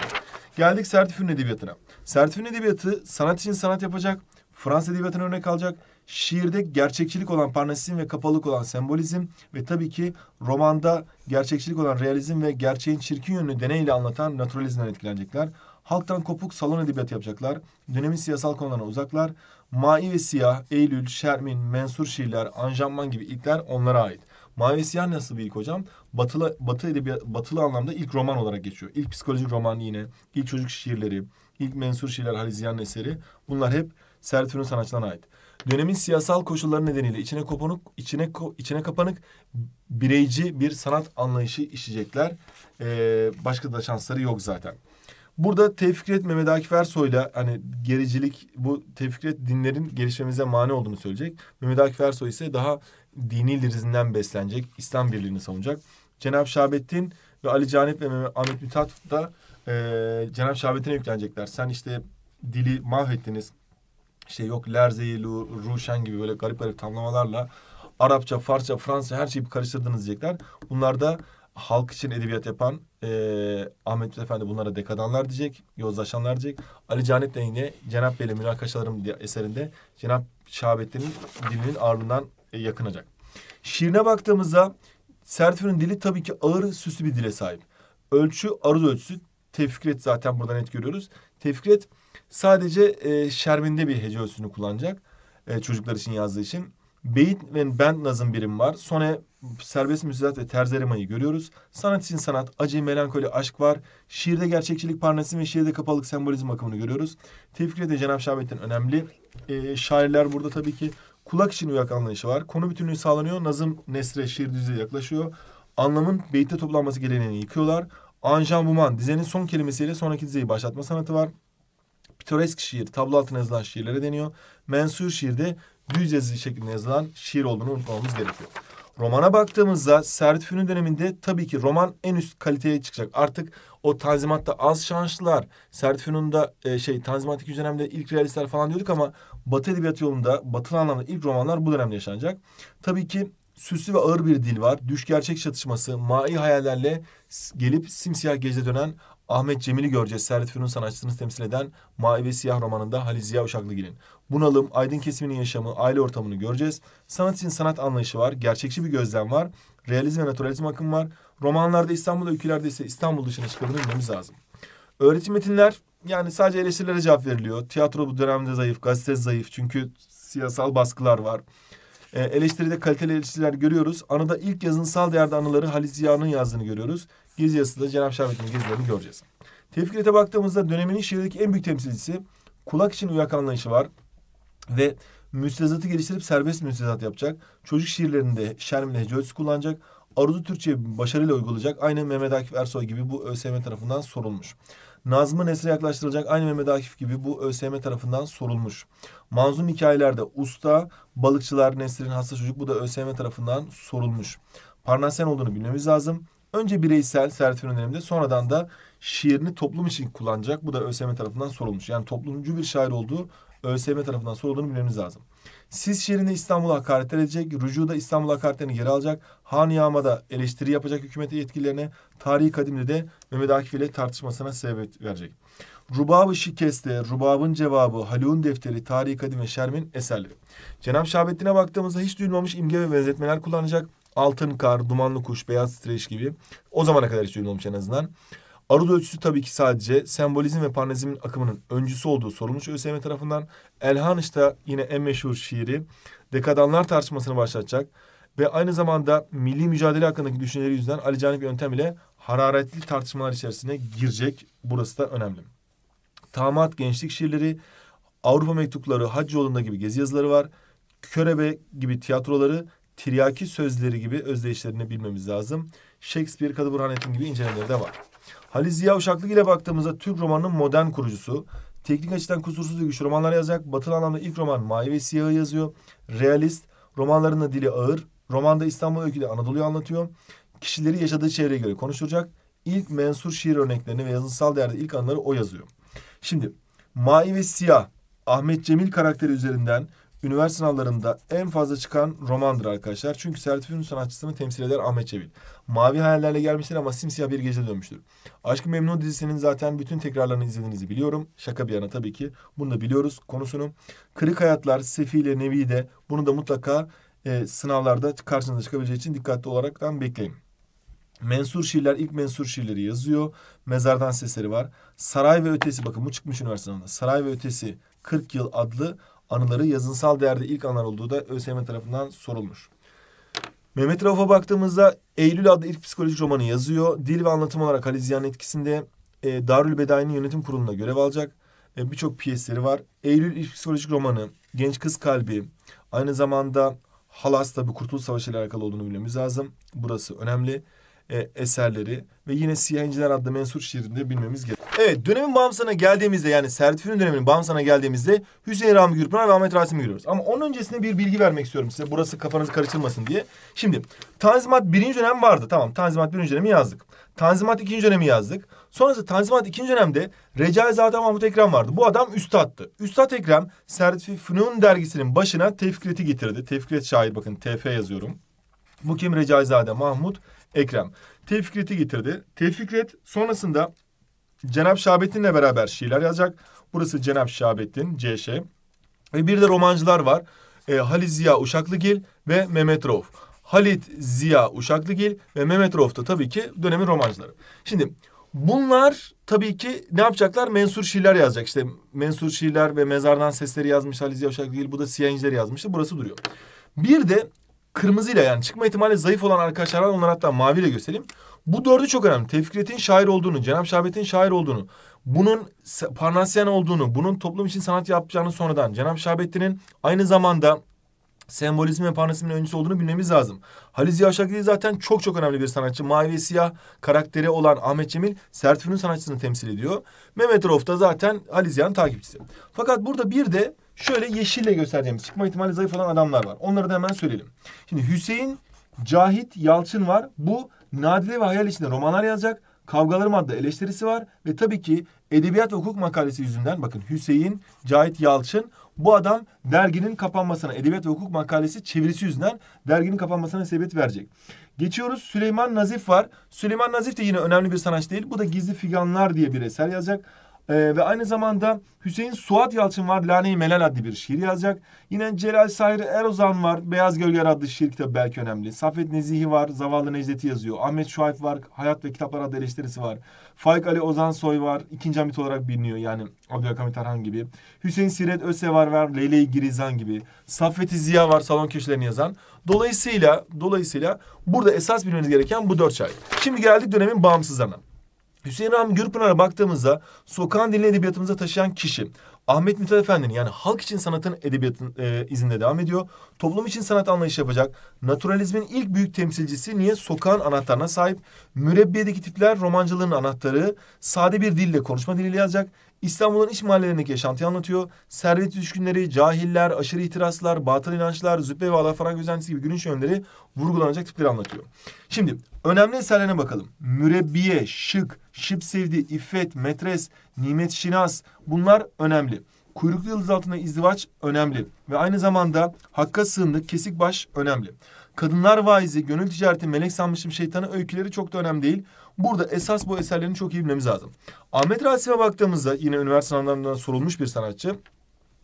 Geldik Sertifün Edebiyatı'na. Sertifün Edebiyatı sanat için sanat yapacak. Fransız Edebiyatı'na örnek alacak. Şiirde gerçekçilik olan parnasizm ve kapalılık olan sembolizm ve tabii ki romanda gerçekçilik olan realizm ve gerçeğin çirkin yönünü deneyle anlatan naturalizmden etkilenecekler. Halktan kopuk salon edebiyatı yapacaklar. Dönemin siyasal konularına uzaklar. Mai ve Siyah, Eylül, Şermin, Mensur şiirler, Anjanman gibi ilkler onlara ait. Mavi ve Siyah nasıl bir ilk hocam? Batılı, batı edebiyat, batılı anlamda ilk roman olarak geçiyor. İlk psikolojik roman yine, ilk çocuk şiirleri, ilk mensur şiirler Halil Ziya'nın eseri. Bunlar hep Sertür'ün sanatçılarına ait. Dönemin siyasal koşulları nedeniyle içine kapanık, içine içine kapanık bireyci bir sanat anlayışı işleyecekler. Ee, başka da şansları yok zaten. Burada Tevfikret Mehmet Akif Ersoy'la hani gericilik bu Tevfikret dinlerin gelişmemize mani olduğunu söyleyecek. Mehmet Akif Ersoy ise daha dini lirizinden beslenecek. İslam birliğini savunacak. Cenab-ı Şahabettin ve Ali Canip ve Mehmet, Ahmet Mithat da e, Cenab-ı Şahabettin'e yüklenecekler. Sen işte dili mahvettiniz. İşte yok Lerzeylu, Ruşen gibi böyle garip garip tamlamalarla Arapça, Farsça, Fransızca her şeyi karıştırdınız diyecekler. Bunlar da halk için edebiyat yapan e, Ahmet Efendi bunlara dekadanlar diyecek, yozlaşanlar diyecek. Ali Canip de yine Cenap Bey'le münakaşalarım eserinde Cenap Şahabettin'in dilinin ağırlığından e, yakınacak. Şiirine baktığımızda Sertif'in dili tabii ki ağır, süslü bir dile sahip. Ölçü, aruz ölçüsü. Tevfikret zaten buradan net görüyoruz. Tevfikret sadece e, şerminde bir hece ölçüsünü kullanacak. E, çocuklar için yazdığı için. Beyit ve band nazım birim var. Sonra serbest müzikat ve terzerimayı görüyoruz. Sanat için sanat, acı, melankoli, aşk var. Şiirde gerçekçilik, parnasizm ve şiirde kapalık sembolizm akımını görüyoruz. Tevfikre de Cenab-ı Şahbettin önemli. E, şairler burada tabii ki kulak için uyak anlayışı var. Konu bütünlüğü sağlanıyor. Nazım, nesre, şiir düzeye yaklaşıyor. Anlamın beytte toplanması geleneğini yıkıyorlar. Anjanbuman, dizenin son kelimesiyle sonraki dizeyi başlatma sanatı var. Pitoresk şiir, tablo altına yazılan şiirlere deniyor. Mensur şiirde düz yazı şeklinde yazılan şiir olduğunu unutmamamız gerekiyor. Romana baktığımızda Servet Fünun döneminde tabii ki roman en üst kaliteye çıkacak. Artık o Tanzimat'ta az şanslılar. Servet Fünun'da e, şey Tanzimat 2. dönemde ilk realistler falan diyorduk ama Batı Edebiyatı yolunda batılı anlamda ilk romanlar bu dönemde yaşanacak. Tabii ki süslü ve ağır bir dil var. Düş gerçek çatışması, mai hayallerle gelip simsiyah gece dönen Ahmet Cemil'i göreceğiz. Servet Fünun sanatçısını temsil eden Mavi ve Siyah romanında Halil Ziya Uşaklıgil'in. Bunalım, aydın kesiminin yaşamı, aile ortamını göreceğiz. Sanat için sanat anlayışı var, gerçekçi bir gözlem var. Realizm ve naturalizm akım var. Romanlarda İstanbul, öykülerde ise İstanbul dışına çıkıldığını bilmemiz lazım. Öğretim metinler yani sadece eleştirilere cevap veriliyor. Tiyatro bu dönemde zayıf, gazete zayıf çünkü siyasal baskılar var. E, eleştiride kaliteli eleştiriler görüyoruz. Anıda ilk yazınsal değerde anıları Halis Ziya'nın yazdığını görüyoruz. Gezi yazısı da Cenab-ı Şahbet'in gezilerini göreceğiz. Tevfikret'e baktığımızda döneminin şiirdeki en büyük temsilcisi kulak için uyak anlayışı var. Ve müstezatı geliştirip serbest müstezat yapacak. Çocuk şiirlerinde Şermin Hecölsü kullanacak. Aruzu Türkçe başarıyla uygulayacak. Aynı Mehmet Akif Ersoy gibi bu ÖSYM tarafından sorulmuş. Nazım'ı nesre yaklaştıracak aynı Mehmet Akif gibi bu ÖSYM tarafından sorulmuş. Manzum hikayelerde usta, balıkçılar, Nesrin hasta çocuk bu da ÖSYM tarafından sorulmuş. Parnasyen olduğunu bilmemiz lazım. Önce bireysel Servet Fünun döneminde sonradan da şiirini toplum için kullanacak. Bu da ÖSYM tarafından sorulmuş. Yani toplumcu bir şair olduğu ÖSYM tarafından sorulduğunu bilmemiz lazım. Siz şiirinde İstanbul'a hakaretler edecek, Rücu'da İstanbul hakaretlerini geri alacak, Han Yağma'da eleştiri yapacak hükümete yetkililerine, Tarihi Kadim'de de Mehmet Akif ile tartışmasına sebep verecek. Rubab-ı Şikeste, Rubab'ın cevabı, Haluk'un defteri, Tarihi Kadim ve Şermin eserleri. Cenab-ı Şahabettin'e baktığımızda hiç duyulmamış imge ve benzetmeler kullanacak. Altın kar, dumanlı kuş, beyaz streç gibi. O zamana kadar hiç duyulmamış en azından. Aruz ölçüsü tabii ki sadece sembolizm ve parnazizmin akımının öncüsü olduğu sorulmuş ÖSYM tarafından. Elhanış'ta yine en meşhur şiiri dekadanlar tartışmasını başlatacak. Ve aynı zamanda milli mücadele hakkındaki düşünceleri yüzünden Ali Canip yöntem ile hararetli tartışmalar içerisine girecek. Burası da önemli. Tamat gençlik şiirleri, Avrupa mektupları, Hac yolunda gibi gezi yazıları var. Körebe gibi tiyatroları, tiryaki sözleri gibi özdeyişlerini bilmemiz lazım. Shakespeare, Kadı Burhanettin gibi incelemeleri de var. Halis Ziya Uşaklık ile baktığımızda Türk romanının modern kurucusu. Teknik açıdan kusursuz ve güçlü romanlar yazacak. Batılı anlamda ilk roman Mavi ve Siyah'ı yazıyor. Realist, romanlarında dili ağır. Romanda İstanbul öyküde Anadolu'yu anlatıyor. Kişileri yaşadığı çevreye göre konuşturacak. İlk mensur şiir örneklerini ve yazınsal değerde ilk anları o yazıyor. Şimdi Mavi ve Siyah Ahmet Cemil karakteri üzerinden üniversite sınavlarında en fazla çıkan romandır arkadaşlar. Çünkü Fünun sanatçısını temsil eder Ahmet Cemil. Mavi hayallerle gelmiştir ama simsiyah bir gece dönmüştür. Aşkı Memnun dizisinin zaten bütün tekrarlarını izlediğinizi biliyorum. Şaka bir yana tabii ki. Bunu da biliyoruz konusunu. Kırık Hayatlar, Sefile, Nevi de bunu da mutlaka e, sınavlarda karşınıza çıkabileceği için dikkatli olaraktan bekleyin. Mensur şiirler ilk mensur şiirleri yazıyor. Mezardan sesleri var. Saray ve Ötesi bakın bu çıkmış üniversitede. Saray ve Ötesi 40 yıl adlı anıları yazınsal değerde ilk anlar olduğu da ÖSYM tarafından sorulmuş. Mehmet Rauf'a baktığımızda Eylül adlı ilk psikolojik romanı yazıyor. Dil ve anlatım olarak Halil Ziya'nın etkisinde e, Darül Bedai'nin yönetim kurulunda görev alacak. E, Birçok piyesleri var. Eylül ilk psikolojik romanı, Genç Kız Kalbi, aynı zamanda Halas tabi Kurtuluş Savaşı ile alakalı olduğunu bilmemiz lazım. Burası önemli e, eserleri ve yine Siyah İnciler adlı mensur şiirinde bilmemiz gerekiyor. Evet dönemin bağımsızına geldiğimizde yani Sertifinin döneminin bağımsızına geldiğimizde Hüseyin Rami Gürpınar ve Ahmet Rasim'i görüyoruz. Ama onun öncesinde bir bilgi vermek istiyorum size. Burası kafanızı karıştırmasın diye. Şimdi Tanzimat birinci dönem vardı. Tamam Tanzimat birinci dönemi yazdık. Tanzimat ikinci dönemi yazdık. Sonrası Tanzimat ikinci dönemde Recaizade Mahmut Ekrem vardı. Bu adam üstattı. Üstad Ekrem Sertif Fünun dergisinin başına tefkireti getirdi. Tefkiret şair bakın TF yazıyorum. Bu kim Recaizade Mahmut Ekrem. Tevfikret'i getirdi. Tevfikret sonrasında Cenab Şahabettin'le beraber şiirler yazacak. Burası Cenab Şahabettin, CŞ. Ve bir de romancılar var. E, Halit Ziya Uşaklıgil ve Mehmet Rauf. Halit Ziya Uşaklıgil ve Mehmet Rauf da tabii ki dönemin romancıları. Şimdi bunlar tabii ki ne yapacaklar? Mensur şiirler yazacak. İşte mensur şiirler ve mezardan sesleri yazmış Halit Ziya Uşaklıgil. Bu da Siyah İncileri yazmıştı. Burası duruyor. Bir de kırmızıyla yani çıkma ihtimali zayıf olan arkadaşlar var. Onları hatta maviyle göstereyim. Bu dördü çok önemli. Tevfikret'in şair olduğunu, Cenab-ı Şahabettin şair olduğunu, bunun Parnasyen olduğunu, bunun toplum için sanat yapacağını sonradan, Cenab-ı Şahabettin'in aynı zamanda sembolizm ve parnasizmin öncüsü olduğunu bilmemiz lazım. Halis Ziya Şakir zaten çok çok önemli bir sanatçı. Mavi ve siyah karakteri olan Ahmet Cemil Sertfünün sanatçısını temsil ediyor. Mehmet Rauf da zaten Halis Ziya'nın takipçisi. Fakat burada bir de şöyle yeşille göstereceğimiz çıkma ihtimali zayıf olan adamlar var. Onları da hemen söyleyelim. Şimdi Hüseyin Cahit Yalçın var. Bu Nadide ve Hayal içinde romanlar yazacak. Kavgalarım adlı eleştirisi var. Ve tabii ki edebiyat hukuk makalesi yüzünden bakın Hüseyin Cahit Yalçın bu adam derginin kapanmasına, edebiyat ve hukuk makalesi çevirisi yüzünden derginin kapanmasına sebebiyet verecek. Geçiyoruz Süleyman Nazif var. Süleyman Nazif de yine önemli bir sanatçı değil. Bu da Gizli Figanlar diye bir eser yazacak. Ee, ve aynı zamanda Hüseyin Suat Yalçın var. Lale-i Melal adlı bir şiir yazacak. Yine Celal Sair Erozan var. Beyaz Gölgeler adlı şiir kitabı belki önemli. Safet Nezihi var. Zavallı Necdet'i yazıyor. Ahmet Şuayb var. Hayat ve Kitaplar adlı eleştirisi var. Faik Ali Ozan Soy var. İkinci Hamit olarak biliniyor yani Abdülhamit Tarhan gibi. Hüseyin Siret Ösevar var. Leyle-i Girizan gibi. Saffet Ziya var. Salon köşelerini yazan. Dolayısıyla dolayısıyla burada esas bilmeniz gereken bu dört şair. Şimdi geldik dönemin bağımsızlarına. Hüseyin Rami Gürpınar'a baktığımızda sokağın dilini edebiyatımıza taşıyan kişi. Ahmet Mithat Efendi'nin yani halk için sanatın edebiyatın e, izinde devam ediyor. Toplum için sanat anlayışı yapacak. Naturalizmin ilk büyük temsilcisi niye sokağın anahtarına sahip. Mürebbiyedeki tipler romancılığın anahtarı. Sade bir dille konuşma diliyle yazacak. İstanbul'un iç mahallelerindeki yaşantıyı anlatıyor. Servet düşkünleri, cahiller, aşırı itirazlar, batıl inançlar, züppe ve alafran gözentisi gibi günün yönleri vurgulanacak tipleri anlatıyor. Şimdi önemli eserlerine bakalım. Mürebbiye, şık, şıp sevdi, iffet, metres, nimet şinas bunlar önemli. Kuyruklu yıldız altında izdivaç önemli. Ve aynı zamanda hakka sığındık, kesik baş önemli. Kadınlar vaizi, gönül ticareti, melek sanmışım şeytanı öyküleri çok da önemli değil. Burada esas bu eserlerini çok iyi bilmemiz lazım. Ahmet Rasim'e baktığımızda yine üniversite sınavlarından sorulmuş bir sanatçı.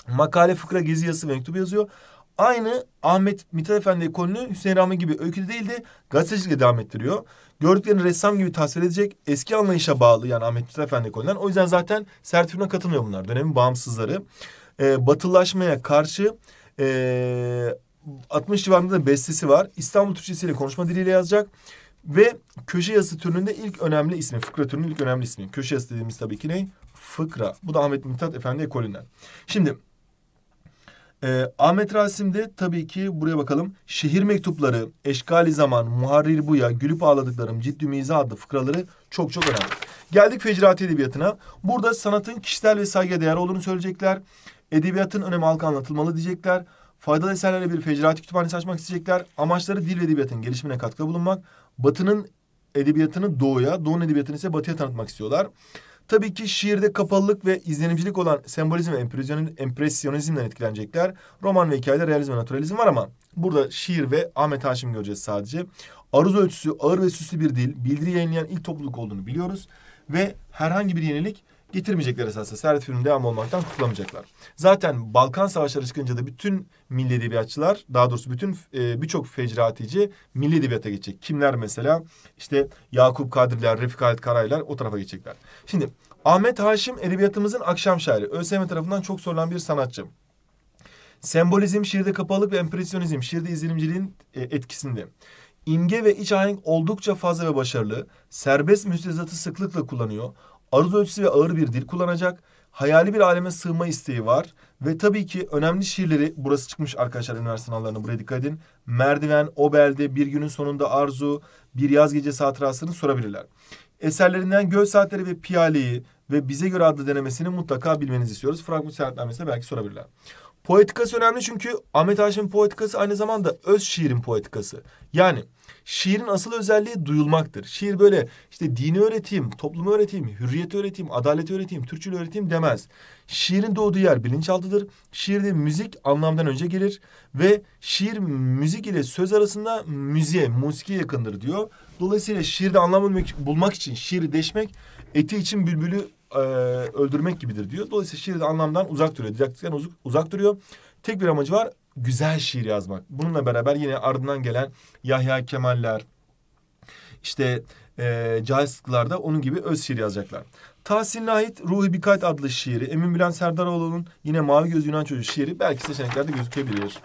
Makale, fıkra, gezi yazısı mektubu yazıyor. Aynı Ahmet Mithat Efendi ekolünü Hüseyin Rahmi gibi öyküde değil de gazetecilikle devam ettiriyor. Gördüklerini ressam gibi tasvir edecek eski anlayışa bağlı yani Ahmet Mithat Efendi ekolünden. O yüzden zaten sertifikasına katılmıyor bunlar. Dönemin bağımsızları. Ee, batılılaşmaya karşı e, 60 civarında da bestesi var. İstanbul Türkçesiyle konuşma diliyle yazacak. Ve köşe yazısı türünün de ilk önemli ismi. Fıkra türünün ilk önemli ismi. Köşe yazısı dediğimiz tabii ki ne? Fıkra. Bu da Ahmet Mithat Efendi ekolünden. Şimdi e, Ahmet Rasim'de tabii ki buraya bakalım. Şehir mektupları, eşkali zaman, muharrir buya, gülüp ağladıklarım, ciddi miza adlı fıkraları çok çok önemli. Geldik Fecrati Edebiyatı'na. Burada sanatın kişisel ve saygıya değer olduğunu söyleyecekler. Edebiyatın önemi halka anlatılmalı diyecekler. Faydalı eserlerle bir fecrati kütüphanesi açmak isteyecekler. Amaçları dil ve edebiyatın gelişimine katkıda bulunmak. Batı'nın edebiyatını doğuya, doğunun edebiyatını ise batıya tanıtmak istiyorlar. Tabii ki şiirde kapalılık ve izlenimcilik olan sembolizm ve empresyonizmden etkilenecekler. Roman ve hikayede realizm ve naturalizm var ama burada şiir ve Ahmet Haşim göreceğiz sadece. Aruz ölçüsü ağır ve süslü bir dil, bildiri yayınlayan ilk topluluk olduğunu biliyoruz. Ve herhangi bir yenilik getirmeyecekler esasında. Servet filmin devam olmaktan kurtulamayacaklar. Zaten Balkan Savaşları çıkınca da bütün milli edebiyatçılar, daha doğrusu bütün e, birçok fecratici milli edebiyata geçecek. Kimler mesela? İşte Yakup Kadriler, Refik Halit Karaylar o tarafa geçecekler. Şimdi Ahmet Haşim edebiyatımızın akşam şairi. ÖSYM tarafından çok sorulan bir sanatçı. Sembolizm, şiirde kapalılık ve empresyonizm, şiirde izlenimciliğin e, etkisinde. İmge ve iç ahenk oldukça fazla ve başarılı. Serbest müstezatı sıklıkla kullanıyor. Aruz ölçüsü ve ağır bir dil kullanacak. Hayali bir aleme sığma isteği var. Ve tabii ki önemli şiirleri, burası çıkmış arkadaşlar üniversite sınavlarına buraya dikkat edin. Merdiven, O Belde, Bir Günün Sonunda Arzu, Bir Yaz Gecesi hatırasını sorabilirler. Eserlerinden Göl Saatleri ve Piyale'yi ve Bize Göre adlı denemesini mutlaka bilmenizi istiyoruz. Fragment seyahatnamesine belki sorabilirler. Poetikası önemli çünkü Ahmet Haşim poetikası aynı zamanda öz şiirin poetikası. Yani şiirin asıl özelliği duyulmaktır. Şiir böyle işte dini öğreteyim, toplumu öğreteyim, hürriyeti öğreteyim, adaleti öğreteyim, Türkçülüğü öğreteyim demez. Şiirin doğduğu yer bilinçaltıdır. Şiirde müzik anlamdan önce gelir ve şiir müzik ile söz arasında müziğe, musikiye yakındır diyor. Dolayısıyla şiirde anlam bulmak için şiiri deşmek eti için bülbülü e, öldürmek gibidir diyor. Dolayısıyla şiir de anlamdan uzak duruyor. Didaktikten uzak, uzak duruyor. Tek bir amacı var. Güzel şiir yazmak. Bununla beraber yine ardından gelen Yahya Kemaller, işte e, Cahil onun gibi öz şiir yazacaklar. Tahsin Nahit Ruhi Bikayt adlı şiiri, Emin Bülent Serdaroğlu'nun yine Mavi Göz Yunan Çocuğu şiiri belki seçeneklerde gözükebilir.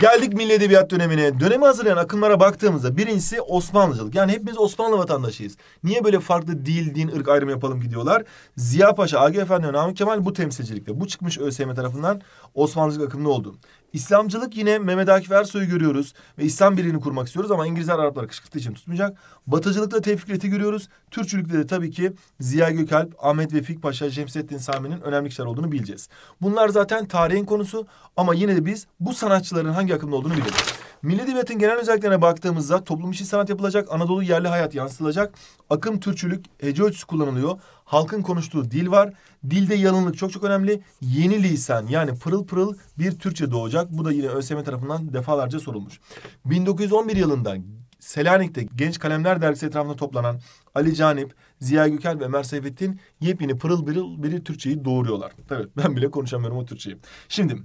Geldik Milli Edebiyat dönemine. Dönemi hazırlayan akımlara baktığımızda birincisi Osmanlıcılık. Yani hepimiz Osmanlı vatandaşıyız. Niye böyle farklı dil, din, ırk ayrımı yapalım gidiyorlar? Ziya Paşa, Agi Efendi ve Namık Kemal bu temsilcilikte. Bu çıkmış ÖSYM tarafından Osmanlıcılık akımında oldu. İslamcılık yine Mehmet Akif Ersoy'u görüyoruz ve İslam birliğini kurmak istiyoruz ama İngilizler Arapları kışkırttığı için tutmayacak. Batıcılıkta Tevfik Fikret'i görüyoruz. Türkçülükte de tabii ki Ziya Gökalp, Ahmet Vefik Paşa, Cemsettin Sami'nin önemli kişiler olduğunu bileceğiz. Bunlar zaten tarihin konusu ama yine de biz bu sanatçıların hangi akımda olduğunu biliriz. Milli Edebiyat'ın genel özelliklerine baktığımızda toplum içi sanat yapılacak, Anadolu yerli hayat yansıtılacak, akım Türkçülük, hece ölçüsü kullanılıyor, halkın konuştuğu dil var, dilde yalınlık çok çok önemli, yeni lisan yani pırıl pırıl bir Türkçe doğacak. Bu da yine ÖSYM tarafından defalarca sorulmuş. 1911 yılında Selanik'te Genç Kalemler Dergisi etrafında toplanan Ali Canip, Ziya Gökel ve Ömer Seyfettin yepyeni pırıl pırıl bir Türkçeyi doğuruyorlar. Evet ben bile konuşamıyorum o Türkçeyi. Şimdi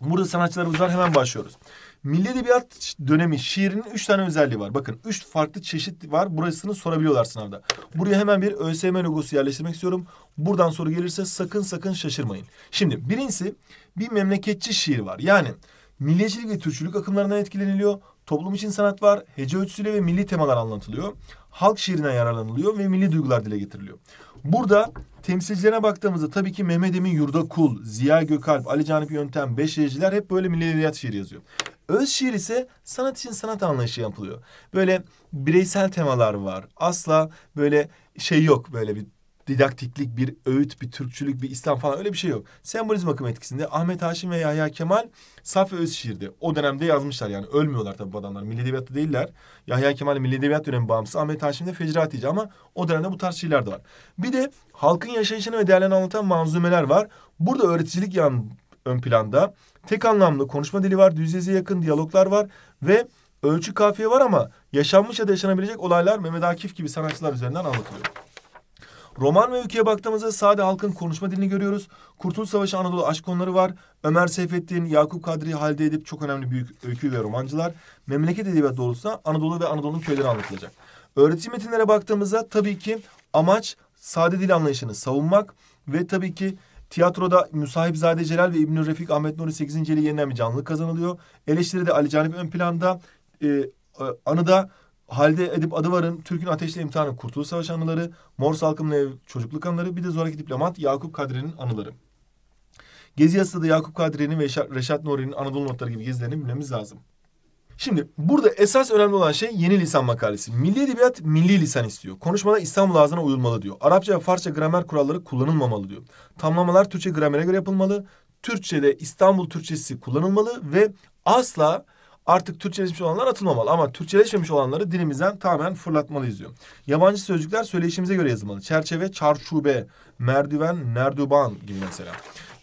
burada sanatçılarımız var hemen başlıyoruz. Milli Edebiyat dönemi şiirinin üç tane özelliği var. Bakın üç farklı çeşit var. Burasını sorabiliyorlar sınavda. Buraya hemen bir ÖSYM logosu yerleştirmek istiyorum. Buradan soru gelirse sakın sakın şaşırmayın. Şimdi birincisi bir memleketçi şiir var. Yani milliyetçilik ve Türkçülük akımlarından etkileniliyor. Toplum için sanat var. Hece ölçüsüyle ve milli temalar anlatılıyor. Halk şiirinden yararlanılıyor ve milli duygular dile getiriliyor. Burada temsilcilerine baktığımızda tabii ki Mehmet Emin Yurda Kul, Ziya Gökalp, Ali Canip Yöntem, Beşirciler hep böyle milli edebiyat şiiri yazıyor. Öz şiir ise sanat için sanat anlayışı yapılıyor. Böyle bireysel temalar var. Asla böyle şey yok böyle bir didaktiklik, bir öğüt, bir Türkçülük, bir İslam falan öyle bir şey yok. Sembolizm akım etkisinde Ahmet Haşim ve Yahya Kemal saf öz şiirde. O dönemde yazmışlar yani. Ölmüyorlar tabii bu adamlar. Milli Edebiyat'ta değiller. Yahya Kemal Milli Edebiyat dönemi bağımsız. Ahmet Haşim de Fecri Hatice ama o dönemde bu tarz şiirler de var. Bir de halkın yaşayışını ve değerlerini anlatan manzumeler var. Burada öğreticilik yan ön planda. Tek anlamlı konuşma dili var, düz yazıya yakın diyaloglar var ve ölçü kafiye var ama yaşanmış ya da yaşanabilecek olaylar Mehmet Akif gibi sanatçılar üzerinden anlatılıyor. Roman ve öyküye baktığımızda sade halkın konuşma dilini görüyoruz. Kurtuluş Savaşı Anadolu aşk konuları var. Ömer Seyfettin, Yakup Kadri, Halide Edip çok önemli büyük öykü ve romancılar. Memleket edebiyat doğrultusunda Anadolu ve Anadolu'nun köyleri anlatılacak. Öğretici metinlere baktığımızda tabii ki amaç sade dil anlayışını savunmak ve tabii ki Tiyatroda Müsahipzade Celal ve İbnül Refik Ahmet Nuri 8. eli yeniden bir canlılık kazanılıyor. Eleştiride Ali Canip ön planda. Ee, e, anıda Halide Edip Adıvar'ın Türk'ün Ateşli İmtihanı Kurtuluş Savaşı anıları, Mor Salkım'ın ev çocukluk anıları, bir de zoraki diplomat Yakup Kadri'nin anıları. Gezi Yasada Yakup Kadri'nin ve Reşat Nuri'nin Anadolu notları gibi gezilerini bilmemiz lazım. Şimdi burada esas önemli olan şey yeni lisan makalesi. Milli edebiyat milli lisan istiyor. Konuşmada İstanbul ağzına uyulmalı diyor. Arapça ve Farsça gramer kuralları kullanılmamalı diyor. Tamlamalar Türkçe gramere göre yapılmalı. Türkçe'de İstanbul Türkçesi kullanılmalı ve asla artık Türkçeleşmiş olanlar atılmamalı. Ama Türkçeleşmemiş olanları dilimizden tamamen fırlatmalıyız diyor. Yabancı sözcükler söyleyişimize göre yazılmalı. Çerçeve, çarşube, merdiven, nerduban gibi mesela.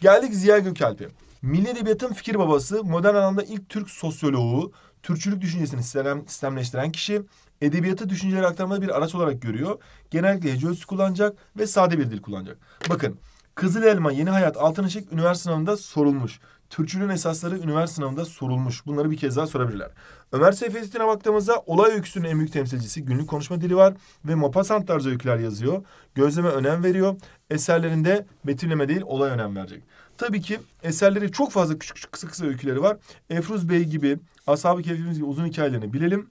Geldik Ziya Gökalp'e. Milli Edebiyat'ın fikir babası, modern anlamda ilk Türk sosyoloğu, Türkçülük düşüncesini sistem, sistemleştiren kişi edebiyatı düşünceleri aktarmada bir araç olarak görüyor. Genellikle hece ölçüsü kullanacak ve sade bir dil kullanacak. Bakın Kızıl Elma Yeni Hayat Altın Işık üniversite sınavında sorulmuş. Türkçülüğün esasları üniversite sınavında sorulmuş. Bunları bir kez daha sorabilirler. Ömer Seyfettin'e baktığımızda olay öyküsünün en büyük temsilcisi günlük konuşma dili var ve Maupassant tarzı öyküler yazıyor. Gözleme önem veriyor. Eserlerinde betimleme değil olay önem verecek. Tabii ki eserleri çok fazla küçük küçük kısa kısa öyküleri var. Efruz Bey gibi, Ashab-ı Kehf'imiz gibi uzun hikayelerini bilelim.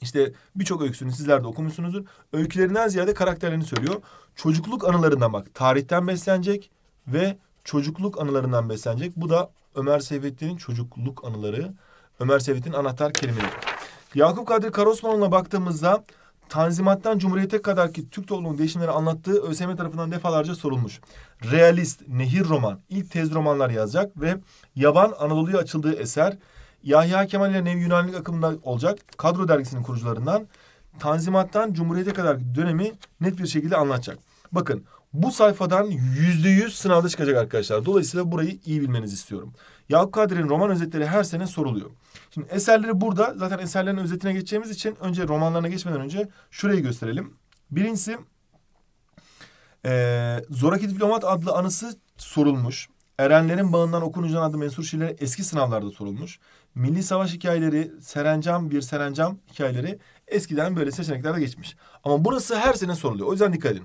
İşte birçok öyküsünü sizler de okumuşsunuzdur. Öykülerinden ziyade karakterlerini söylüyor. Çocukluk anılarından bak. Tarihten beslenecek ve çocukluk anılarından beslenecek. Bu da Ömer Seyfettin'in çocukluk anıları. Ömer Seyfettin'in anahtar kelimeleri. Yakup Kadri Karosmanoğlu'na baktığımızda Tanzimat'tan Cumhuriyet'e kadar ki Türk toplumunun değişimleri anlattığı ÖSYM tarafından defalarca sorulmuş. Realist, nehir roman, ilk tez romanlar yazacak ve Yaban Anadolu'ya açıldığı eser Yahya Kemal ile Nevi Yunanlık akımında olacak. Kadro dergisinin kurucularından Tanzimat'tan Cumhuriyet'e kadar dönemi net bir şekilde anlatacak. Bakın bu sayfadan yüzde yüz sınavda çıkacak arkadaşlar. Dolayısıyla burayı iyi bilmenizi istiyorum. Yakup Kadri'nin roman özetleri her sene soruluyor. Şimdi eserleri burada. Zaten eserlerin özetine geçeceğimiz için önce romanlarına geçmeden önce şurayı gösterelim. Birincisi e, Zoraki Diplomat adlı anısı sorulmuş. Erenlerin bağından okunacağın adlı mensur şiirleri eski sınavlarda sorulmuş. Milli savaş hikayeleri, serencam bir serencam hikayeleri eskiden böyle seçeneklerde geçmiş. Ama burası her sene soruluyor. O yüzden dikkat edin.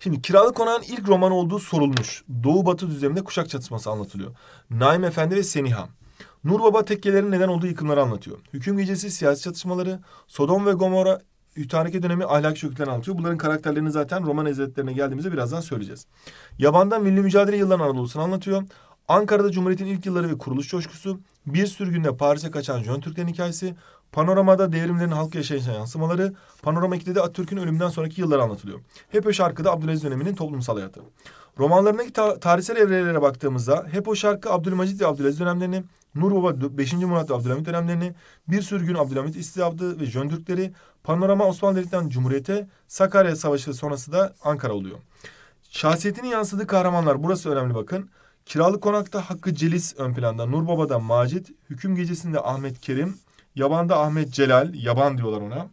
Şimdi Kiralık Konağın ilk roman olduğu sorulmuş. Doğu Batı düzleminde kuşak çatışması anlatılıyor. Naim Efendi ve Seniha. Nur Baba tekkelerin neden olduğu yıkımları anlatıyor. Hüküm gecesi siyasi çatışmaları, Sodom ve Gomorra Hütanike dönemi ahlak çöküklerini anlatıyor. Bunların karakterlerini zaten roman özetlerine geldiğimizde birazdan söyleyeceğiz. Yaban'da milli mücadele yıllarının Anadolu'sunu anlatıyor. Ankara'da Cumhuriyet'in ilk yılları ve kuruluş coşkusu, bir sürgünde Paris'e kaçan Jön Türklerin hikayesi, Panoramada devrimlerin halk yaşayışına yansımaları, Panorama 2'de de Atatürk'ün ölümünden sonraki yılları anlatılıyor. Hep o şarkıda Abdülaziz döneminin toplumsal hayatı. Romanlarındaki ta- tarihsel evrelere baktığımızda hep o şarkı Abdülmecit ve Abdülaziz dönemlerini, Nur Baba 5. Murat ve Abdülhamit dönemlerini, Bir Sürgün Abdülhamit İstibdadı ve Jön Türkleri, Panorama Osmanlı Devleti'nden Cumhuriyete, Sakarya Savaşı sonrası da Ankara oluyor. Şahsiyetinin yansıdığı kahramanlar burası önemli bakın. Kiralık Konak'ta Hakkı Celis ön planda, Nur Baba'da Macit, Hüküm Gecesi'nde Ahmet Kerim, Yaban'da Ahmet Celal, Yaban diyorlar ona.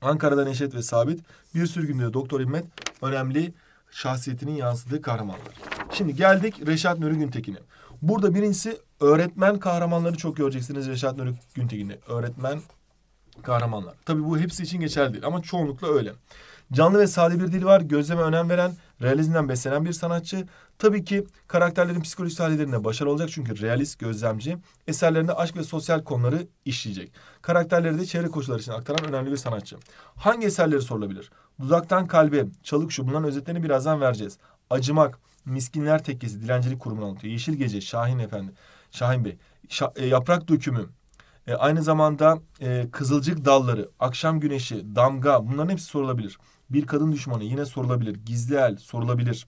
Ankara'da Neşet ve Sabit, bir sürgünde Doktor İmmet önemli şahsiyetinin yansıdığı kahramanlar. Şimdi geldik Reşat Nuri Güntekin'e. Burada birincisi öğretmen kahramanları çok göreceksiniz Reşat Nuri Güntekin'de. Öğretmen kahramanlar. Tabii bu hepsi için geçerli değil ama çoğunlukla öyle. Canlı ve sade bir dil var. Gözleme önem veren, realizmden beslenen bir sanatçı. Tabii ki karakterlerin psikolojik hallerinde başarılı olacak çünkü realist, gözlemci. Eserlerinde aşk ve sosyal konuları işleyecek. Karakterleri de çevre koşulları için aktaran önemli bir sanatçı. Hangi eserleri sorulabilir? Dudaktan Kalbe, Çalık Şu bunların özetlerini birazdan vereceğiz. Acımak, Miskinler Tekkesi, Dilencilik Kurumu'nu anlatıyor. Yeşil Gece, Şahin Efendi, Şahin Bey. Şa e, yaprak Dökümü, e, aynı zamanda e, Kızılcık Dalları, Akşam Güneşi, Damga bunların hepsi sorulabilir. Bir kadın düşmanı yine sorulabilir. Gizli el sorulabilir.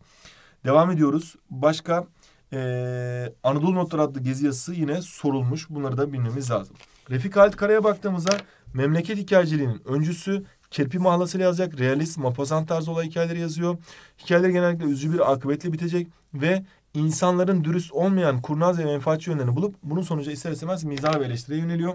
Devam ediyoruz. Başka ee, Anadolu Notları adlı gezi yazısı yine sorulmuş. Bunları da bilmemiz lazım. Refik Halit Kara'ya baktığımızda memleket hikayeciliğinin öncüsü Kirpi mahlasıyla yazacak. Realist, mapazan tarzı olay hikayeleri yazıyor. Hikayeleri genellikle üzücü bir akıbetle bitecek ve insanların dürüst olmayan kurnaz ve menfaatçi yönlerini bulup bunun sonucu ister istemez mizah ve eleştiriye yöneliyor.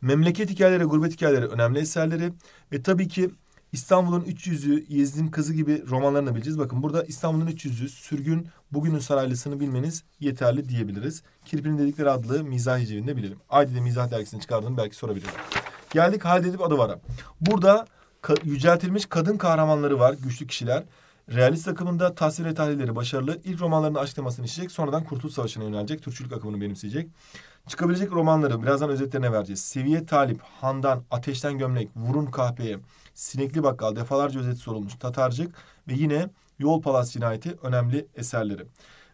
Memleket hikayeleri, gurbet hikayeleri önemli eserleri ve tabii ki İstanbul'un 300'ü, Yezid'in Kızı gibi romanlarını bileceğiz. Bakın burada İstanbul'un 300'ü, Sürgün, Bugünün Saraylısını bilmeniz yeterli diyebiliriz. Kirpi'nin dedikleri adlı mizah hicivinde bilelim. Aydi'de mizah dergisini çıkardığını belki sorabilirler. Geldik Halide Edip Adıvar'a. Burada ka yüceltilmiş kadın kahramanları var, güçlü kişiler. Realist akımında tasvir ve tahlilleri başarılı. İlk romanlarında aşk temasını işleyecek. Sonradan Kurtuluş Savaşı'na yönelecek. Türkçülük akımını benimseyecek. Çıkabilecek romanları birazdan özetlerine vereceğiz. Seviye Talip, Handan, Ateşten Gömlek, Vurun Kahpeye, Sinekli Bakkal defalarca özeti sorulmuş. Tatarcık ve yine Yol Palas Cinayeti önemli eserleri.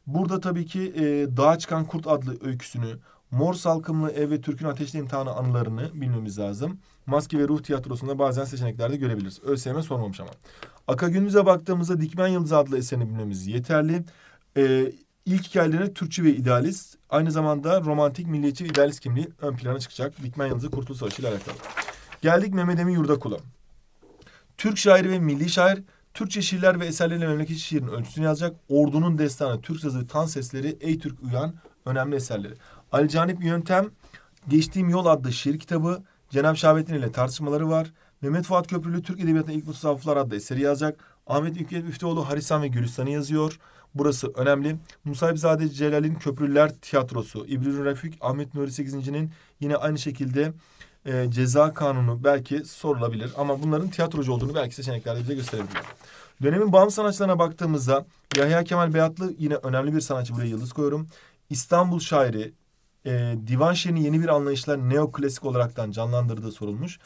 Burada tabii ki e, Dağa Çıkan Kurt adlı öyküsünü, Mor Salkımlı Ev ve Türk'ün Ateşli İmtihanı anılarını bilmemiz lazım. Maske ve Ruh tiyatrosunda bazen seçeneklerde görebiliriz. ÖSYM sormamış ama. Aka Gündüz'e baktığımızda Dikmen Yıldız adlı eserini bilmemiz yeterli. Ee, ilk hikayelerine Türkçü ve idealist, aynı zamanda romantik, milliyetçi ve idealist kimliği ön plana çıkacak. Dikmen Yıldız'ı Kurtuluş Savaşı ile alakalı. Geldik Mehmet Emin Yurdakulu. Türk şairi ve milli şair, Türkçe şiirler ve eserleriyle memleket şiirinin ölçüsünü yazacak. Ordunun destanı, Türk sazı, tan sesleri, Ey Türk Uyan önemli eserleri. Ali Canip Yöntem, Geçtiğim Yol adlı şiir kitabı, Cenab Şahabettin ile tartışmaları var. Mehmet Fuat Köprülü Türk Edebiyatı'nda ilk mutasavvıflar adlı eseri yazacak. Ahmet Hikmet Müftüoğlu Harisan ve Gülistan'ı yazıyor. Burası önemli. Musabizade Celal'in Köprüler Tiyatrosu. İbrahim Refik, Ahmet Nuri Sekizinci'nin yine aynı şekilde e, ceza kanunu belki sorulabilir. Ama bunların tiyatrocu olduğunu belki seçeneklerde bize gösterebilir. Dönemin bağımsız sanatçılarına baktığımızda Yahya Kemal Beyatlı yine önemli bir sanatçı. Buraya yıldız koyuyorum. İstanbul şairi, e, divan şiirini yeni bir anlayışla neoklasik olaraktan canlandırdığı sorulmuş.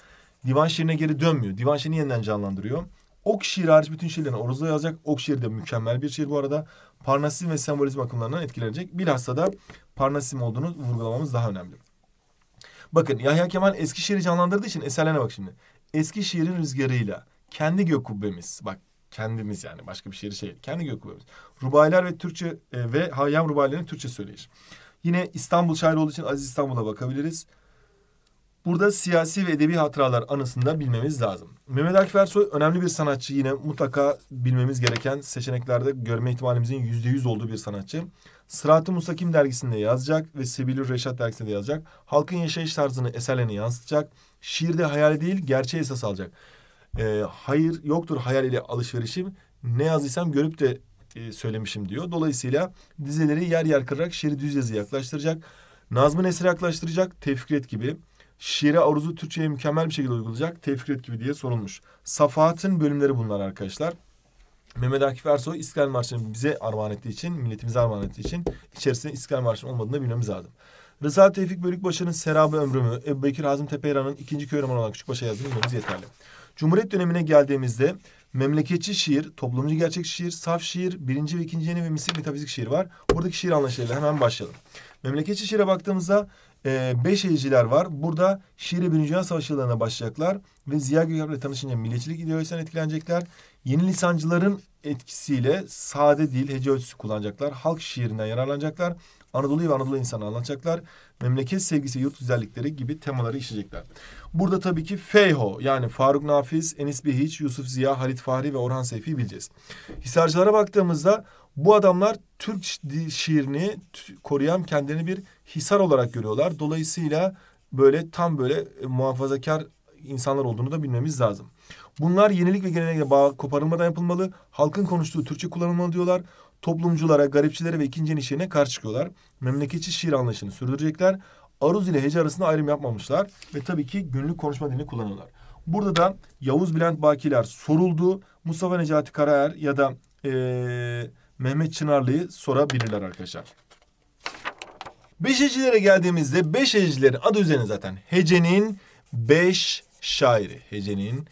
Divan şiirine geri dönmüyor. Divan şiirini yeniden canlandırıyor. Ok şiiri hariç bütün şiirlerini Oruz'da yazacak. Ok şiiri de mükemmel bir şiir bu arada. Parnasizm ve sembolizm akımlarından etkilenecek. Bilhassa da Parnasizm olduğunu vurgulamamız daha önemli. Bakın Yahya Kemal eski şiiri canlandırdığı için eserlerine bak şimdi. Eski şiirin rüzgarıyla kendi gök kubbemiz. Bak kendimiz yani başka bir şiir şey. Kendi gök kubbemiz. Rubaylar ve Türkçe e, ve Hayyam Rubaylar'ın Türkçe söyleyiş. Yine İstanbul şairi olduğu için Aziz İstanbul'a bakabiliriz. Burada siyasi ve edebi hatıralar anısında bilmemiz lazım. Mehmet Akif Ersoy önemli bir sanatçı. Yine mutlaka bilmemiz gereken seçeneklerde görme ihtimalimizin yüzde yüz olduğu bir sanatçı. Sırat-ı Mustakim dergisinde yazacak ve Sebilür Reşat dergisinde yazacak. Halkın yaşayış tarzını eserlerine yansıtacak. Şiirde hayal değil gerçeği esas alacak. Ee, hayır yoktur hayal ile alışverişim. Ne yazdıysam görüp de e, söylemişim diyor. Dolayısıyla dizeleri yer yer kırarak şiiri düz yazı yaklaştıracak. Nazmı Nesri yaklaştıracak. Tevfikret gibi. Şiire aruzu Türkçe'ye mükemmel bir şekilde uygulayacak. Tevfikret gibi diye sorulmuş. Safahat'ın bölümleri bunlar arkadaşlar. Mehmet Akif Ersoy İstiklal Marşı'nı bize armağan ettiği için, milletimize armağan ettiği için içerisinde İstiklal Marşı'nın olmadığını bilmemiz lazım. Rıza Tevfik Bölükbaşı'nın Serabı Ömrümü, Ebu Bekir Hazım Tepeyran'ın ikinci köy romanı olan Küçükbaş'a yazdığını bilmemiz yeterli. Cumhuriyet dönemine geldiğimizde memleketçi şiir, toplumcu gerçek şiir, saf şiir, birinci ve ikinci yeni ve mistik metafizik şiir var. Buradaki şiir anlayışlarıyla hemen başlayalım. Memleketçi şiire baktığımızda e, beş heyeciler var. Burada şiiri Birinci Dünya Savaşı yıllarına başlayacaklar ve Ziya Gökalp'le tanışınca milliyetçilik ideolojisinden etkilenecekler. Yeni lisancıların etkisiyle sade dil, hece ölçüsü kullanacaklar. Halk şiirinden yararlanacaklar. Anadolu'yu ve Anadolu insanı anlatacaklar. Memleket sevgisi, yurt güzellikleri gibi temaları işleyecekler. Burada tabii ki Feyho yani Faruk Nafiz, Enis Behiç, Yusuf Ziya, Halit Fahri ve Orhan Seyfi'yi bileceğiz. Hisarcılara baktığımızda bu adamlar Türk şiirini koruyan kendilerini bir hisar olarak görüyorlar. Dolayısıyla böyle tam böyle muhafazakar insanlar olduğunu da bilmemiz lazım. Bunlar yenilik ve gelenekle bağ koparılmadan yapılmalı. Halkın konuştuğu Türkçe kullanılmalı diyorlar. Toplumculara, garipçilere ve ikinci enişlerine karşı çıkıyorlar. Memleketçi şiir anlayışını sürdürecekler. Aruz ile hece arasında ayrım yapmamışlar. Ve tabii ki günlük konuşma dilini kullanıyorlar. Burada da Yavuz Bülent Bakiler soruldu. Mustafa Necati Karaer ya da ee, Mehmet Çınarlı'yı sorabilirler arkadaşlar. Beş hecilere geldiğimizde beş hecilerin adı üzerine zaten. Hecenin beş şairi. Hecenin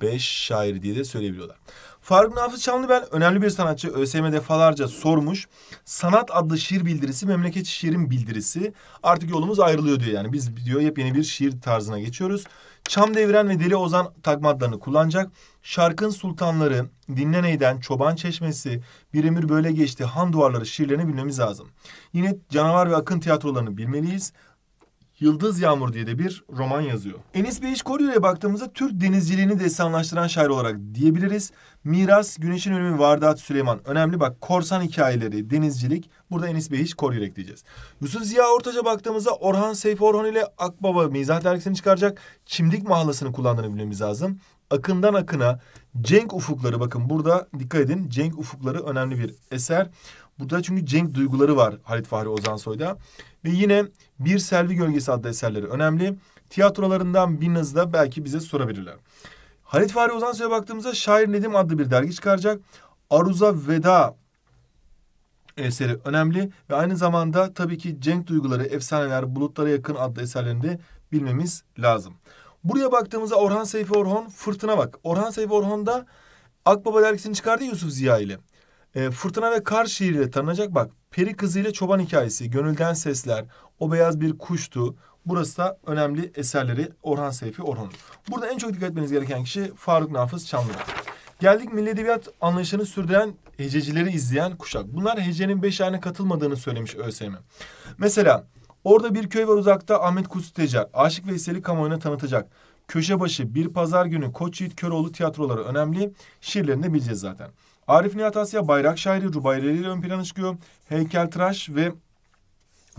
beş şairi diye de söyleyebiliyorlar. Faruk Nafız Çamlıbel önemli bir sanatçı. ÖSYM defalarca sormuş. Sanat adlı şiir bildirisi memleket şiirin bildirisi. Artık yolumuz ayrılıyor diyor yani. Biz diyor yepyeni bir şiir tarzına geçiyoruz. Çam Deviren ve Deli Ozan takma adlarını kullanacak. Şarkın Sultanları, Dinleneyden, Çoban Çeşmesi, Bir Emir Böyle Geçti, Han Duvarları şiirlerini bilmemiz lazım. Yine Canavar ve Akın tiyatrolarını bilmeliyiz. Yıldız Yağmur diye de bir roman yazıyor. Enis Beyiş Koryüre'ye baktığımızda Türk denizciliğini destanlaştıran şair olarak diyebiliriz. Miras, Güneşin Ölümü, Vardat Süleyman. Önemli bak korsan hikayeleri, denizcilik. Burada Enis Beyiş Koryürek diyeceğiz. Yusuf Ziya Ortaç'a baktığımızda Orhan Seyfi Orhan ile Akbaba Mizah dergisini çıkaracak. Çimdik mahallasını kullandığını bilmemiz lazım. Akından Akına, Cenk Ufukları bakın burada dikkat edin. Cenk Ufukları önemli bir eser. Burada çünkü Cenk duyguları var Halit Fahri Ozansoy'da. Ve yine Bir Selvi Gölgesi adlı eserleri önemli. Tiyatrolarından bir da belki bize sorabilirler. Halit Fahri Ozansoy'a baktığımızda Şair Nedim adlı bir dergi çıkaracak. Aruza Veda eseri önemli ve aynı zamanda tabii ki Cenk Duyguları, Efsaneler, Bulutlara Yakın adlı eserlerini de bilmemiz lazım. Buraya baktığımızda Orhan Seyfi Orhan Fırtına bak. Orhan Seyfi Orhan da Akbaba dergisini çıkardı Yusuf Ziya ile. E, Fırtına ve Kar şiiriyle tanınacak bak. Peri Kızı ile Çoban Hikayesi, Gönülden Sesler, O Beyaz Bir Kuştu. Burası da önemli eserleri Orhan Seyfi Orhan. Burada en çok dikkat etmeniz gereken kişi Faruk Nafız Çamlıca. Geldik milli edebiyat anlayışını sürdüren hececileri izleyen kuşak. Bunlar hecenin beş ayına katılmadığını söylemiş ÖSYM. Mesela orada bir köy var uzakta Ahmet Kutsu Tecer. Aşık Veysel'i kamuoyuna tanıtacak. Köşebaşı, Bir Pazar Günü, Koç Yiğit Köroğlu tiyatroları önemli. Şiirlerini de bileceğiz zaten. Arif Nihat Asya bayrak şairi rubayeleriyle ön plana çıkıyor. Heykeltıraş ve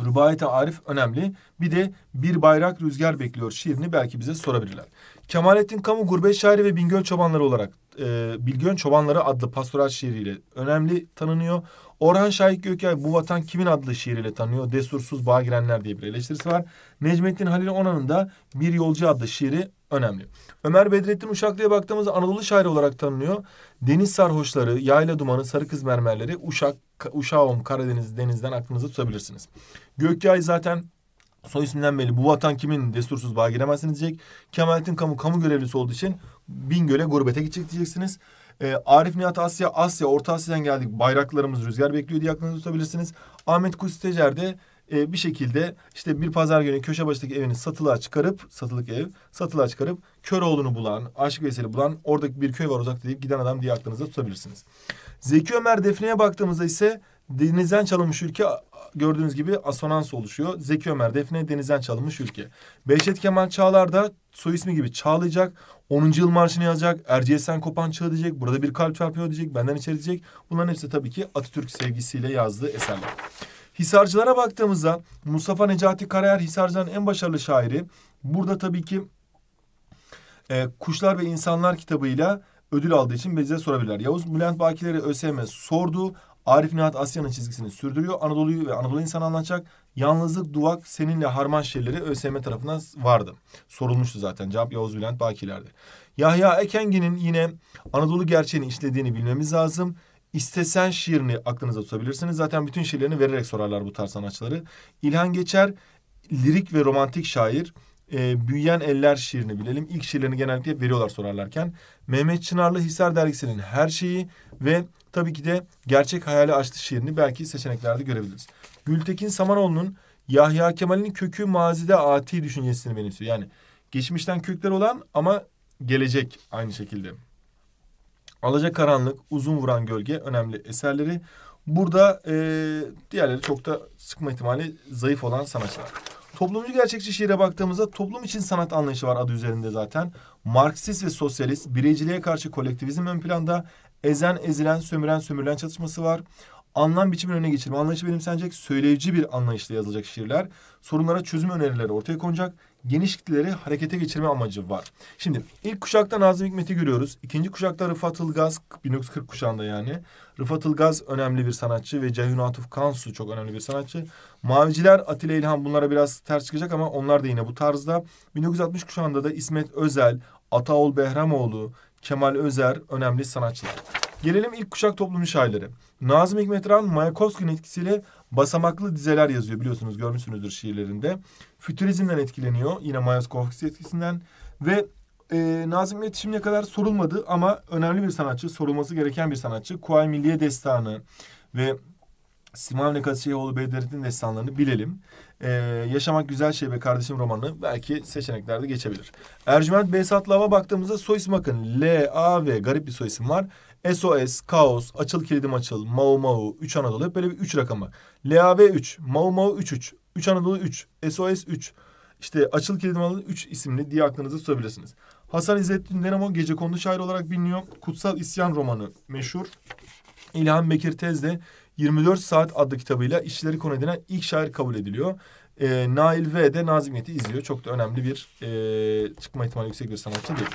Rubayete Arif önemli. Bir de Bir Bayrak Rüzgar Bekliyor şiirini belki bize sorabilirler. Kemalettin Kamu gurbet şairi ve Bingöl çobanları olarak e, Bilgön Çobanları adlı pastoral şiiriyle önemli tanınıyor. Orhan Şahik Gökay Bu Vatan Kimin adlı şiiriyle tanınıyor. Desursuz Bağa Girenler diye bir eleştirisi var. Necmettin Halil Onan'ın da Bir Yolcu adlı şiiri önemli. Ömer Bedrettin Uşaklı'ya baktığımızda Anadolu şairi olarak tanınıyor. Deniz sarhoşları, yayla dumanı, sarı kız mermerleri, Uşak, Uşağım, Karadeniz, denizden aklınızda tutabilirsiniz. Gökyay zaten soy isminden belli. Bu vatan kimin destursuz bağa giremezsiniz diyecek. Kemalettin Kamu kamu görevlisi olduğu için Bingöl'e gurbete gidecek diyeceksiniz. Ee, Arif Nihat Asya, Asya, Orta Asya'dan geldik. Bayraklarımız rüzgar bekliyor diye aklınızda tutabilirsiniz. Ahmet Kustecer de e, bir şekilde işte bir pazar günü köşe başındaki evini satılığa çıkarıp satılık ev satılığa çıkarıp Köroğlu'nu bulan, Aşık Veysel'i bulan oradaki bir köy var uzakta deyip giden adam diye aklınızda tutabilirsiniz. Zeki Ömer Defne'ye baktığımızda ise denizden çalınmış ülke gördüğünüz gibi asonans oluşuyor. Zeki Ömer Defne denizden çalınmış ülke. Behçet Kemal Çağlar da soy ismi gibi çağlayacak. 10. yıl marşını yazacak. Erciyesen kopan çağ diyecek. Burada bir kalp çarpıyor diyecek. Benden içeri diyecek. Bunların hepsi tabii ki Atatürk sevgisiyle yazdığı eserler. Hisarcılara baktığımızda Mustafa Necati Karayer Hisarcıların en başarılı şairi. Burada tabii ki e, Kuşlar ve İnsanlar kitabıyla ödül aldığı için bize sorabilirler. Yavuz Bülent Bakileri ÖSYM sordu. Arif Nihat Asya'nın çizgisini sürdürüyor. Anadolu'yu ve Anadolu insanı anlatacak. Yalnızlık, Duvak, Seninle Harman şiirleri ÖSYM tarafından vardı. Sorulmuştu zaten. Cevap Yavuz Bülent Bakiler'di. Yahya Ekengi'nin yine Anadolu gerçeğini işlediğini bilmemiz lazım. İstesen şiirini aklınıza tutabilirsiniz. Zaten bütün şiirlerini vererek sorarlar bu tarz sanatçıları. İlhan Geçer lirik ve romantik şair. E, Büyüyen Eller şiirini bilelim. İlk şiirlerini genellikle veriyorlar sorarlarken. Mehmet Çınarlı Hisar Dergisi'nin her şeyi ve tabii ki de Gerçek Hayali Açtı şiirini belki seçeneklerde görebiliriz. Gültekin Samanoğlu'nun Yahya Kemal'in kökü mazide ati düşüncesini benimsiyor. Yani geçmişten kökler olan ama gelecek aynı şekilde. Alacak karanlık, uzun vuran gölge önemli eserleri. Burada e, diğerleri çok da sıkma ihtimali zayıf olan sanatçılar. Toplumcu gerçekçi şiire baktığımızda toplum için sanat anlayışı var adı üzerinde zaten. Marksist ve sosyalist, bireyciliğe karşı kolektivizm ön planda, ezen, ezilen, sömüren, sömürülen çatışması var. Anlam biçimi önüne geçirme anlayışı benimsenecek, söyleyici bir anlayışla yazılacak şiirler. Sorunlara çözüm önerileri ortaya konacak geniş kitleleri harekete geçirme amacı var. Şimdi ilk kuşakta Nazım Hikmet'i görüyoruz. İkinci kuşakta Rıfat Ilgaz 1940 kuşağında yani. Rıfat Ilgaz önemli bir sanatçı ve Ceyhun Atuf Kansu çok önemli bir sanatçı. Maviciler Atilla İlhan bunlara biraz ters çıkacak ama onlar da yine bu tarzda. 1960 kuşağında da İsmet Özel, Ataol Behramoğlu, Kemal Özer önemli sanatçılar. Gelelim ilk kuşak toplumcu şairleri. Nazım Hikmet Ran Mayakovski'nin etkisiyle basamaklı dizeler yazıyor biliyorsunuz görmüşsünüzdür şiirlerinde. Fütürizmden etkileniyor yine Mayakovski etkisinden ve e, Nazım Hikmet şimdiye kadar sorulmadı ama önemli bir sanatçı, sorulması gereken bir sanatçı. Kuay Milliye Destanı ve Simavne Kasiyeoğlu Bedrettin destanlarını bilelim. Ee, Yaşamak Güzel Şey ve Kardeşim romanı belki seçeneklerde geçebilir. Ercüment Behzat Lav'a baktığımızda soy isim bakın. L, A, V garip bir soy isim var. SOS, Kaos, Açıl Kilidim Açıl, Mau Mau, 3 Anadolu hep böyle bir 3 rakamı. LAV 3, Mau Mau 3 3, 3 Anadolu 3, SOS 3. İşte Açıl Kilidim Açıl 3 isimli diye aklınızda tutabilirsiniz. Hasan İzzettin Denemo gece kondu şair olarak biliniyor. Kutsal İsyan romanı meşhur. İlhan Bekir Tez de 24 Saat adlı kitabıyla işçileri konu edinen ilk şair kabul ediliyor. E, Nail V de Nazimiyet'i izliyor. Çok da önemli bir e, çıkma ihtimali yüksek bir sanatçı değil.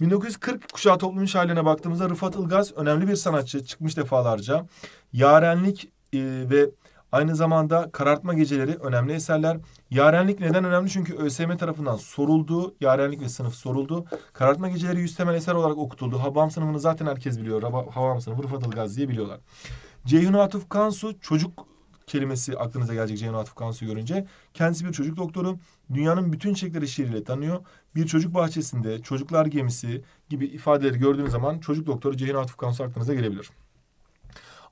1940 kuşağı toplumun şairlerine baktığımızda Rıfat Ilgaz önemli bir sanatçı. Çıkmış defalarca. Yarenlik e, ve aynı zamanda Karartma Geceleri önemli eserler. Yarenlik neden önemli? Çünkü ÖSYM tarafından soruldu. Yarenlik ve sınıf soruldu. Karartma Geceleri yüz temel eser olarak okutuldu. Habam sınıfını zaten herkes biliyor. Habam sınıfı Rıfat Ilgaz diye biliyorlar. Ceyhun Atıf Kansu çocuk kelimesi aklınıza gelecek Ceyhun Atıf Kansu görünce. Kendisi bir çocuk doktoru. Dünyanın bütün çiçekleri şiiriyle tanıyor. Bir çocuk bahçesinde, çocuklar gemisi gibi ifadeleri gördüğünüz zaman çocuk doktoru Ceyhun Atıf Kansu aklınıza gelebilir.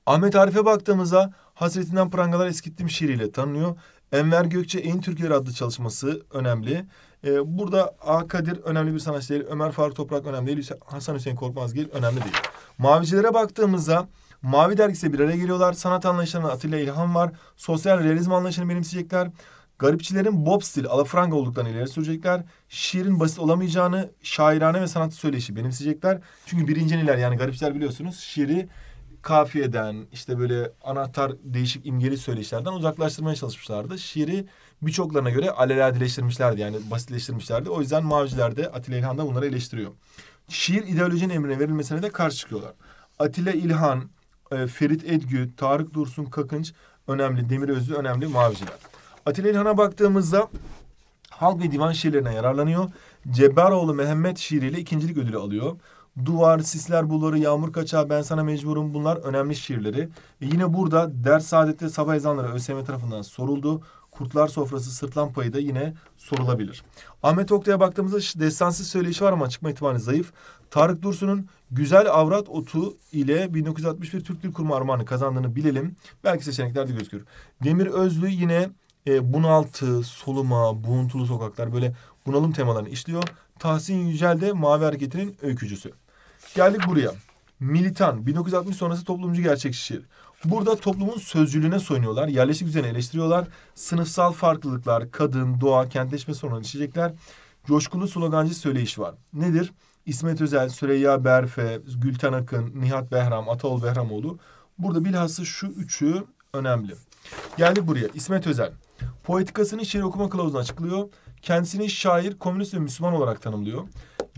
Ahmet Arif'e baktığımızda Hasretinden Prangalar Eskittim şiiriyle tanınıyor. Enver Gökçe En Türküleri adlı çalışması önemli. Ee, burada A. Kadir önemli bir sanatçı değil. Ömer Faruk Toprak önemli değil. Hasan Hüseyin Korkmazgil önemli değil. Mavicilere baktığımızda Mavi dergisi bir araya geliyorlar. Sanat anlayışlarına Atilla İlhan var. Sosyal realizm anlayışını benimseyecekler. Garipçilerin Bob stil, alafranga olduklarını ileri sürecekler. Şiirin basit olamayacağını, şairane ve sanatı söyleşi benimseyecekler. Çünkü birinciniler yani garipçiler biliyorsunuz şiiri kafiyeden işte böyle anahtar değişik imgeli söyleşlerden uzaklaştırmaya çalışmışlardı. Şiiri birçoklarına göre aleladileştirmişlerdi yani basitleştirmişlerdi. O yüzden Maviciler de Atilla İlhan da bunları eleştiriyor. Şiir ideolojinin emrine verilmesine de karşı çıkıyorlar. Atilla İlhan, e, Ferit Edgü, Tarık Dursun Kakınç önemli, Demir Özlü önemli Maviciler. Atilla İlhan'a baktığımızda halk ve divan şiirlerine yararlanıyor. Cebbaroğlu Mehmet şiiriyle ikincilik ödülü alıyor. Duvar, Sisler Bulvarı, Yağmur Kaçağı, Ben Sana Mecburum bunlar önemli şiirleri. E yine burada Ders Saadet'te Sabah Ezanları ÖSYM tarafından soruldu. Kurtlar Sofrası Sırtlan Payı da yine sorulabilir. Ahmet Oktay'a baktığımızda destansız söyleyişi var ama çıkma ihtimali zayıf. Tarık Dursun'un Güzel Avrat Otu ile 1961 Türk Dil Kurumu armağanı kazandığını bilelim. Belki seçeneklerde gözükür. Demir Özlü yine e, bunaltı, soluma, buğuntulu sokaklar böyle bunalım temalarını işliyor. Tahsin Yücel de Mavi Hareketi'nin öykücüsü. Geldik buraya. Militan, 1960 sonrası toplumcu gerçekçi şiir. Burada toplumun sözcülüğüne soyunuyorlar, yerleşik düzeni eleştiriyorlar. Sınıfsal farklılıklar, kadın, doğa, kentleşme sorunları işleyecekler. Coşkulu slogancı söyleyiş var. Nedir? İsmet Özel, Süreyya Berfe, Gülten Akın, Nihat Behram, Ataol Behramoğlu. Burada bilhassa şu üçü önemli. Geldik buraya. İsmet Özel. Poetikasını şiir okuma kılavuzuna açıklıyor. Kendisini şair, komünist ve Müslüman olarak tanımlıyor.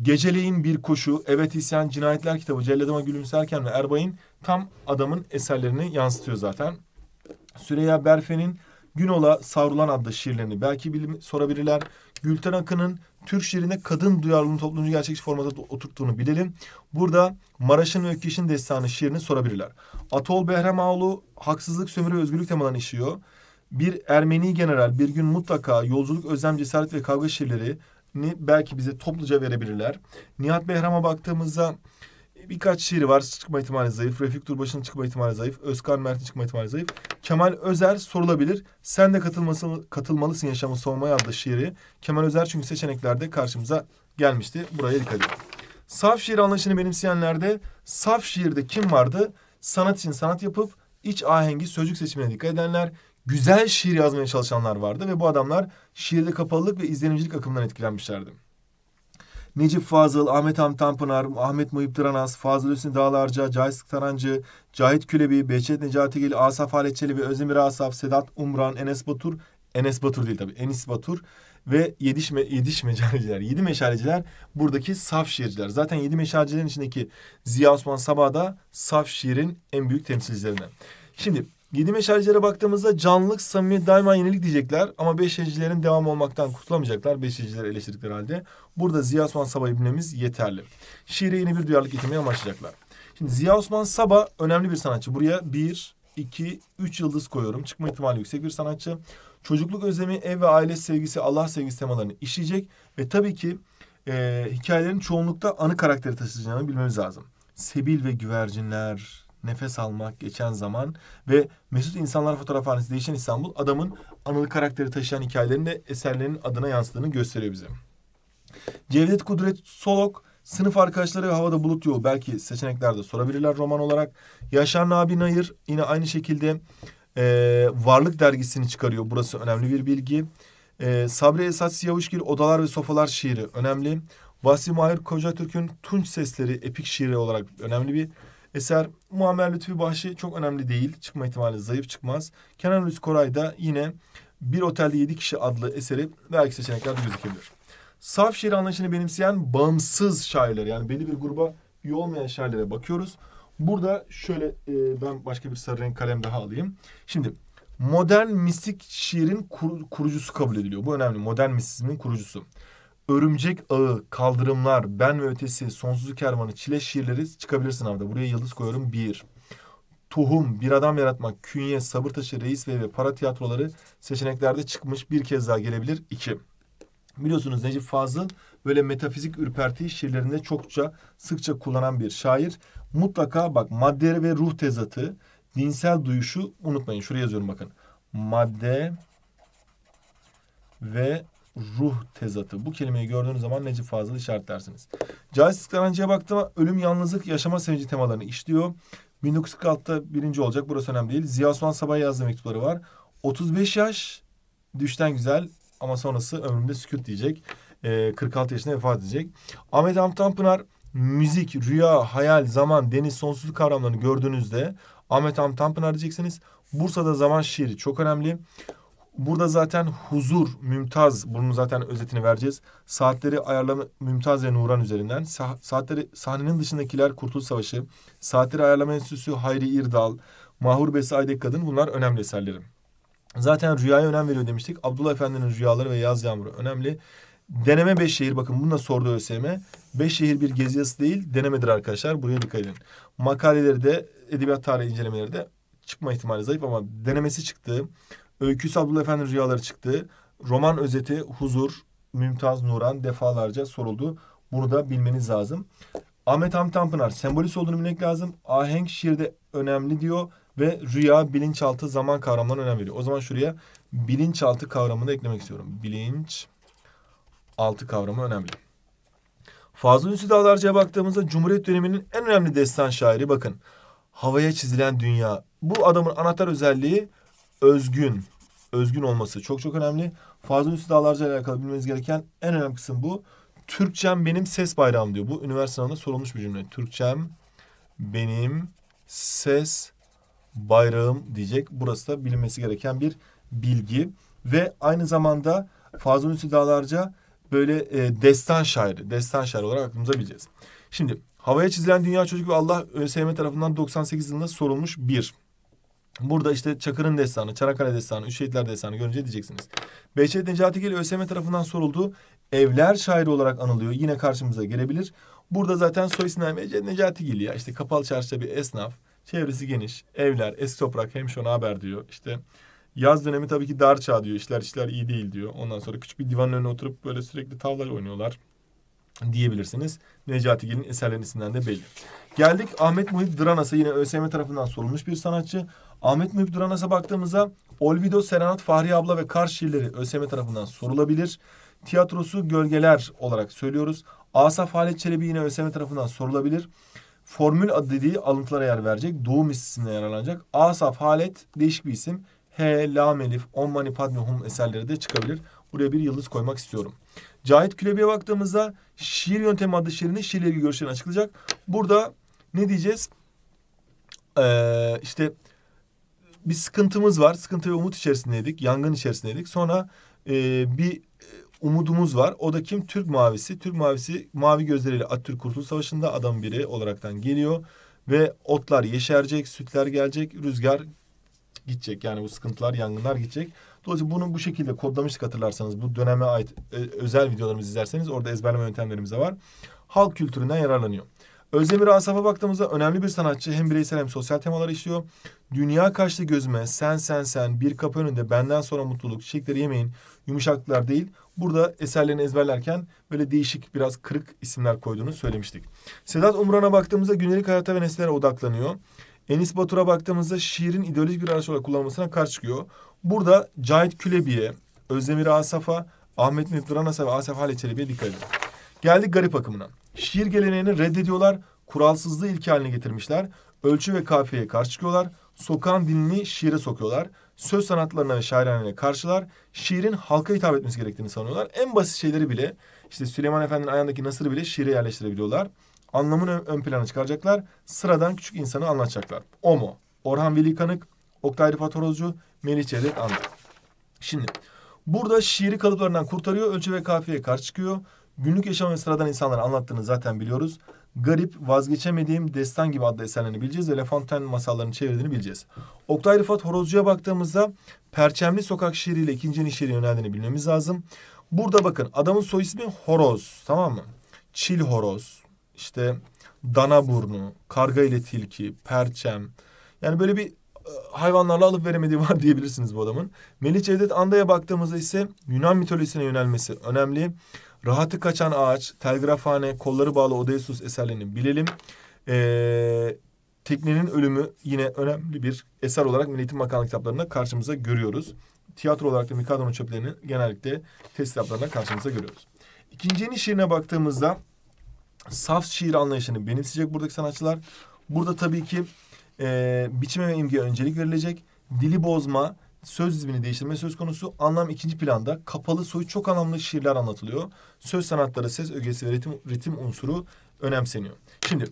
Geceleyin bir koşu, Evet İsyan, Cinayetler kitabı, Celladıma Gülümserken ve Erbay'ın tam adamın eserlerini yansıtıyor zaten. Süreyya Berfe'nin Günola Savrulan adlı şiirlerini belki bilim, sorabilirler. Gülten Akın'ın Türk şiirinde kadın duyarlılığını toplumcu gerçekçi formada oturttuğunu bilelim. Burada Maraş'ın ve Ökkeş'in destanı şiirini sorabilirler. Atol Behramoğlu haksızlık, sömürü, özgürlük temalarını işiyor. Bir Ermeni general bir gün mutlaka yolculuk, özlem, cesaret ve kavga şiirlerini belki bize topluca verebilirler. Nihat Behram'a baktığımızda birkaç şiiri var. Çıkma ihtimali zayıf. Refik Turbaş'ın çıkma ihtimali zayıf. Özkan Mert'in çıkma ihtimali zayıf. Kemal Özer sorulabilir. Sen de katılması, katılmalısın yaşamı savunmaya adlı şiiri. Kemal Özer çünkü seçeneklerde karşımıza gelmişti. Buraya dikkat edin. Saf şiir anlayışını benimseyenlerde saf şiirde kim vardı? Sanat için sanat yapıp iç ahengi sözcük seçimine dikkat edenler, güzel şiir yazmaya çalışanlar vardı ve bu adamlar şiirde kapalılık ve izlenimcilik akımından etkilenmişlerdi. Necip Fazıl, Ahmet Hamdi Tanpınar, Ahmet Muhip Tıranas, Fazıl Hüsnü Dağlarca, Cahit Tarancı, Cahit Külebi, Behçet Necatigil, Asaf Halet Çelebi, Özdemir Asaf, Sedat Umran, Enes Batur, Enes Batur değil tabii, Enis Batur ve Yediş, me, Yediş Meşaleciler, Yedi Meşaleciler buradaki saf şiirciler. Zaten Yedi Meşalecilerin içindeki Ziya Osman Sabah da saf şiirin en büyük temsilcilerinden. Şimdi Yedi meşalecilere baktığımızda canlılık, samimiyet daima yenilik diyecekler. Ama beşecilerin devam olmaktan kurtulamayacaklar. Beşecileri eleştirdikleri halde. Burada Ziya Osman Sabah'ı bilmemiz yeterli. Şiire yeni bir duyarlılık getirmeye amaçlayacaklar. Şimdi Ziya Osman Sabah önemli bir sanatçı. Buraya bir, iki, üç yıldız koyuyorum. Çıkma ihtimali yüksek bir sanatçı. Çocukluk özlemi, ev ve aile sevgisi, Allah sevgisi temalarını işleyecek. Ve tabii ki e, hikayelerin çoğunlukta anı karakteri taşıyacağını bilmemiz lazım. Sebil ve güvercinler, nefes almak, geçen zaman ve Mesut İnsanlar Fotoğrafhanesi Değişen İstanbul adamın anılı karakteri taşıyan hikayelerin de eserlerinin adına yansıdığını gösteriyor bize. Cevdet Kudret Solok Sınıf arkadaşları havada bulut yolu belki seçeneklerde sorabilirler roman olarak. Yaşar Nabi Nayır yine aynı şekilde e, Varlık dergisini çıkarıyor. Burası önemli bir bilgi. E, Sabri Esat Siyavuşgil Odalar ve Sofalar şiiri önemli. Vasfi Mahir Kocatürk'ün Tunç Sesleri epik şiiri olarak önemli bir eser. Muammer Lütfi Bahşi çok önemli değil. Çıkma ihtimali zayıf çıkmaz. Kenan Hulusi Koray da yine Bir Otelde Yedi Kişi adlı eseri belki seçeneklerde gözükebilir. Saf şiir anlayışını benimseyen bağımsız şairler yani belli bir gruba üye olmayan şairlere bakıyoruz. Burada şöyle e, ben başka bir sarı renk kalem daha alayım. Şimdi modern mistik şiirin kur, kurucusu kabul ediliyor. Bu önemli. Modern mistisizmin kurucusu. Örümcek ağı, kaldırımlar, ben ve ötesi, sonsuzluk kervanı, çile şiirleri çıkabilir sınavda. Buraya yıldız koyuyorum. Bir. Tuhum, bir adam yaratmak, künye, sabır taşı, reis ve para tiyatroları seçeneklerde çıkmış. Bir kez daha gelebilir. İki. Biliyorsunuz Necip Fazıl böyle metafizik ürpertiyi şiirlerinde çokça sıkça kullanan bir şair. Mutlaka bak madde ve ruh tezatı, dinsel duyuşu unutmayın. Şuraya yazıyorum bakın. Madde ve ruh tezatı. Bu kelimeyi gördüğünüz zaman Necip Fazıl işaretlersiniz. Cahit Karancı'ya baktığımda ölüm, yalnızlık, yaşama sevinci temalarını işliyor. 1946'da birinci olacak. Burası önemli değil. Ziya Suan Sabah yazdığı mektupları var. 35 yaş düşten güzel ama sonrası ömrümde sükut diyecek. E, 46 yaşında vefat edecek. Ahmet Hamit Tanpınar müzik, rüya, hayal, zaman, deniz, sonsuzluk kavramlarını gördüğünüzde Ahmet Hamit Tanpınar diyeceksiniz. Bursa'da zaman şiiri çok önemli. Burada zaten huzur, mümtaz, bunun zaten özetini vereceğiz. Saatleri ayarlama Mümtaz ve Nuran üzerinden. Sa saatleri sahnenin dışındakiler Kurtuluş Savaşı, Saatleri Ayarlama Enstitüsü Hayri İrdal, Mahur Besi Aydek Kadın bunlar önemli eserlerim. Zaten rüyaya önem veriyor demiştik. Abdullah Efendi'nin rüyaları ve yaz yağmuru önemli. Deneme beş şehir bakın bunu da sordu ÖSYM. Beş şehir bir gezi yazısı değil denemedir arkadaşlar. Buraya dikkat edin. Makaleleri de edebiyat tarihi incelemeleri de çıkma ihtimali zayıf ama denemesi çıktı. Öyküsü Abdullah Efendi'nin rüyaları çıktı. Roman özeti Huzur, Mümtaz Nuran defalarca soruldu. Bunu da bilmeniz lazım. Ahmet Hamit Tanpınar sembolist olduğunu bilmek lazım. Ahenk şiirde önemli diyor ve rüya, bilinçaltı, zaman kavramlarına önem veriyor. O zaman şuraya bilinçaltı kavramını eklemek istiyorum. Bilinç altı kavramı önemli. Fazıl Hüsnü Dağlarca'ya baktığımızda Cumhuriyet döneminin en önemli destan şairi bakın. Havaya çizilen dünya. Bu adamın anahtar özelliği özgün. Özgün olması çok çok önemli. Fazıl Hüsnü Dağlarca ile alakalı bilmeniz gereken en önemli kısım bu. Türkçem benim ses bayrağım diyor. Bu üniversite sınavında sorulmuş bir cümle. Türkçem benim ses bayrağım diyecek. Burası da bilinmesi gereken bir bilgi. Ve aynı zamanda Fazıl Hüsnü Dağlarca böyle e, destan şairi, destan şairi olarak aklımıza bileceğiz. Şimdi havaya çizilen Dünya Çocuk ve Allah ÖSYM tarafından 98 yılında sorulmuş bir. Burada işte Çakır'ın destanı, Çanakkale destanı, Üç Şehitler destanı görünce diyeceksiniz. Behçet Necatigil ÖSYM tarafından soruldu. Evler şairi olarak anılıyor. Yine karşımıza gelebilir. Burada zaten soy isimler Behçet Necatigil ya. İşte kapalı çarşıda bir esnaf. Çevresi geniş. Evler, eski toprak, hemşon haber diyor. İşte yaz dönemi tabii ki dar çağ diyor. İşler işler iyi değil diyor. Ondan sonra küçük bir divanın önüne oturup böyle sürekli tavla oynuyorlar diyebilirsiniz. Necati Gil'in eserlerinin isimlerinden de belli. Geldik Ahmet Muhip Dranas'a yine ÖSYM tarafından sorulmuş bir sanatçı. Ahmet Muhip Dranas'a baktığımızda Olvido, Serenat, Fahri Abla ve Kar şiirleri ÖSYM tarafından sorulabilir. Tiyatrosu Gölgeler olarak söylüyoruz. Asaf Halet Çelebi yine ÖSYM tarafından sorulabilir. Formül adı dediği alıntılara yer verecek. Doğum isimine yararlanacak. Asaf Halet değişik bir isim. He, La Melif, On Mani Padme Hum eserleri de çıkabilir. Buraya bir yıldız koymak istiyorum. Cahit Külebi'ye baktığımızda şiir yöntemi adlı şiirinde şiirle ilgili görüşlerini açıklayacak. Burada ne diyeceğiz? Ee, işte bir sıkıntımız var. Sıkıntı ve umut içerisindeydik. Yangın içerisindeydik. Sonra e, bir umudumuz var. O da kim? Türk Mavisi. Türk Mavisi mavi gözleriyle Atatürk Kurtuluş Savaşı'nda adam biri olaraktan geliyor. Ve otlar yeşerecek, sütler gelecek, rüzgar gidecek. Yani bu sıkıntılar, yangınlar gidecek. Dolayısıyla bunu bu şekilde kodlamıştık hatırlarsanız. Bu döneme ait e, özel videolarımızı izlerseniz orada ezberleme yöntemlerimiz de var. Halk kültüründen yararlanıyor. Özdemir Asaf'a baktığımızda önemli bir sanatçı. Hem bireysel hem sosyal temalar işliyor. Dünya kaçtı gözüme, sen sen sen, bir kapı önünde, benden sonra mutluluk, çiçekleri yemeyin, yumuşaklıklar değil. Burada eserlerini ezberlerken böyle değişik biraz kırık isimler koyduğunu söylemiştik. Sedat Umran'a baktığımızda günlük hayata ve nesnelere odaklanıyor. Enis Batur'a baktığımızda şiirin ideolojik bir araç olarak kullanılmasına karşı çıkıyor. Burada Cahit Külebi'ye, Özdemir Asaf'a, Ahmet Mehmet Duranas'a ve Asaf Halit Çelebi'ye dikkat edin. Geldik garip akımına. Şiir geleneğini reddediyorlar, kuralsızlığı ilke haline getirmişler, ölçü ve kafiyeye karşı çıkıyorlar, sokağın dilini şiire sokuyorlar, söz sanatlarına ve şairhaneye karşılar, şiirin halka hitap etmesi gerektiğini savunuyorlar. En basit şeyleri bile, işte Süleyman Efendi'nin ayağındaki nasırı bile şiire yerleştirebiliyorlar. Anlamını ön, plana çıkaracaklar, sıradan küçük insanı anlatacaklar. O mu? Orhan Veli Kanık, Oktay Rıfat Horozcu, Melih Cevdet Anlı. Şimdi burada şiiri kalıplarından kurtarıyor, ölçü ve kafiyeye karşı çıkıyor. Günlük yaşam ve sıradan insanları anlattığını zaten biliyoruz. Garip, vazgeçemediğim destan gibi adlı eserlerini bileceğiz ve La Fontaine masallarını çevirdiğini bileceğiz. Oktay Rıfat Horozcu'ya baktığımızda Perçemli Sokak şiiriyle ikinci yeni şiiri yöneldiğini bilmemiz lazım. Burada bakın adamın soy ismi Horoz tamam mı? Çil Horoz, işte Dana Burnu, Karga ile Tilki, Perçem. Yani böyle bir e, hayvanlarla alıp veremediği var diyebilirsiniz bu adamın. Melih Cevdet Anda'ya baktığımızda ise Yunan mitolojisine yönelmesi önemli. Rahatı kaçan ağaç, telgrafhane, kolları bağlı Odysseus eserlerini bilelim. Ee, teknenin ölümü yine önemli bir eser olarak Milli Eğitim Bakanlığı kitaplarında karşımıza görüyoruz. Tiyatro olarak da Mikado'nun çöplerini genellikle test kitaplarında karşımıza görüyoruz. İkinci yeni şiirine baktığımızda saf şiir anlayışını benimseyecek buradaki sanatçılar. Burada tabii ki e, biçime ve imgeye öncelik verilecek. Dili bozma, söz dizimini değiştirme söz konusu. Anlam ikinci planda. Kapalı soyu çok anlamlı şiirler anlatılıyor. Söz sanatları, ses ögesi ve ritim, ritim unsuru önemseniyor. Şimdi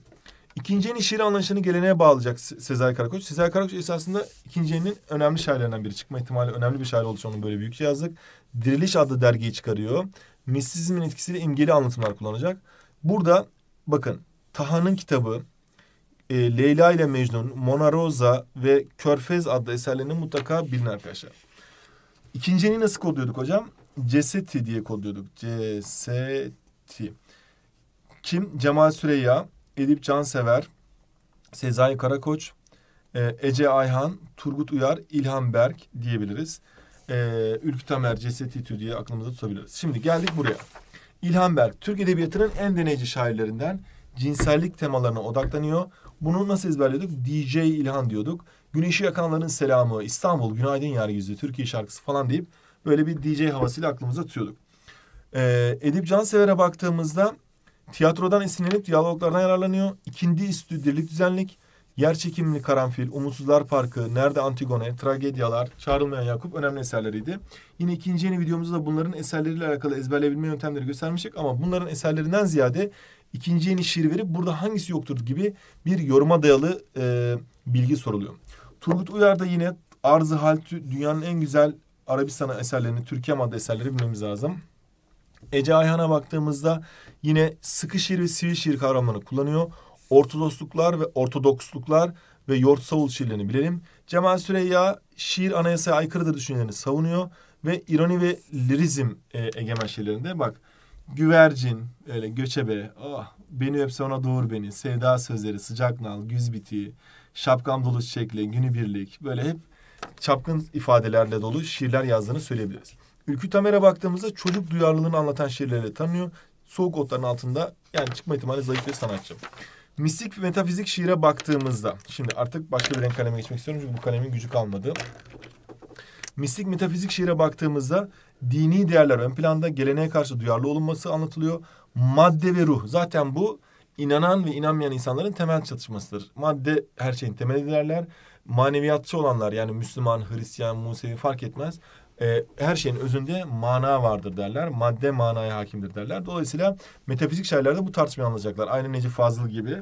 ikinci yeni şiir anlayışını geleneğe bağlayacak Sezai Karakoç. Sezai Karakoç esasında ikinci yeninin önemli şairlerinden biri. Çıkma ihtimali önemli bir şair için onun böyle büyük yazdık. Diriliş adlı dergiyi çıkarıyor. Mistizmin etkisiyle imgeli anlatımlar kullanacak. Burada bakın Taha'nın kitabı, e, Leyla ile Mecnun, Mona Rosa ve Körfez adlı eserlerini mutlaka bilin arkadaşlar. İkincini nasıl kodluyorduk hocam? Ceseti diye kodluyorduk. Ceseti. Kim? Cemal Süreyya, Edip Cansever, Sezai Karakoç, e, Ece Ayhan, Turgut Uyar, İlhan Berk diyebiliriz. E, Ülkü Tamer, Ceseti diye aklımızda tutabiliriz. Şimdi geldik buraya. İlhan Berk, Türk Edebiyatı'nın en deneyici şairlerinden cinsellik temalarına odaklanıyor. Bunu nasıl ezberliyorduk? DJ İlhan diyorduk. Güneşi yakanların selamı, İstanbul, günaydın yeryüzü, Türkiye şarkısı falan deyip böyle bir DJ havasıyla aklımıza tutuyorduk. Ee, Edip Cansever'e baktığımızda tiyatrodan esinlenip diyaloglardan yararlanıyor. İkindi İstü, Dirlik Düzenlik, Yer Çekimli Karanfil, Umutsuzlar Parkı, Nerede Antigone, Tragedyalar, Çağrılmayan Yakup önemli eserleriydi. Yine ikinci yeni videomuzda bunların eserleriyle alakalı ezberleyebilme yöntemleri göstermiştik ama bunların eserlerinden ziyade ikinci yeni şiir verip burada hangisi yoktur gibi bir yoruma dayalı e, bilgi soruluyor. Turgut Uyar da yine Arzı Hal dünyanın en güzel Arabistan eserlerini, Türkiye madde eserleri bilmemiz lazım. Ece Ayhan'a baktığımızda yine sıkı şiir ve sivil şiir kavramlarını kullanıyor. Ortodoksluklar ve ortodoksluklar ve Yort Savul şiirlerini bilelim. Cemal Süreyya şiir anayasaya aykırıdır düşüncelerini savunuyor ve ironi ve lirizm e, egemen şiirlerinde bak güvercin, öyle göçebe, oh, beni öpse ona doğur beni, sevda sözleri, sıcak nal, güz bitiği, şapkam dolu çiçekle, günübirlik böyle hep çapkın ifadelerle dolu şiirler yazdığını söyleyebiliriz. Ülkü Tamer'e baktığımızda çocuk duyarlılığını anlatan şiirlerle tanınıyor. Soğuk otların altında yani çıkma ihtimali zayıf bir sanatçı. Mistik metafizik şiire baktığımızda, şimdi artık başka bir renk kaleme geçmek istiyorum çünkü bu kalemin gücü kalmadı. Mistik metafizik şiire baktığımızda dini değerler ön planda, geleneğe karşı duyarlı olunması anlatılıyor. Madde ve ruh. Zaten bu inanan ve inanmayan insanların temel çatışmasıdır. Madde her şeyin temeli derler. Maneviyatçı olanlar yani Müslüman, Hristiyan, Musevi fark etmez. Ee, her şeyin özünde mana vardır derler. Madde manaya hakimdir derler. Dolayısıyla metafizik şairlerde bu tartışmayı anlatacaklar. Aynı Necip Fazıl gibi.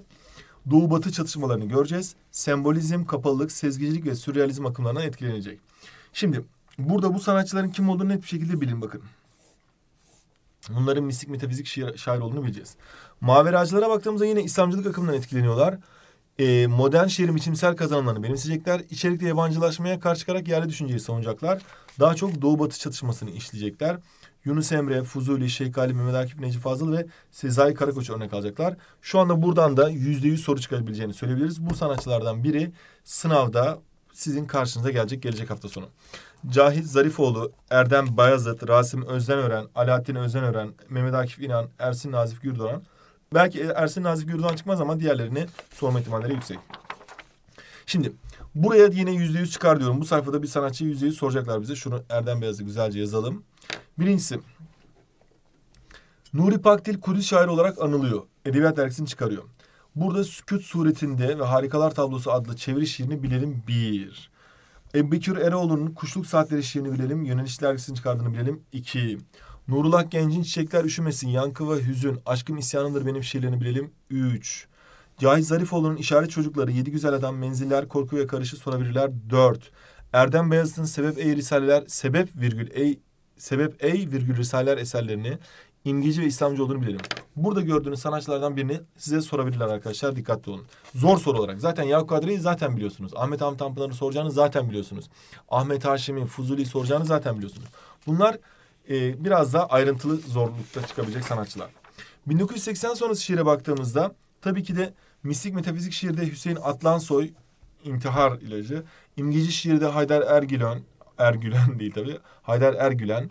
Doğu batı çatışmalarını göreceğiz. Sembolizm, kapalılık, sezgicilik ve sürrealizm akımlarından etkilenecek. Şimdi burada bu sanatçıların kim olduğunu net bir şekilde bilin bakın. Bunların mistik metafizik şiir, şair olduğunu bileceğiz. Maveracılara baktığımızda yine İslamcılık akımından etkileniyorlar. Ee, modern şiirin biçimsel kazanımlarını benimseyecekler. İçerikte yabancılaşmaya karşı çıkarak yerli düşünceyi savunacaklar. Daha çok Doğu Batı çatışmasını işleyecekler. Yunus Emre, Fuzuli, Şeyh Ali, Mehmet Akif, Necip Fazıl ve Sezai Karakoç örnek alacaklar. Şu anda buradan da yüzde yüz soru çıkabileceğini söyleyebiliriz. Bu sanatçılardan biri sınavda sizin karşınıza gelecek gelecek hafta sonu. Cahit Zarifoğlu, Erdem Bayazıt, Rasim Özdenören, Alaaddin Özdenören, Mehmet Akif İnan, Ersin Nazif Gürdoğan. Belki Ersin Nazif Gürdoğan çıkmaz ama diğerlerini sorma ihtimalleri yüksek. Şimdi buraya yine yüzde yüz çıkar diyorum. Bu sayfada bir sanatçı yüzde yüz soracaklar bize. Şunu Erdem Beyaz'ı güzelce yazalım. Birincisi Nuri Pakdil Kudüs şairi olarak anılıyor. Edebiyat dergisini çıkarıyor. Burada Sükut suretinde ve Harikalar Tablosu adlı çeviri şiirini bilelim bir. Ebubekir Eroğlu'nun Kuşluk Saatleri şiirini bilelim. Yöneliş dergisini çıkardığını bilelim. iki. Nurullah Genç'in Çiçekler Üşümesin, Yankı ve Hüzün, Aşkım İsyanındır benim şiirlerini bilelim. Üç. Cahit Zarifoğlu'nun İşaret Çocukları, Yedi Güzel Adam, Menziller, Korku ve Karışı sorabilirler. Dört. Erdem Beyazıt'ın Sebep Ey Risaleler, Sebep virgül Ey Sebep Ey virgül Risaleler eserlerini İmgeci ve İslamcı olduğunu bilelim. Burada gördüğünüz sanatçılardan birini size sorabilirler arkadaşlar. Dikkatli olun. Zor soru olarak. Zaten Yakup Kadri'yi zaten biliyorsunuz. Ahmet Hamit Tanpınar'ı soracağını zaten biliyorsunuz. Ahmet Haşim'i, Fuzuli'yi soracağını zaten biliyorsunuz. Bunlar e, biraz daha ayrıntılı zorlukta çıkabilecek sanatçılar. 1980 sonrası şiire baktığımızda tabii ki de mistik metafizik şiirde Hüseyin Atlansoy intihar ilacı. İmgeci şiirde Haydar Ergülen, Ergülen değil tabii. Haydar Ergülen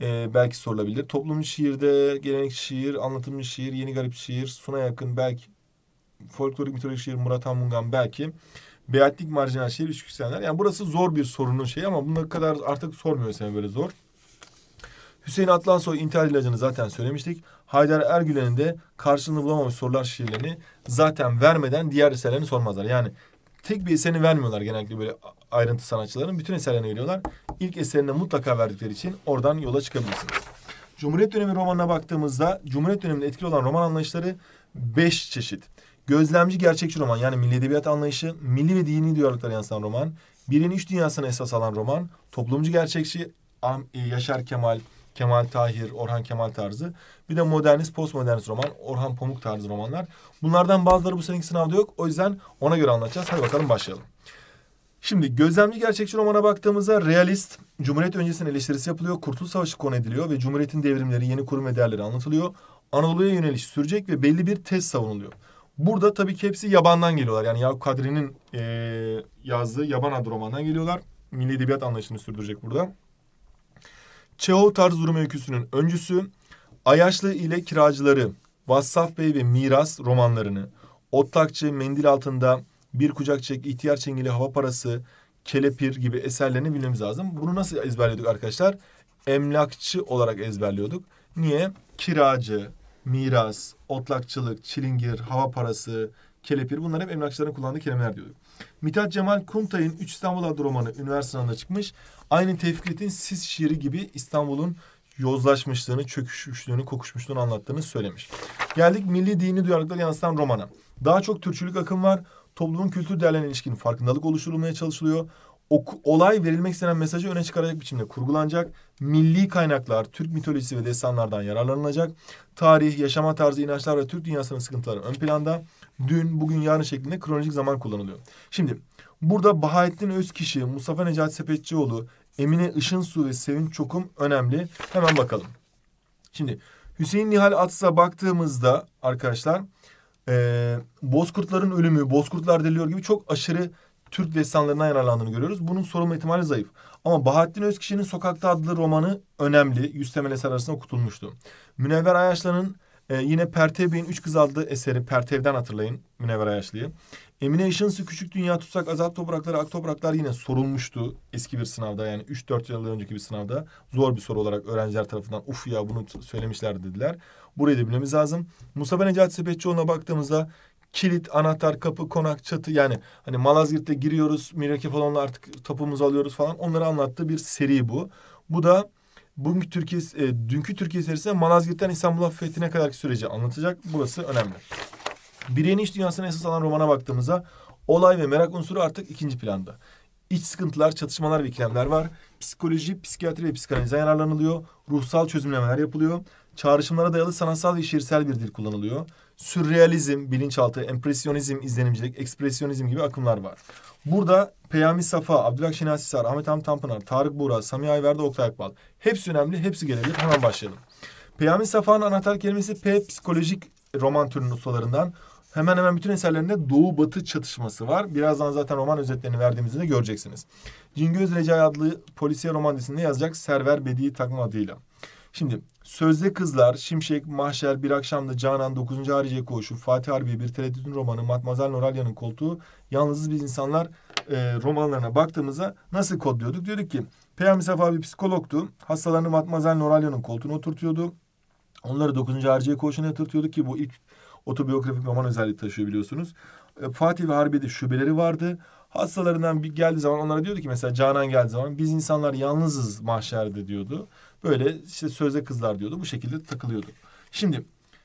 e, belki sorulabilir. Toplumcu şiirde gelenek şiir, anlatımlı şiir, yeni garip şiir, suna yakın belki folklorik mitolojik şiir Murat Hamungan belki. Beatlik marjinal şiir, üç yükselenler. Yani burası zor bir sorunun şeyi ama bunlar kadar artık sormuyor seni böyle zor. Hüseyin Atlansoy intihar ilacını zaten söylemiştik. Haydar Ergülen'in de karşılığını bulamamış sorular şiirlerini zaten vermeden diğer eserlerini sormazlar. Yani tek bir eserini vermiyorlar genellikle böyle ayrıntı sanatçıların. Bütün eserlerini veriyorlar. İlk eserine mutlaka verdikleri için oradan yola çıkabilirsiniz. Cumhuriyet dönemi romanına baktığımızda Cumhuriyet döneminde etkili olan roman anlayışları beş çeşit. Gözlemci gerçekçi roman yani milli edebiyat anlayışı, milli ve dini duyarlılıklar yansıtan roman, birinin üç dünyasına esas alan roman, toplumcu gerçekçi, e, Yaşar Kemal, Kemal Tahir, Orhan Kemal tarzı. Bir de modernist, postmodernist roman, Orhan Pamuk tarzı romanlar. Bunlardan bazıları bu seneki sınavda yok. O yüzden ona göre anlatacağız. Hadi bakalım başlayalım. Şimdi gözlemci gerçekçi romana baktığımızda realist, Cumhuriyet öncesinin eleştirisi yapılıyor, Kurtuluş Savaşı konu ediliyor ve Cumhuriyet'in devrimleri, yeni kurum ve değerleri anlatılıyor. Anadolu'ya yöneliş sürecek ve belli bir tez savunuluyor. Burada tabii ki hepsi yabandan geliyorlar. Yani Yakup Kadri'nin e, yazdığı Yaban adlı romandan geliyorlar. Milli edebiyat anlayışını sürdürecek burada. Çehov tarzı durum öyküsünün öncüsü, Ayaşlı ile Kiracıları, Vassaf Bey ve Miras romanlarını, Otlakçı, Mendil Altında, Bir Kucak Çek, İhtiyar Çengeli, Hava Parası, Kelepir gibi eserlerini bilmemiz lazım. Bunu nasıl ezberliyorduk arkadaşlar? Emlakçı olarak ezberliyorduk. Niye? Kiracı, miras, otlakçılık, çilingir, hava parası, kelepir bunlar hep emlakçıların kullandığı kelimeler diyorduk. Mithat Cemal Kuntay'ın Üç İstanbul adlı romanı üniversite sınavında çıkmış. Aynı Tevfiket'in Sis şiiri gibi İstanbul'un yozlaşmışlığını, çöküşmüşlüğünü, kokuşmuşluğunu anlattığını söylemiş. Geldik milli dini duyarlılıklar yansıtan romana. Daha çok Türkçülük akım var. Toplumun kültür değerlerine ilişkin farkındalık oluşturulmaya çalışılıyor. Ok, olay verilmek istenen mesajı öne çıkaracak biçimde kurgulanacak. Milli kaynaklar, Türk mitolojisi ve destanlardan yararlanılacak. Tarih, yaşama tarzı, inançlar ve Türk dünyasının sıkıntıları ön planda. Dün, bugün, yarın şeklinde kronolojik zaman kullanılıyor. Şimdi burada Bahattin Özkişi, Mustafa Necati Sepetçioğlu, Emine Işınsu ve Sevinç Çokum önemli. Hemen bakalım. Şimdi Hüseyin Nihal Ats'a baktığımızda arkadaşlar e, Bozkurtların ölümü, Bozkurtlar deliliyor gibi çok aşırı Türk destanlarına yararlandığını görüyoruz. Bunun sorulma ihtimali zayıf. Ama Bahattin Özkişi'nin Sokakta adlı romanı önemli. Yüz temel eser arasında okutulmuştu. Münevver Ayaşlı'nın e, yine Pertev Bey'in Üç Kız adlı eseri Pertev'den hatırlayın Münevver Ayaşlı'yı. Emine Işınsı Küçük Dünya Tutsak Azap Toprakları Ak Topraklar yine sorulmuştu eski bir sınavda yani 3-4 yıl önceki bir sınavda. Zor bir soru olarak öğrenciler tarafından uf ya bunu söylemişler dediler. Burayı da bilmemiz lazım. Mustafa Necati Sepetçioğlu'na baktığımızda kilit, anahtar, kapı, konak, çatı yani hani Malazgirt'te giriyoruz, Mirake falanla artık tapumuzu alıyoruz falan onları anlattığı bir seri bu. Bu da bugünkü Türkiye, e, dünkü Türkiye serisinde Malazgirt'ten İstanbul'a fethine kadarki süreci anlatacak. Burası önemli. Bireyin iç dünyasına esas alan romana baktığımızda olay ve merak unsuru artık ikinci planda. İç sıkıntılar, çatışmalar ve ikilemler var. Psikoloji, psikiyatri ve psikanalizden yararlanılıyor. Ruhsal çözümlemeler yapılıyor. Çağrışımlara dayalı sanatsal ve şiirsel bir dil kullanılıyor. Sürrealizm, bilinçaltı, empresyonizm, izlenimcilik, ekspresyonizm gibi akımlar var. Burada Peyami Safa, Abdülhak Şinasi Ahmet Hamit Tanpınar, Tarık Buğra, Sami Ayverdi, Oktay Akbal. Hepsi önemli, hepsi gelebilir. Hemen başlayalım. Peyami Safa'nın anahtar kelimesi P psikolojik roman türünün ustalarından. Hemen hemen bütün eserlerinde doğu batı çatışması var. Birazdan zaten roman özetlerini verdiğimizde de göreceksiniz. Cingöz Recai adlı polisiye roman dizisinde yazacak Server Bedi takma adıyla. Şimdi Sözde Kızlar, Şimşek, Mahşer, Bir Akşamda Canan, 9. Harice Koğuşu, Fatih Harbi, Bir Tereddütün romanı, Matmazel Noralya'nın koltuğu, Yalnızız Biz insanlar e, romanlarına baktığımızda nasıl kodluyorduk? Diyorduk ki Peyami Safa bir psikologtu. Hastalarını Matmazel Noralya'nın koltuğuna oturtuyordu. Onları 9. Harciye Koğuşu'na yatırtıyordu ki bu ilk otobiyografik roman özelliği taşıyor biliyorsunuz. E, Fatih ve Harbiye'de şubeleri vardı. Hastalarından bir geldiği zaman onlara diyordu ki mesela Canan geldiği zaman biz insanlar yalnızız mahşerde diyordu. Böyle işte sözde kızlar diyordu. Bu şekilde takılıyordu. Şimdi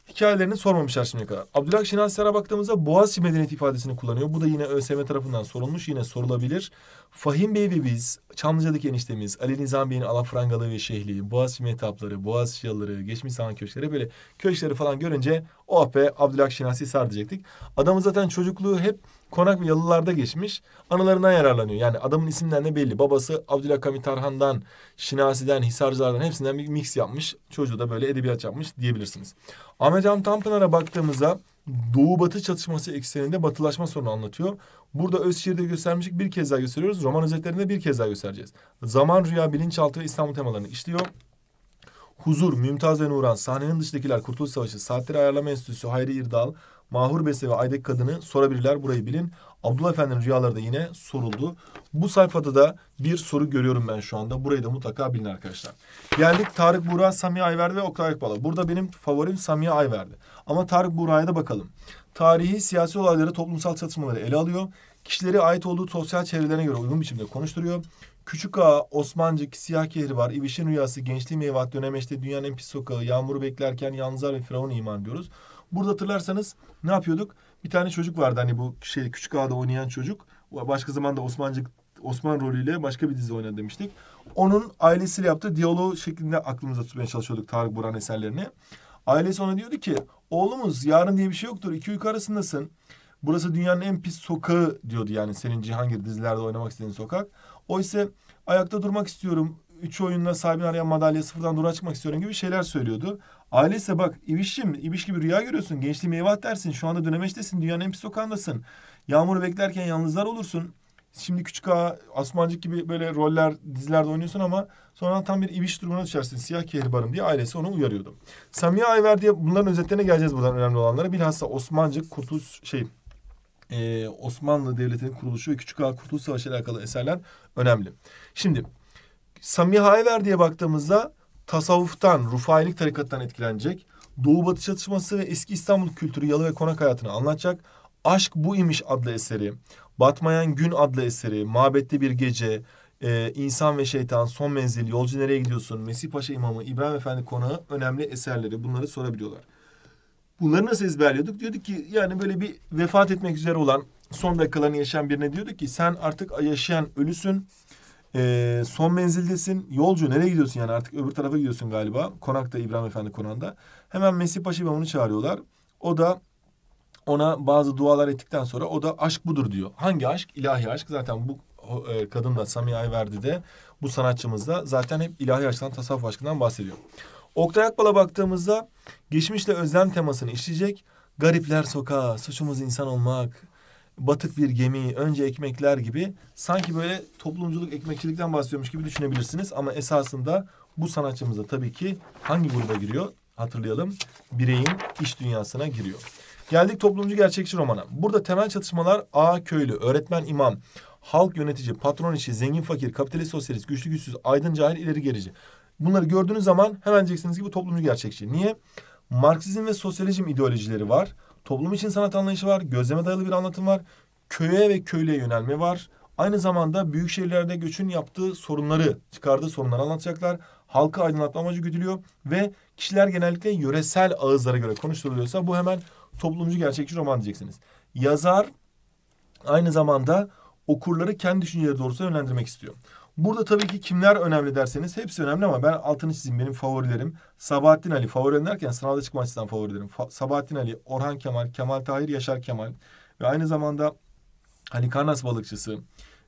hikayelerini sormamışlar şimdiye kadar. Abdülhak Şinasiler'e baktığımızda Boğaziçi medeniyeti ifadesini kullanıyor. Bu da yine ÖSYM tarafından sorulmuş. Yine sorulabilir. Fahim Bey ve biz, Çamlıca'daki eniştemiz, Ali Nizam Bey'in Alafrangalı ve Şehli, Boğaziçi metapları, Boğaziçi yalıları, geçmiş zaman köşkleri böyle köşkleri falan görünce oh be Abdülhak Şinasi sar diyecektik. Adamın zaten çocukluğu hep Konak ve Yalılarda geçmiş. Anılarından yararlanıyor. Yani adamın isimden de belli. Babası Abdülhamit Tarhan'dan, Şinasi'den, Hisarcılar'dan hepsinden bir mix yapmış. Çocuğu da böyle edebiyat yapmış diyebilirsiniz. Ahmet Hamit Tanpınar'a baktığımızda Doğu Batı çatışması ekseninde batılaşma sorunu anlatıyor. Burada Özşehir'de göstermiştik bir kez daha gösteriyoruz. Roman özetlerinde bir kez daha göstereceğiz. Zaman, rüya, bilinçaltı ve İstanbul temalarını işliyor. Huzur, Mümtaz ve Nuran, sahnenin dışındakiler, Kurtuluş Savaşı, Saatleri Ayarlama Enstitüsü, Hayri İrdal, Mahur Bese ve Aydek Kadını sorabilirler. Burayı bilin. Abdullah Efendi'nin rüyaları da yine soruldu. Bu sayfada da bir soru görüyorum ben şu anda. Burayı da mutlaka bilin arkadaşlar. Geldik Tarık Buğra, Samiye Ayverdi ve Oktay Akbala. Burada benim favorim Samiye Ayverdi. Ama Tarık Buğra'ya da bakalım. Tarihi, siyasi olayları, toplumsal çatışmaları ele alıyor. Kişileri ait olduğu sosyal çevrelerine göre uygun biçimde konuşturuyor. Küçük Ağa, Osmancık, Siyah Kehri var. İbiş'in Rüyası, Gençliği Meyvat, Dönemeç'te Dünyanın En Pis Sokağı, Yağmuru Beklerken, Yalnızlar ve Firavun iman diyoruz. Burada hatırlarsanız ne yapıyorduk? Bir tane çocuk vardı hani bu şey Küçük Ağa'da oynayan çocuk. Başka zamanda Osmancık Osman rolüyle başka bir dizi oynadı demiştik. Onun ailesiyle yaptığı diyaloğu şeklinde aklımıza tutmaya çalışıyorduk Tarık Buran eserlerini. Ailesi ona diyordu ki oğlumuz yarın diye bir şey yoktur. İki uyku arasındasın. Burası dünyanın en pis sokağı diyordu yani senin Cihangir dizilerde oynamak istediğin sokak. Oysa ayakta durmak istiyorum. Üç oyunla sahibini arayan madalya sıfırdan dura çıkmak istiyorum gibi şeyler söylüyordu. Aile ise bak İbiş'im, İbiş gibi rüya görüyorsun. Gençliği meyvat dersin. Şu anda dönemeçtesin. Dünyanın en pis sokağındasın. Yağmuru beklerken yalnızlar olursun. Şimdi küçük ağa, Asmancık gibi böyle roller, dizilerde oynuyorsun ama sonra tam bir ibiş durumuna düşersin. Siyah kehribarım diye ailesi onu uyarıyordu. Samiye Ayver diye bunların özetlerine geleceğiz buradan önemli olanlara. Bilhassa Osmancık, Kurtuluş, şey, e, Osmanlı Devleti'nin kuruluşu ve Küçük Ağa Kurtuluş Savaşı ile alakalı eserler önemli. Şimdi Samiye Ayver diye baktığımızda tasavvuftan, rufailik tarikattan etkilenecek. Doğu Batı çatışması ve eski İstanbul kültürü, yalı ve konak hayatını anlatacak. Aşk Bu imiş adlı eseri, Batmayan Gün adlı eseri, Mabette Bir Gece, e, İnsan ve Şeytan, Son Menzil, Yolcu Nereye Gidiyorsun, Mesih Paşa İmamı, İbrahim Efendi Konağı önemli eserleri. Bunları sorabiliyorlar. Bunları nasıl ezberliyorduk? Diyorduk ki yani böyle bir vefat etmek üzere olan son dakikalarını yaşayan birine diyorduk ki sen artık yaşayan ölüsün. E, son menzildesin. Yolcu nereye gidiyorsun yani artık öbür tarafa gidiyorsun galiba. Konakta İbrahim Efendi konağında. Hemen Mesih Paşa İmamı'nı çağırıyorlar. O da ona bazı dualar ettikten sonra o da aşk budur diyor. Hangi aşk? İlahi aşk. Zaten bu e, kadın da Samiye Ayverdi de bu sanatçımız da zaten hep ilahi aşktan, tasavvuf aşkından bahsediyor. Oktay Akbal'a baktığımızda geçmişle özlem temasını işleyecek. Garipler sokağı, suçumuz insan olmak, batık bir gemi, önce ekmekler gibi sanki böyle toplumculuk, ekmekçilikten bahsediyormuş gibi düşünebilirsiniz. Ama esasında bu sanatçımız da tabii ki hangi gruba giriyor? Hatırlayalım. Bireyin iş dünyasına giriyor. Geldik toplumcu gerçekçi romana. Burada temel çatışmalar A köylü, öğretmen imam, halk yönetici, patron işi, zengin fakir, kapitalist sosyalist, güçlü güçsüz, aydın cahil, ileri gerici. Bunları gördüğünüz zaman hemen diyeceksiniz ki bu toplumcu gerçekçi. Niye? Marksizm ve sosyalizm ideolojileri var. Toplum için sanat anlayışı var. Gözleme dayalı bir anlatım var. Köye ve köylüye yönelme var. Aynı zamanda büyük şehirlerde göçün yaptığı sorunları, çıkardığı sorunları anlatacaklar. Halkı aydınlatma amacı güdülüyor ve kişiler genellikle yöresel ağızlara göre konuşturuluyorsa bu hemen toplumcu gerçekçi roman diyeceksiniz. Yazar aynı zamanda okurları kendi düşünceleri doğrusuna yönlendirmek istiyor. Burada tabii ki kimler önemli derseniz hepsi önemli ama ben altını çizeyim benim favorilerim. Sabahattin Ali favori derken sınavda çıkma açısından favorilerim. Fa Sabahattin Ali, Orhan Kemal, Kemal Tahir, Yaşar Kemal ve aynı zamanda hani Karnas balıkçısı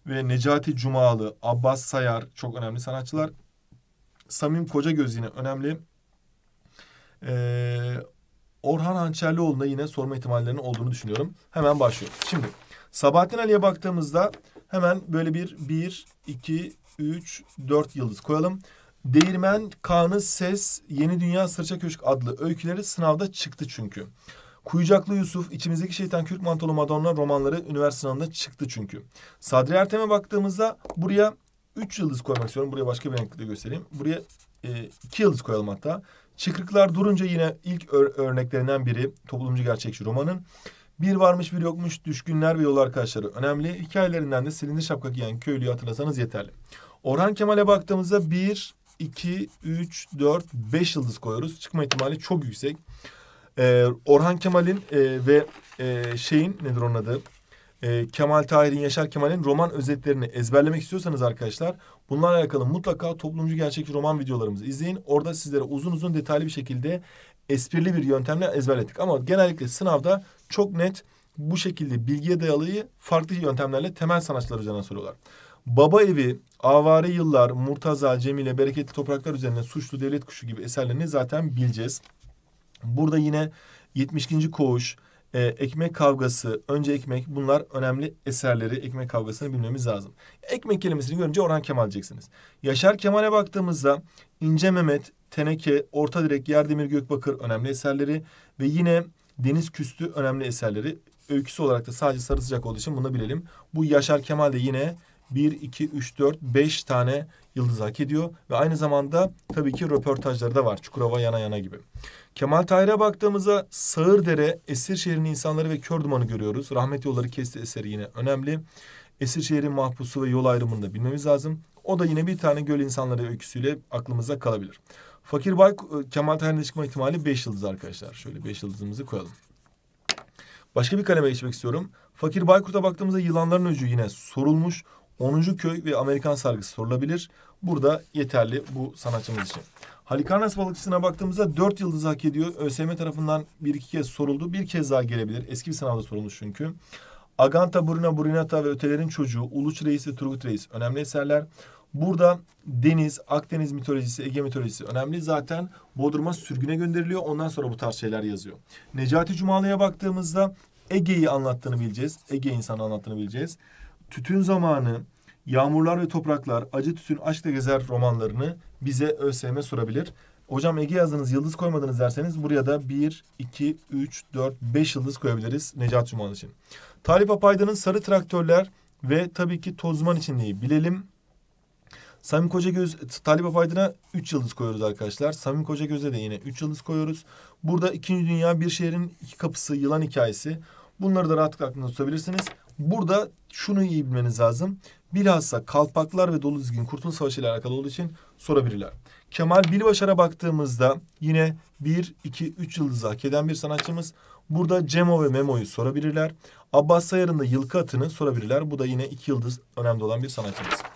ve Necati Cumalı, Abbas Sayar çok önemli sanatçılar. Samim Kocagöz yine önemli. Ee, Orhan Hançerlioğlu'nda yine sorma ihtimallerinin olduğunu düşünüyorum. Hemen başlıyoruz. Şimdi Sabahattin Ali'ye baktığımızda hemen böyle bir bir, iki, üç, dört yıldız koyalım. Değirmen, Kanı, Ses, Yeni Dünya, Sırça Köşk adlı öyküleri sınavda çıktı çünkü. Kuyucaklı Yusuf, İçimizdeki Şeytan, Kürk Mantolu Madonna romanları üniversite sınavında çıktı çünkü. Sadri Ertem'e baktığımızda buraya 3 yıldız koymak istiyorum. Buraya başka bir renkle göstereyim. Buraya 2 e, yıldız koyalım hatta. Çıkrıklar durunca yine ilk ör- örneklerinden biri toplumcu gerçekçi romanın. Bir varmış bir yokmuş düşkünler ve yol arkadaşları önemli. Hikayelerinden de silindir şapka giyen köylüyü hatırlasanız yeterli. Orhan Kemal'e baktığımızda bir, iki, üç, dört, beş yıldız koyuyoruz. Çıkma ihtimali çok yüksek. Ee, Orhan Kemal'in e, ve e, şeyin nedir onun adı? E, Kemal Tahir'in, Yaşar Kemal'in roman özetlerini ezberlemek istiyorsanız arkadaşlar bunlarla alakalı mutlaka toplumcu gerçekçi roman videolarımızı izleyin. Orada sizlere uzun uzun detaylı bir şekilde esprili bir yöntemle ezberlettik. Ama genellikle sınavda çok net bu şekilde bilgiye dayalıyı farklı yöntemlerle temel sanatçılar üzerine soruyorlar. Baba Evi, Avare Yıllar, Murtaza, Cemile, Bereketli Topraklar üzerine Suçlu Devlet Kuşu gibi eserlerini zaten bileceğiz. Burada yine 72. Koğuş, e, Ekmek Kavgası, Önce Ekmek bunlar önemli eserleri. Ekmek Kavgası'nı bilmemiz lazım. Ekmek kelimesini görünce Orhan Kemal diyeceksiniz. Yaşar Kemal'e baktığımızda İnce Mehmet, Teneke, Orta Direk, Yerdemir Gökbakır önemli eserleri ve yine Deniz Küstü önemli eserleri. Öyküsü olarak da sadece sarı sıcak olduğu için bunu bilelim. Bu Yaşar Kemal de yine 1, 2, 3, 4, 5 tane yıldız hak ediyor. Ve aynı zamanda tabii ki röportajları da var. Çukurova yana yana gibi. Kemal Tahir'e baktığımızda Sağırdere, Esirşehir'in insanları ve kör dumanı görüyoruz. Rahmet yolları kesti eseri yine önemli. Esirşehir'in mahpusu ve yol ayrımını da bilmemiz lazım. O da yine bir tane göl insanları öyküsüyle aklımızda kalabilir. Fakir Bay Kemal Tahir'in çıkma ihtimali 5 yıldız arkadaşlar. Şöyle 5 yıldızımızı koyalım. Başka bir kaleme geçmek istiyorum. Fakir Baykurt'a baktığımızda yılanların öcü yine sorulmuş. 10. köy ve Amerikan sargısı sorulabilir. Burada yeterli bu sanatçımız için. Halikarnas balıkçısına baktığımızda 4 yıldız hak ediyor. ÖSYM tarafından bir iki kez soruldu. Bir kez daha gelebilir. Eski bir sınavda sorulmuş çünkü. Aganta, Burina, Burinata ve Ötelerin Çocuğu, Uluç Reis ve Turgut Reis önemli eserler. Burada deniz, Akdeniz mitolojisi, Ege mitolojisi önemli. Zaten Bodrum'a sürgüne gönderiliyor. Ondan sonra bu tarz şeyler yazıyor. Necati Cumalı'ya baktığımızda Ege'yi anlattığını bileceğiz. Ege insanı anlattığını bileceğiz. Tütün Zamanı, Yağmurlar ve Topraklar, Acı Tütün, Aşkla Gezer romanlarını bize ÖSYM sorabilir. Hocam Ege yazdınız, yıldız koymadınız derseniz buraya da 1, 2, 3, 4, 5 yıldız koyabiliriz Necati Cumalı için. Talip Apayda'nın Sarı Traktörler ve tabii ki Tozman için neyi bilelim. Samim Kocagöz, Talip Apaydın'a 3 yıldız koyuyoruz arkadaşlar. Samim Kocagöz'e de yine 3 yıldız koyuyoruz. Burada 2. Dünya Bir Şehrin iki Kapısı, Yılan Hikayesi. Bunları da rahatlıkla aklınızda tutabilirsiniz. Burada şunu iyi bilmeniz lazım. Bilhassa kalpaklar ve dolu dizgin Kurtuluş Savaşı ile alakalı olduğu için sorabilirler. Kemal Bilbaşar'a baktığımızda yine 1, 2, 3 yıldızı hak eden bir sanatçımız. Burada Cemo ve Memo'yu sorabilirler. Abbas Sayar'ın da Yılkı Atı'nı sorabilirler. Bu da yine 2 yıldız önemli olan bir sanatçımız.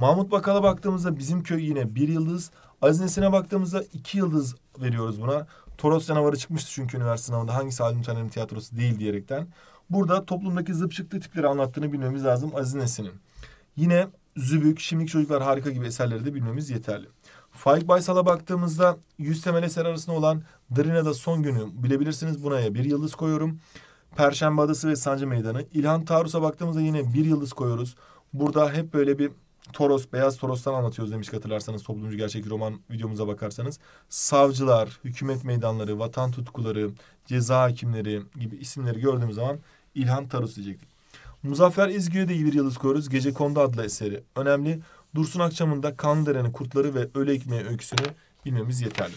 Mahmut Bakal'a baktığımızda bizim köy yine 1 yıldız. Aziz baktığımızda 2 yıldız veriyoruz buna. Toros canavarı çıkmıştı çünkü üniversite sınavında hangisi Halim Taner'in tiyatrosu değil diyerekten. Burada toplumdaki zıpçıklı tipleri anlattığını bilmemiz lazım Aziz Nesin'in. Yine Zübük, Şimdik Çocuklar Harika gibi eserleri de bilmemiz yeterli. Faik Baysal'a baktığımızda yüz temel eser arasında olan Drina'da son günü bilebilirsiniz. Buna bir yıldız koyuyorum. Perşembe Adası ve Sancı Meydanı. İlhan Tarus'a baktığımızda yine bir yıldız koyuyoruz. Burada hep böyle bir Toros, Beyaz Toros'tan anlatıyoruz demiş hatırlarsanız toplumcu gerçek roman videomuza bakarsanız. Savcılar, hükümet meydanları, vatan tutkuları, ceza hakimleri gibi isimleri gördüğümüz zaman İlhan Tarus diyecektik. Muzaffer İzgü'ye de bir yıldız koyuyoruz. Gece Kondu adlı eseri. Önemli. Dursun Akçam'ın da Kanlıdere'nin kurtları ve Öle Ekmeği öyküsünü bilmemiz yeterli.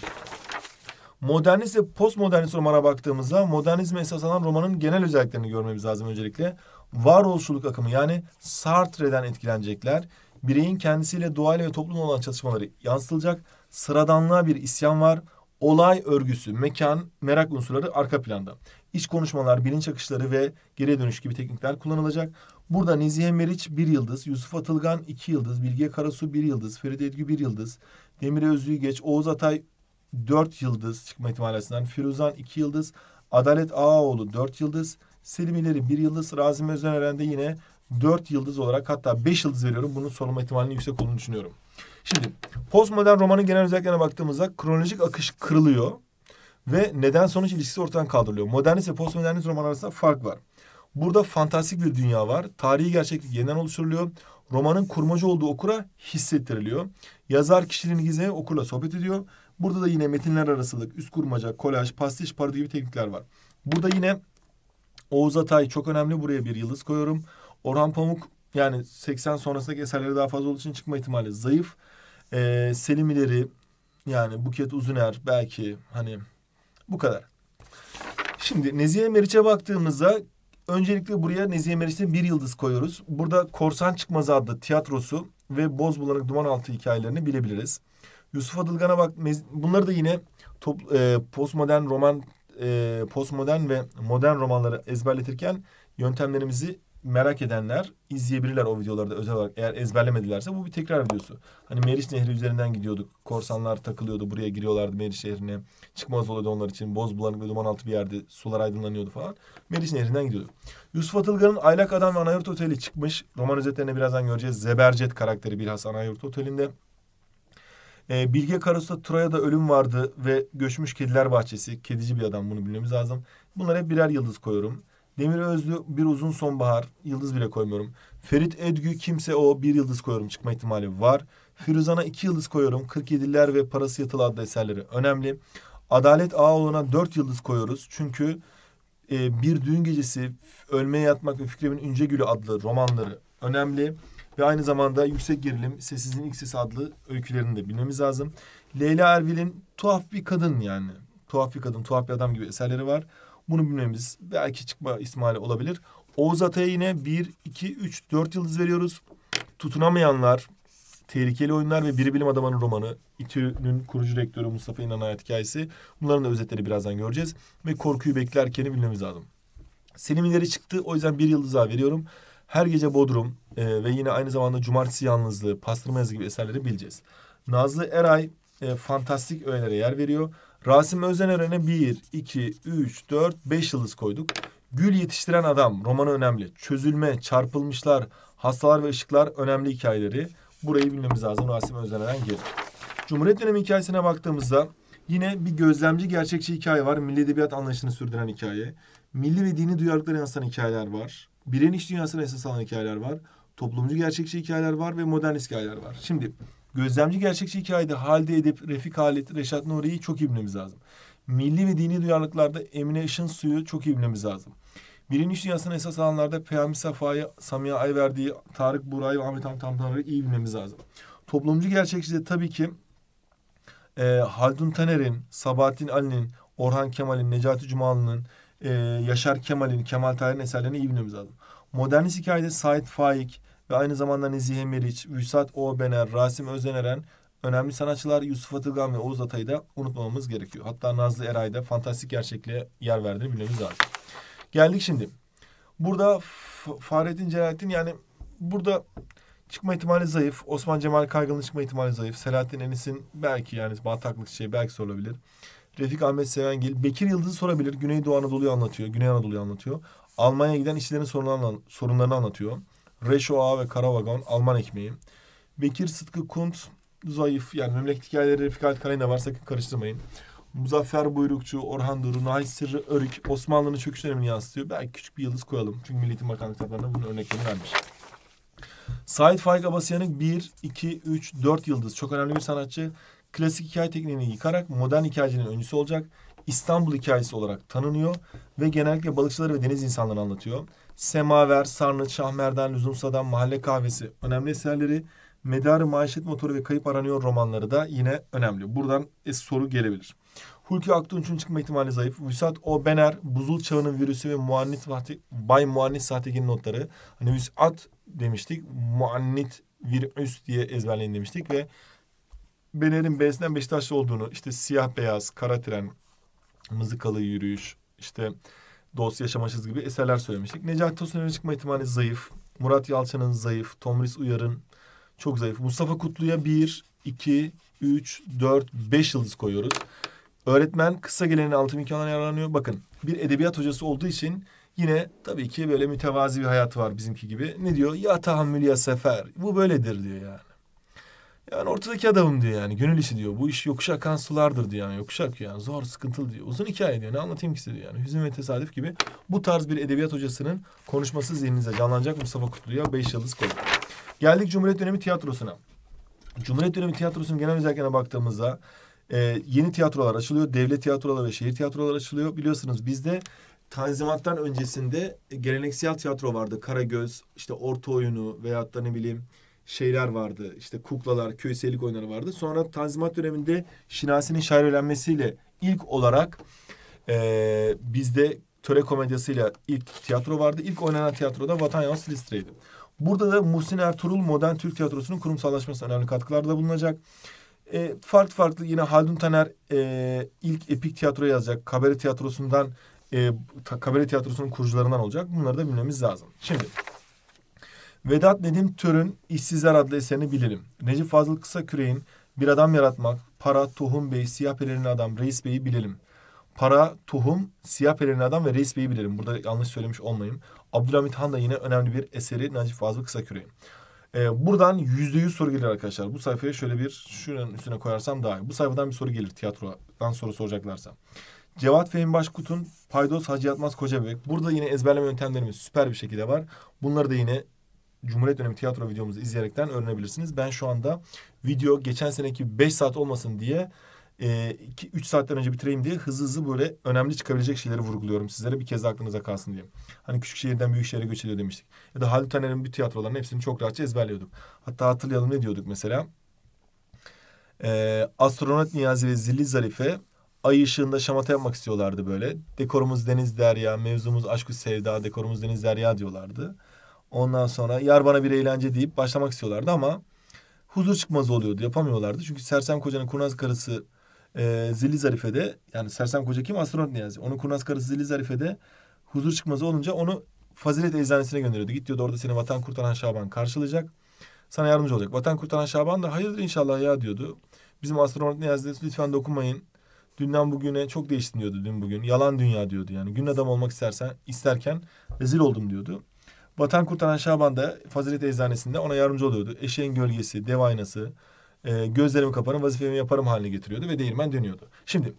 Modernist ve postmodernist romana baktığımızda modernizme esas alan romanın genel özelliklerini görmemiz lazım öncelikle. Varoluşçuluk akımı yani Sartre'den etkilenecekler. Bireyin kendisiyle doğayla ve toplumla olan çatışmaları yansıtılacak. Sıradanlığa bir isyan var. Olay örgüsü, mekan, merak unsurları arka planda. İç konuşmalar, bilinç akışları ve geriye dönüş gibi teknikler kullanılacak. Burada Nezihe Meriç bir yıldız, Yusuf Atılgan iki yıldız, Bilge Karasu bir yıldız, Feride Edgü bir yıldız, Demir Özlüğü Geç, Oğuz Atay dört yıldız çıkma ihtimali açısından, Firuzan iki yıldız, Adalet Ağaoğlu dört yıldız, Selim İleri bir yıldız, Razim Özeneren de yine dört yıldız olarak hatta beş yıldız veriyorum. Bunun sorulma ihtimalinin yüksek olduğunu düşünüyorum. Şimdi postmodern romanın genel özelliklerine baktığımızda kronolojik akış kırılıyor ve neden sonuç ilişkisi ortadan kaldırılıyor. Modernist ve postmodernist roman arasında fark var. Burada fantastik bir dünya var. Tarihi gerçeklik yeniden oluşturuluyor. Romanın kurmacı olduğu okura hissettiriliyor. Yazar kişiliğini gizleye okurla sohbet ediyor. Burada da yine metinler arasılık, üst kurmaca, kolaj, pastiş, parodi gibi teknikler var. Burada yine Oğuz Atay çok önemli. Buraya bir yıldız koyuyorum. Orhan Pamuk yani 80 sonrasındaki eserleri daha fazla olduğu için çıkma ihtimali zayıf. Ee, Selim İleri yani Buket Uzuner belki hani bu kadar. Şimdi Nezihe Meriç'e baktığımızda öncelikle buraya Nezihe Meriç'te bir yıldız koyuyoruz. Burada Korsan Çıkmazı adlı tiyatrosu ve Boz Bulanık Duman Altı hikayelerini bilebiliriz. Yusuf Adılgan'a bak bunları da yine top, e, postmodern roman e, postmodern ve modern romanları ezberletirken yöntemlerimizi merak edenler izleyebilirler o videolarda özel olarak eğer ezberlemedilerse bu bir tekrar videosu. Hani Meriç Nehri üzerinden gidiyorduk. Korsanlar takılıyordu. Buraya giriyorlardı Meriç Şehri'ne. Çıkmaz oluyordu onlar için. Boz bulanık ve duman altı bir yerde sular aydınlanıyordu falan. Meriç Nehri'nden gidiyorduk. Yusuf Atılgan'ın Aylak Adam ve Anayurt Oteli çıkmış. Roman özetlerine birazdan göreceğiz. Zebercet karakteri bilhassa Anayurt Oteli'nde. Ee, Bilge Karasu'da Troya'da ölüm vardı ve Göçmüş Kediler Bahçesi. Kedici bir adam bunu bilmemiz lazım. Bunlara birer yıldız koyuyorum. Demir Özlü bir uzun sonbahar. Yıldız bile koymuyorum. Ferit Edgü kimse o bir yıldız koyuyorum. Çıkma ihtimali var. Firuzan'a iki yıldız koyuyorum. 47'ler ve Parası Yatılı adlı eserleri önemli. Adalet Ağoğlu'na dört yıldız koyuyoruz. Çünkü e, Bir Düğün Gecesi, Ölmeye Yatmak ve Fikremin İnce Gülü adlı romanları önemli. Ve aynı zamanda Yüksek Gerilim, Sessizliğin İlk Sesi adlı öykülerini de bilmemiz lazım. Leyla Erbil'in tuhaf bir kadın yani. Tuhaf bir kadın, tuhaf bir adam gibi eserleri var. Bunu bilmemiz belki çıkma ihtimali olabilir. Oğuz Atay'a yine 1, 2, 3, 4 yıldız veriyoruz. Tutunamayanlar, Tehlikeli Oyunlar ve Bir Bilim Adamı'nın romanı, İTÜ'nün kurucu rektörü Mustafa İnan hayat hikayesi. Bunların da özetleri birazdan göreceğiz. Ve Korkuyu Beklerken'i bilmemiz lazım. Selim ileri çıktı o yüzden bir yıldız daha veriyorum. Her Gece Bodrum e, ve yine aynı zamanda Cumartesi Yalnızlığı, Pastırma Yazı gibi eserleri bileceğiz. Nazlı Eray e, fantastik öğelere yer veriyor. Rasim Özeneren'e 1, 2, 3, 4, 5 yıldız koyduk. Gül yetiştiren adam romanı önemli. Çözülme, çarpılmışlar, hastalar ve ışıklar önemli hikayeleri. Burayı bilmemiz lazım Rasim Özeneren gelir. Cumhuriyet dönemi hikayesine baktığımızda yine bir gözlemci gerçekçi hikaye var. Milli edebiyat anlayışını sürdüren hikaye. Milli ve dini duyarlılıkları yansıtan hikayeler var. Bireyin iş dünyasına esas alan hikayeler var. Toplumcu gerçekçi hikayeler var ve modernist hikayeler var. Şimdi Gözlemci gerçekçi hikayede Halide Edip, Refik Halit, Reşat Nuri'yi çok iyi bilmemiz lazım. Milli ve dini duyarlılıklarda Emine Işın Suyu çok iyi bilmemiz lazım. Birinci İş Dünyası'nın esas alanlarda Peyami Safa'yı, Samiha Ayverdi'yi, Tarık Buray'ı ve Ahmet Hamit Tanrı'yı iyi bilmemiz lazım. Toplumcu gerçekçide tabii ki e, Haldun Taner'in, Sabahattin Ali'nin, Orhan Kemal'in, Necati Cumalı'nın, e, Yaşar Kemal'in, Kemal Tahir'in eserlerini iyi bilmemiz lazım. Modernist hikayede Said Faik, ve aynı zamanda Nezihe Meriç, Vüsat Oğbener, Rasim Özeneren önemli sanatçılar Yusuf Atılgan ve Oğuz Atay'ı da unutmamamız gerekiyor. Hatta Nazlı Eray'da fantastik gerçekliğe yer verdiğini bilmemiz lazım. Geldik şimdi. Burada Fahrettin Celalettin yani burada çıkma ihtimali zayıf. Osman Cemal Kaygılı'nın çıkma ihtimali zayıf. Selahattin Enis'in belki yani bataklık şey belki sorulabilir. Refik Ahmet Sevengil. Bekir Yıldız'ı sorabilir. Güneydoğu Anadolu'yu anlatıyor. Güney Anadolu'yu anlatıyor. Almanya'ya giden işçilerin sorunlarını anlatıyor. Reşo Ağa ve Karavagon Alman ekmeği. Bekir Sıtkı Kunt zayıf yani memleket hikayeleri Refik Karayna var sakın karıştırmayın. Muzaffer Buyrukçu, Orhan Duru, Nahit Sırrı Örük Osmanlı'nın çöküş dönemini yansıtıyor. Belki küçük bir yıldız koyalım. Çünkü Milli Eğitim Bakanlığı kitaplarında bunun örneklerini vermiş. Said Faik Abasyan'ın 1, 2, 3, 4 yıldız. Çok önemli bir sanatçı. Klasik hikaye tekniğini yıkarak modern hikayecinin öncüsü olacak. İstanbul hikayesi olarak tanınıyor ve genellikle balıkçıları ve deniz insanlarını anlatıyor. Semaver, Sarnıç, Şahmerdan, Lüzumsa'dan, Mahalle Kahvesi önemli eserleri. Medarı Maişet Motoru ve Kayıp Aranıyor romanları da yine önemli. Buradan soru gelebilir. Hulki Aktunç'un çıkma ihtimali zayıf. Vüsat O Bener, Buzul Çağı'nın virüsü ve Muannit Vahti, Bay Muannit Sahtekin'in notları. Hani Vüsat demiştik. Muannit virüs diye ezberleyin demiştik ve Bener'in B'sinden Beşiktaşlı olduğunu, işte siyah beyaz, kara tren, mızıkalı yürüyüş, işte Dost Yaşamaşız gibi eserler söylemiştik. Necati Tosun'un çıkma ihtimali zayıf. Murat Yalçın'ın zayıf. Tomris Uyar'ın çok zayıf. Mustafa Kutlu'ya 1, 2, 3, 4, 5 yıldız koyuyoruz. Öğretmen kısa gelenin altın imkanlarına yararlanıyor. Bakın bir edebiyat hocası olduğu için yine tabii ki böyle mütevazi bir hayat var bizimki gibi. Ne diyor? Ya tahammül ya sefer. Bu böyledir diyor yani. Yani ortadaki adamım diyor yani. Gönül işi diyor. Bu iş yokuş akan sulardır diyor yani. Yokuş akıyor yani. Zor, sıkıntılı diyor. Uzun hikaye diyor. Ne anlatayım ki diyor yani. Hüzün ve tesadüf gibi. Bu tarz bir edebiyat hocasının konuşması zihninize canlanacak Mustafa Kutlu'ya beş yıldız koyduk. Geldik Cumhuriyet dönemi tiyatrosuna. Cumhuriyet dönemi tiyatrosunun genel özelliklerine baktığımızda e, yeni tiyatrolar açılıyor. Devlet tiyatroları ve şehir tiyatroları açılıyor. Biliyorsunuz bizde Tanzimat'tan öncesinde geleneksel tiyatro vardı. Karagöz, işte orta oyunu veyahut da ne bileyim şeyler vardı. İşte kuklalar, köy seyirlik oyunları vardı. Sonra Tanzimat döneminde Şinasi'nin şair öğrenmesiyle ilk olarak e, bizde töre komedyasıyla ilk tiyatro vardı. İlk oynanan tiyatroda Vatan Yavuz Silistre'ydi. Burada da Muhsin Ertuğrul Modern Türk Tiyatrosu'nun kurumsallaşmasına önemli katkılarda bulunacak. E, farklı farklı yine Haldun Taner e, ilk epik tiyatro yazacak. Kabare tiyatrosundan e, kabare tiyatrosunun kurucularından olacak. Bunları da bilmemiz lazım. Şimdi Vedat Nedim Tör'ün İşsizler adlı eserini bilelim. Necip Fazıl Kısaküre'nin Bir Adam Yaratmak, Para, Tohum Bey, Siyah Pelerin Adam, Reis Bey'i bilelim. Para, Tohum, Siyah Pelerin Adam ve Reis Bey'i bilelim. Burada yanlış söylemiş olmayayım. Abdülhamit Han da yine önemli bir eseri Necip Fazıl Kısaküre'nin. Ee, buradan yüzde yüz soru gelir arkadaşlar. Bu sayfaya şöyle bir şunun üstüne koyarsam daha iyi. Bu sayfadan bir soru gelir tiyatrodan soru soracaklarsa. Cevat Fehmi Başkut'un Paydos Hacı Yatmaz Koca Bebek. Burada yine ezberleme yöntemlerimiz süper bir şekilde var. Bunları da yine Cumhuriyet dönemi tiyatro videomuzu izleyerekten öğrenebilirsiniz. Ben şu anda video geçen seneki 5 saat olmasın diye 2-3 e, saatten önce bitireyim diye hızlı hızlı böyle önemli çıkabilecek şeyleri vurguluyorum sizlere bir kez aklınıza kalsın diye. Hani küçük şehirden büyük şehre göç ediyor demiştik. Ya da Halit Taner'in bir tiyatrolarının hepsini çok rahatça ezberliyorduk. Hatta hatırlayalım ne diyorduk mesela? Ee, astronot Niyazi ve Zilli Zarife ay ışığında şamata yapmak istiyorlardı böyle. Dekorumuz deniz derya, mevzumuz aşkı sevda, dekorumuz deniz derya diyorlardı. Ondan sonra yar bana bir eğlence deyip başlamak istiyorlardı ama huzur çıkmaz oluyordu. Yapamıyorlardı. Çünkü Sersem Koca'nın kurnaz karısı e, Zilli Zarife'de yani Sersem Koca kim? Astronot Niyazi. Onun kurnaz karısı Zilli Zarife'de huzur çıkmazı olunca onu Fazilet Eczanesine gönderiyordu. Git diyordu orada seni Vatan Kurtaran Şaban karşılayacak. Sana yardımcı olacak. Vatan Kurtaran Şaban da hayırdır inşallah ya diyordu. Bizim astronot Niyazi lütfen dokunmayın. Dünden bugüne çok değiştin diyordu dün bugün. Yalan dünya diyordu yani. Gün adam olmak istersen isterken rezil oldum diyordu. Vatan Kurtaran Şaban da Fazilet Eczanesinde ona yardımcı oluyordu. Eşeğin gölgesi, dev aynası, e, gözlerimi kaparım, vazifemi yaparım haline getiriyordu ve değirmen dönüyordu. Şimdi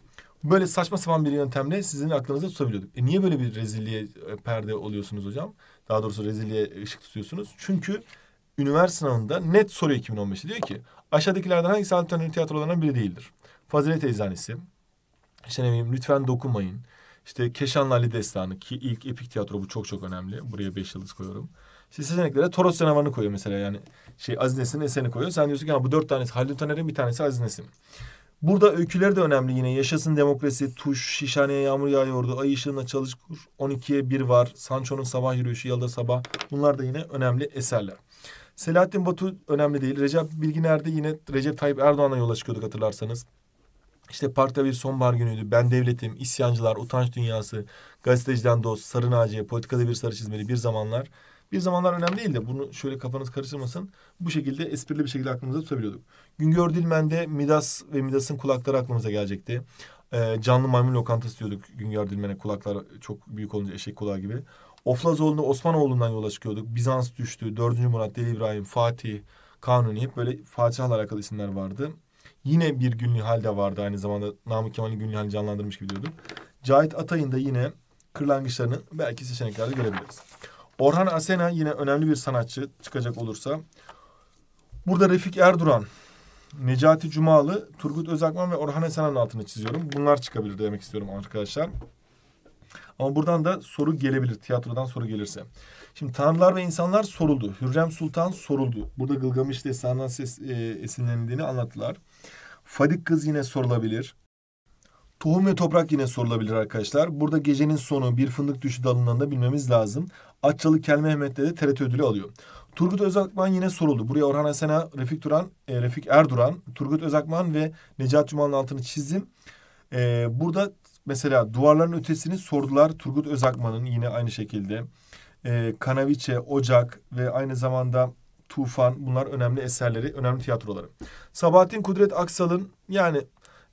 böyle saçma sapan bir yöntemle sizin aklınızda tutabiliyorduk. E niye böyle bir rezilliğe e, perde oluyorsunuz hocam? Daha doğrusu rezilliğe ışık tutuyorsunuz. Çünkü üniversite sınavında net soru 2015'te diyor ki aşağıdakilerden hangisi alternatif tiyatrolarından biri değildir? Fazilet Eczanesi, işte ne bileyim lütfen dokunmayın, işte Keşanlı Ali Destanı ki ilk epik tiyatro bu çok çok önemli. Buraya beş yıldız koyuyorum. İşte seçeneklere Toros canavarını koyuyor mesela yani. Şey Aziz Nesin'in eserini koyuyor. Sen diyorsun ki bu dört tanesi Halil Taner'in bir tanesi Aziz Nesin. Burada öyküleri de önemli yine. Yaşasın demokrasi, tuş, şişhaneye yağmur yağıyordu, ay ışığında çalış kur, 12'ye 1 var, Sancho'nun sabah yürüyüşü, Yalda sabah. Bunlar da yine önemli eserler. Selahattin Batu önemli değil. Recep Bilginer'de yine Recep Tayyip Erdoğan'a yola çıkıyorduk hatırlarsanız. İşte parkta bir sonbahar günüydü. Ben devletim, isyancılar, utanç dünyası, gazeteciden dost, sarı naciye, politikada bir sarı çizmeli bir zamanlar. Bir zamanlar önemli değil de bunu şöyle kafanız karıştırmasın. Bu şekilde esprili bir şekilde aklımıza tutabiliyorduk. Güngör Dilmen'de Midas ve Midas'ın kulakları aklımıza gelecekti. Ee, canlı maymun lokantası diyorduk Güngör Dilmen'e kulaklar çok büyük olunca eşek kulağı gibi. Oflazoğlu'nda Osmanoğlu'ndan yola çıkıyorduk. Bizans düştü, 4. Murat, Deli İbrahim, Fatih, Kanuni hep böyle Fatih'le alakalı isimler vardı. Yine bir günlü halde vardı aynı zamanda Namık Kemal'in günlü halini canlandırmış gibi diyordum. Cahit Atay'ın da yine kırlangıçlarını belki seçeneklerde görebiliriz. Orhan Asena yine önemli bir sanatçı çıkacak olursa. Burada Refik Erduran, Necati Cumalı, Turgut Özakman ve Orhan Asena'nın altını çiziyorum. Bunlar çıkabilir demek istiyorum arkadaşlar. Ama buradan da soru gelebilir. Tiyatrodan soru gelirse. Şimdi tanrılar ve insanlar soruldu. Hürrem Sultan soruldu. Burada Gılgamış destanından ses, e, esinlenildiğini anlattılar. Fadik kız yine sorulabilir. Tohum ve toprak yine sorulabilir arkadaşlar. Burada gecenin sonu bir fındık düşü dalından da bilmemiz lazım. Atçalı Kel Mehmet'te de TRT ödülü alıyor. Turgut Özakman yine soruldu. Buraya Orhan Asena, Refik Duran, e, Refik Erduran, Turgut Özakman ve Necati Cumal'ın altını çizdim. E, burada mesela duvarların ötesini sordular. Turgut Özakman'ın yine aynı şekilde. E, Kanaviçe, Ocak ve aynı zamanda Tufan bunlar önemli eserleri, önemli tiyatroları. Sabahattin Kudret Aksal'ın yani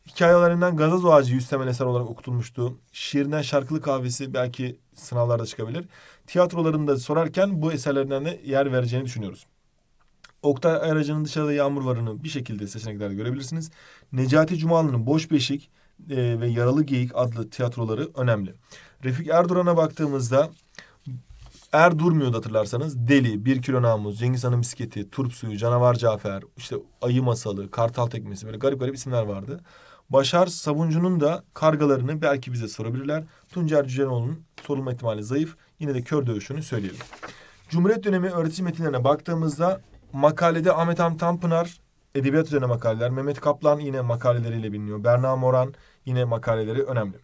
hikayelerinden Gazaz Ağacı yüz temel eser olarak okutulmuştu. Şiirinden Şarkılı Kahvesi belki sınavlarda çıkabilir. Tiyatrolarında sorarken bu eserlerinden de yer vereceğini düşünüyoruz. Oktay Ayaracı'nın dışarıda yağmur varını bir şekilde seçeneklerde görebilirsiniz. Necati Cumalı'nın Boş Beşik e, ve Yaralı Geyik adlı tiyatroları önemli. Refik Erduran'a baktığımızda Er durmuyordu hatırlarsanız. Deli, Bir Kilo Namus, Cengiz Han'ın bisikleti, Turp Suyu, Canavar Cafer, işte Ayı Masalı, Kartal Tekmesi böyle garip garip isimler vardı. Başar Sabuncu'nun da kargalarını belki bize sorabilirler. Tuncer Cücenoğlu'nun sorulma ihtimali zayıf. Yine de kör dövüşünü söyleyelim. Cumhuriyet dönemi öğretici metinlerine baktığımızda makalede Ahmet Hamdi Tanpınar edebiyat üzerine makaleler. Mehmet Kaplan yine makaleleriyle biliniyor. Berna Moran yine makaleleri önemli.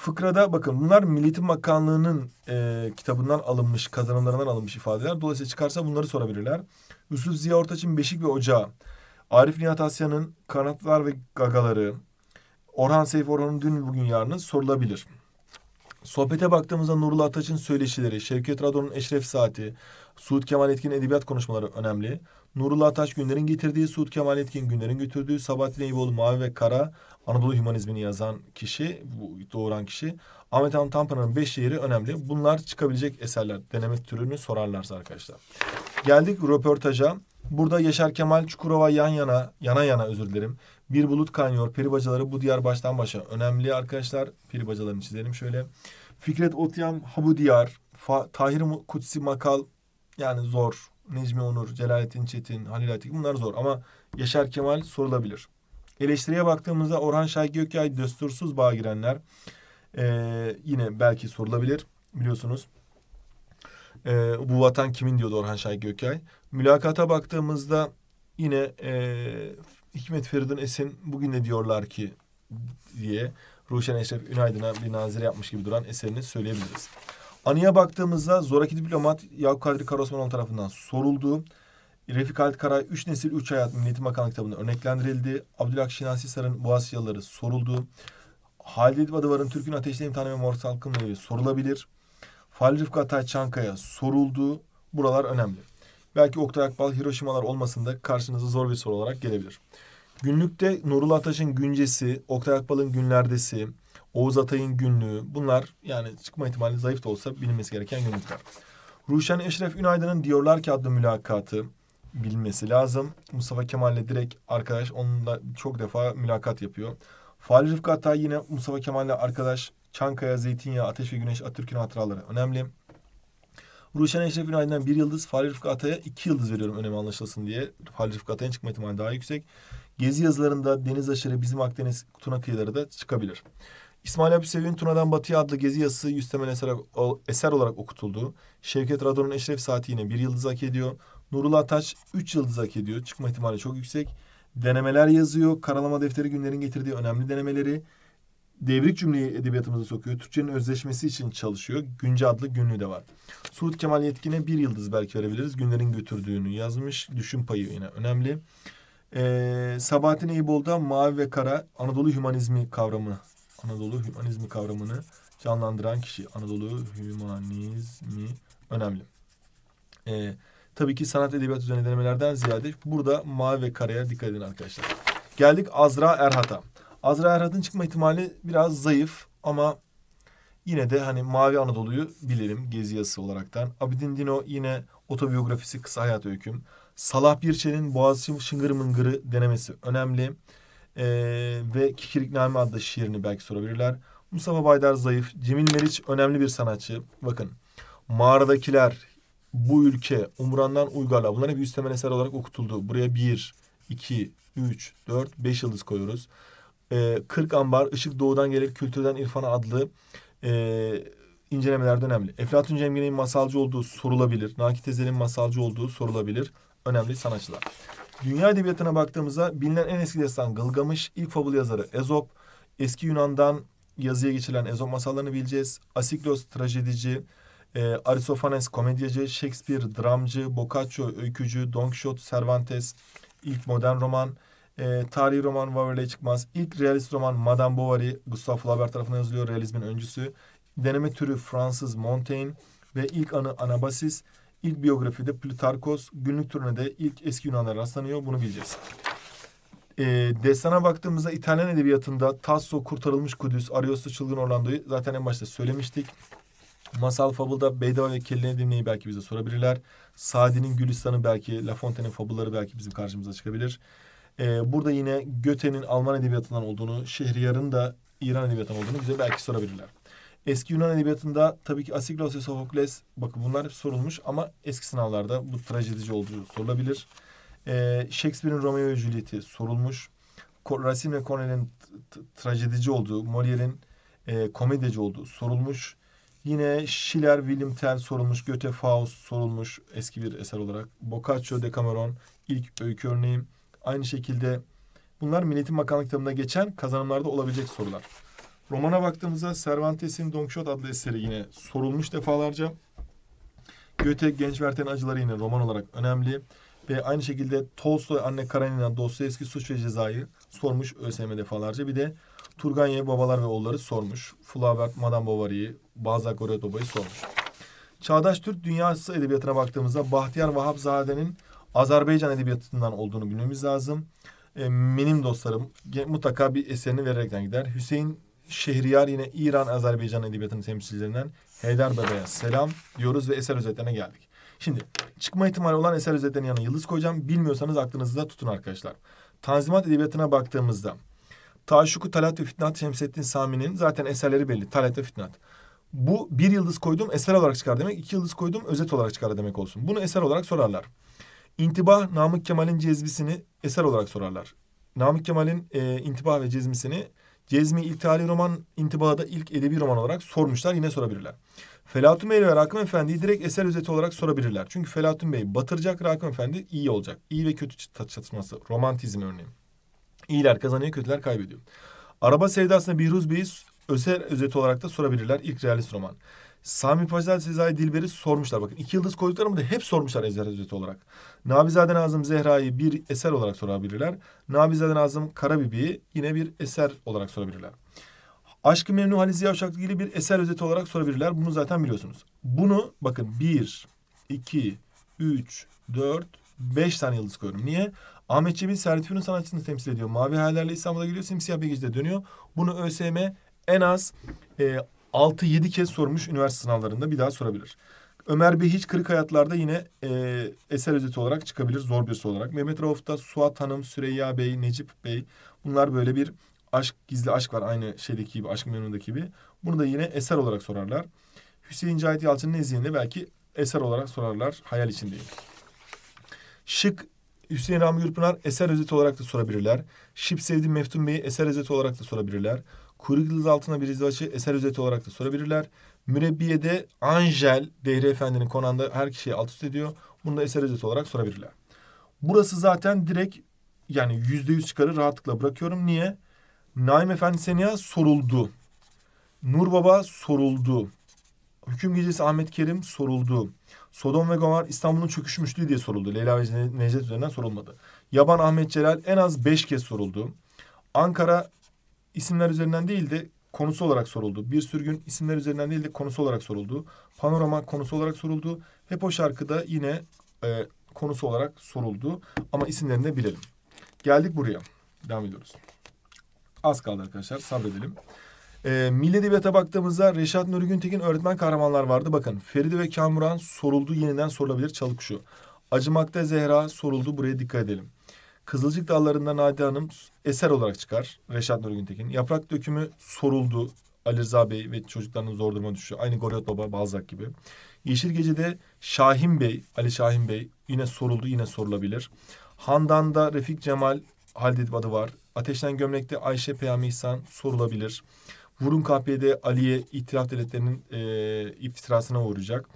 Fıkrada bakın bunlar Milliyetin Bakanlığı'nın e, kitabından alınmış, kazanımlarından alınmış ifadeler. Dolayısıyla çıkarsa bunları sorabilirler. Yusuf Ziya Ortaç'ın Beşik ve Ocağı, Arif Nihat Asya'nın Kanatlar ve Gagaları, Orhan Seyfi Orhan'ın Dün Bugün Yarını sorulabilir. Sohbete baktığımızda Nurullah Ataç'ın söyleşileri, Şevket Radon'un Eşref Saati, Suud Kemal Etkin'in edebiyat konuşmaları önemli. Nurullah Ataç günlerin getirdiği, Suud Kemal Etkin günlerin götürdüğü, Sabahattin Eyüboğlu Mavi ve Kara, Anadolu Hümanizmini yazan kişi, bu doğuran kişi. Ahmet Han Tanpınar'ın beş şiiri önemli. Bunlar çıkabilecek eserler. Deneme türünü sorarlarsa arkadaşlar. Geldik röportaja. Burada Yaşar Kemal Çukurova yan yana, yana yana özür dilerim. Bir bulut kaynıyor. Peri bacaları bu diyar baştan başa. Önemli arkadaşlar. Peri bacalarını çizelim şöyle. Fikret Otyam Habu Diyar. Fa, Tahir Kutsi Makal yani zor. Necmi Onur, Celalettin Çetin, Halil Atik bunlar zor ama Yaşar Kemal sorulabilir. Eleştiriye baktığımızda Orhan Şahin Gökyay Destursuz Bağ Girenler ee, yine belki sorulabilir biliyorsunuz. Ee, bu vatan kimin diyordu Orhan Şahin Gökyay. Mülakata baktığımızda yine e, Hikmet Feridun Esin bugün ne diyorlar ki diye Ruşen Eşref Ünaydın'a bir nazire yapmış gibi duran eserini söyleyebiliriz. Anıya baktığımızda zoraki diplomat Yakup Kadri Karosmanoğlu tarafından soruldu. Refik Halit Karay Üç Nesil Üç Hayat Milli Bakanlık kitabında örneklendirildi. Abdülhak Şinasi Sar'ın Boğaz Yalıları soruldu. Halid Edip Adıvar'ın Türk'ün Ateşli İmtihanı ve Mor ilgili sorulabilir. Fahri Rıfkı Atay Çankaya soruldu. Buralar önemli. Belki Oktay Akbal Hiroşimalar olmasın da karşınıza zor bir soru olarak gelebilir. Günlükte Nurullah Ataş'ın güncesi, Oktay Akbal'ın günlerdesi, Oğuz Atay'ın günlüğü bunlar yani çıkma ihtimali zayıf da olsa bilinmesi gereken günlükler. Ruşen Eşref Ünaydın'ın Diyorlar ki adlı mülakatı bilmesi lazım. Mustafa Kemal'le direkt arkadaş onunla çok defa mülakat yapıyor. Fahri Rıfkı Atay yine Mustafa Kemal'le arkadaş. Çankaya, Zeytinyağı, Ateş ve Güneş, Atatürk'ün hatıraları önemli. Ruşen Eşref Ünaydın'dan bir yıldız, Fahri Rıfkı Atay'a iki yıldız veriyorum önemi anlaşılsın diye. Fahri Rıfkı Atay'ın çıkma ihtimali daha yüksek. Gezi yazılarında deniz aşırı bizim Akdeniz Tuna kıyıları da çıkabilir. İsmail Habibi Sevi'nin Tuna'dan Batı'ya adlı gezi yazısı yüz temel eser, eser olarak okutuldu. Şevket Radon'un Eşref Saati yine bir yıldız hak ediyor. Nurullah Taç üç yıldız hak ediyor. Çıkma ihtimali çok yüksek. Denemeler yazıyor. Karalama defteri günlerin getirdiği önemli denemeleri. Devrik cümleyi edebiyatımıza sokuyor. Türkçenin özleşmesi için çalışıyor. Günce adlı günlüğü de var. Suud Kemal Yetkin'e bir yıldız belki verebiliriz. Günlerin götürdüğünü yazmış. Düşün payı yine önemli. Ee, Sabahattin Eyüboğlu'da mavi ve kara Anadolu hümanizmi kavramı Anadolu hümanizmi kavramını canlandıran kişi. Anadolu hümanizmi önemli. Ee, tabii ki sanat edebiyat üzerine denemelerden ziyade burada mavi ve karaya dikkat edin arkadaşlar. Geldik Azra Erhat'a. Azra Erhat'ın çıkma ihtimali biraz zayıf ama yine de hani Mavi Anadolu'yu bilirim gezi yazısı olaraktan. Abidin Dino yine otobiyografisi kısa hayat öyküm. Salah Birçe'nin Boğaziçi Şıngır Mıngır'ı denemesi önemli. Ee, ve Kikirikname adlı şiirini belki sorabilirler. Mustafa Baydar zayıf. Cemil Meriç önemli bir sanatçı. Bakın mağaradakiler, bu ülke, Umran'dan Uygar'la bunlar hep üst temel eser olarak okutuldu. Buraya bir, iki, üç, dört, beş yıldız koyuyoruz. Ee, 40 Ambar, Işık Doğudan Gelir Kültürden İrfana adlı e, incelemelerde önemli. Eflatun Cemgi'nin masalcı olduğu sorulabilir. Nakit Tezel'in masalcı olduğu sorulabilir. Önemli sanatçılar. Dünya edebiyatına baktığımızda bilinen en eski destan Gılgamış, ilk fabul yazarı Ezop, eski Yunan'dan yazıya geçirilen Ezop masallarını bileceğiz. Asiklos trajedici, e, Aristofanes komedyacı, Shakespeare dramcı, Boccaccio öykücü, Don Quixote Cervantes ilk modern roman, e, tarihi roman Waverley çıkmaz. İlk realist roman Madame Bovary, Gustave Flaubert tarafından yazılıyor, realizmin öncüsü. Deneme türü Fransız Montaigne ve ilk anı Anabasis. İlk biyografide Plutarkos, günlük türüne de ilk eski Yunanlar rastlanıyor. Bunu bileceğiz. E, destana baktığımızda İtalyan edebiyatında Tasso, Kurtarılmış Kudüs, Ariosto, Çılgın Orlando'yu zaten en başta söylemiştik. Masal Fabıl'da Beydava ve Kelline Dimne'yi belki bize sorabilirler. Sadi'nin Gülistan'ı belki, La Fontaine'in Fabulları belki bizim karşımıza çıkabilir. Ee, burada yine Göte'nin Alman edebiyatından olduğunu, Şehriyar'ın da İran edebiyatından olduğunu bize belki sorabilirler. Eski Yunan edebiyatında tabii ki Asiklos ve Sofokles bakın bunlar hep sorulmuş ama eski sınavlarda bu trajedici olduğu sorulabilir. Ee, Shakespeare'in Romeo ve Juliet'i sorulmuş. Racine ve Corneille'in trajedici olduğu, Molière'in e, komedici olduğu sorulmuş. Yine Schiller, William Tell sorulmuş. Goethe, Faust sorulmuş eski bir eser olarak. Boccaccio, Decameron ilk öykü örneği. Aynı şekilde bunlar Milletin Bakanlık kitabında geçen kazanımlarda olabilecek sorular. Romana baktığımızda Cervantes'in Don Quixote adlı eseri yine sorulmuş defalarca. Goethe Genç Werther'in Acıları yine roman olarak önemli. Ve aynı şekilde Tolstoy, Anne Karenina, Dostoyevski Suç ve Cezayı sormuş ÖSYM defalarca. Bir de Turgenev Babalar ve Oğulları sormuş. Flaubert, Madame Bovary'i, Balzac, Goretoba'yı sormuş. Çağdaş Türk dünyası edebiyatına baktığımızda Bahtiyar Vahapzade'nin Azerbaycan edebiyatından olduğunu bilmemiz lazım. E, benim dostlarım mutlaka bir eserini vererekten gider. Hüseyin Şehriyar yine İran Azerbaycan edebiyatının temsilcilerinden Heydar Baba'ya selam diyoruz ve eser özetlerine geldik. Şimdi çıkma ihtimali olan eser özetlerinin yanına yıldız koyacağım. Bilmiyorsanız aklınızda tutun arkadaşlar. Tanzimat edebiyatına baktığımızda Taşuku Talat ve Fitnat Şemsettin Sami'nin zaten eserleri belli. Talat ve Fitnat. Bu bir yıldız koydum eser olarak çıkar demek. iki yıldız koydum özet olarak çıkar demek olsun. Bunu eser olarak sorarlar. İntibah Namık Kemal'in cezbisini eser olarak sorarlar. Namık Kemal'in e, intibah ve cezmisini Cezmi İltihali roman intibahı da ilk edebi roman olarak sormuşlar. Yine sorabilirler. Felatun Bey ve Rakım Efendi'yi direkt eser özeti olarak sorabilirler. Çünkü Felatun Bey batıracak, Rakım Efendi iyi olacak. İyi ve kötü çatışması, romantizm örneğin. İyiler kazanıyor, kötüler kaybediyor. Araba sevdasında Bihruz Bey'i özel özeti olarak da sorabilirler. İlk realist roman. Sami Paşa Sezai Dilber'i sormuşlar. Bakın iki yıldız koydukları ama da hep sormuşlar eser özeti olarak. Nabizade Nazım Zehra'yı bir eser olarak sorabilirler. Nabizade Nazım Karabibi'yi yine bir eser olarak sorabilirler. Aşkı Memnu Halis Ziya Uşaklıgil'i bir eser özeti olarak sorabilirler. Bunu zaten biliyorsunuz. Bunu bakın bir, iki, üç, dört, beş tane yıldız koyuyorum. Niye? Ahmet Cemil Sertifünün sanatçısını temsil ediyor. Mavi Hayallerle İstanbul'a geliyor. Simsiyah bir gecede dönüyor. Bunu ÖSYM en az e, 6-7 kez sormuş üniversite sınavlarında. Bir daha sorabilir. Ömer Bey hiç kırık hayatlarda yine e, eser özeti olarak çıkabilir. Zor birisi olarak. Mehmet Rauf'ta Suat Hanım, Süreyya Bey, Necip Bey. Bunlar böyle bir aşk, gizli aşk var. Aynı şeydeki gibi, aşk memnundaki gibi. Bunu da yine eser olarak sorarlar. Hüseyin Cahit Yalçın'ın Nezihinde belki eser olarak sorarlar. Hayal içindeyim. Şık Hüseyin Rami Gürpınar eser özeti olarak da sorabilirler. Şip Sevdim Meftun Bey'i eser özeti olarak da sorabilirler. Kuyruk yıldız altına bir izdivaçı eser özeti olarak da sorabilirler. Mürebbiye'de Angel, Dehri Efendi'nin konanda her kişiyi alt üst ediyor. Bunu da eser özeti olarak sorabilirler. Burası zaten direkt yani yüzde yüz çıkarı rahatlıkla bırakıyorum. Niye? Naim Efendi Seniha soruldu. Nur Baba soruldu. Hüküm Gecesi Ahmet Kerim soruldu. Sodom ve Gomor İstanbul'un çöküşmüşlüğü diye soruldu. Leyla ve Necdet üzerinden sorulmadı. Yaban Ahmet Celal en az beş kez soruldu. Ankara isimler üzerinden değil de konusu olarak soruldu. Bir sürgün isimler üzerinden değil de konusu olarak soruldu. Panorama konusu olarak soruldu. Hep o şarkıda yine e, konusu olarak soruldu. Ama isimlerini de bilelim. Geldik buraya. Devam ediyoruz. Az kaldı arkadaşlar sabredelim. E, Milli Edebiyat'a baktığımızda Reşat Nuri Güntekin öğretmen kahramanlar vardı. Bakın Feride ve Kamuran soruldu yeniden sorulabilir çalık şu. Acımakta Zehra soruldu buraya dikkat edelim. Kızılcık dallarında Nadide Hanım eser olarak çıkar. Reşat Nuri Güntekin. Yaprak dökümü soruldu. Ali Rıza Bey ve çocuklarının zor duruma düşüyor. Aynı Goryot Baba, Balzak gibi. Yeşil Gece'de Şahin Bey, Ali Şahin Bey yine soruldu, yine sorulabilir. Handan'da Refik Cemal Halid adı var. Ateşten Gömlek'te Ayşe Peyami İhsan sorulabilir. Vurun KP'de Aliye itiraf devletlerinin e, iftirasına uğrayacak.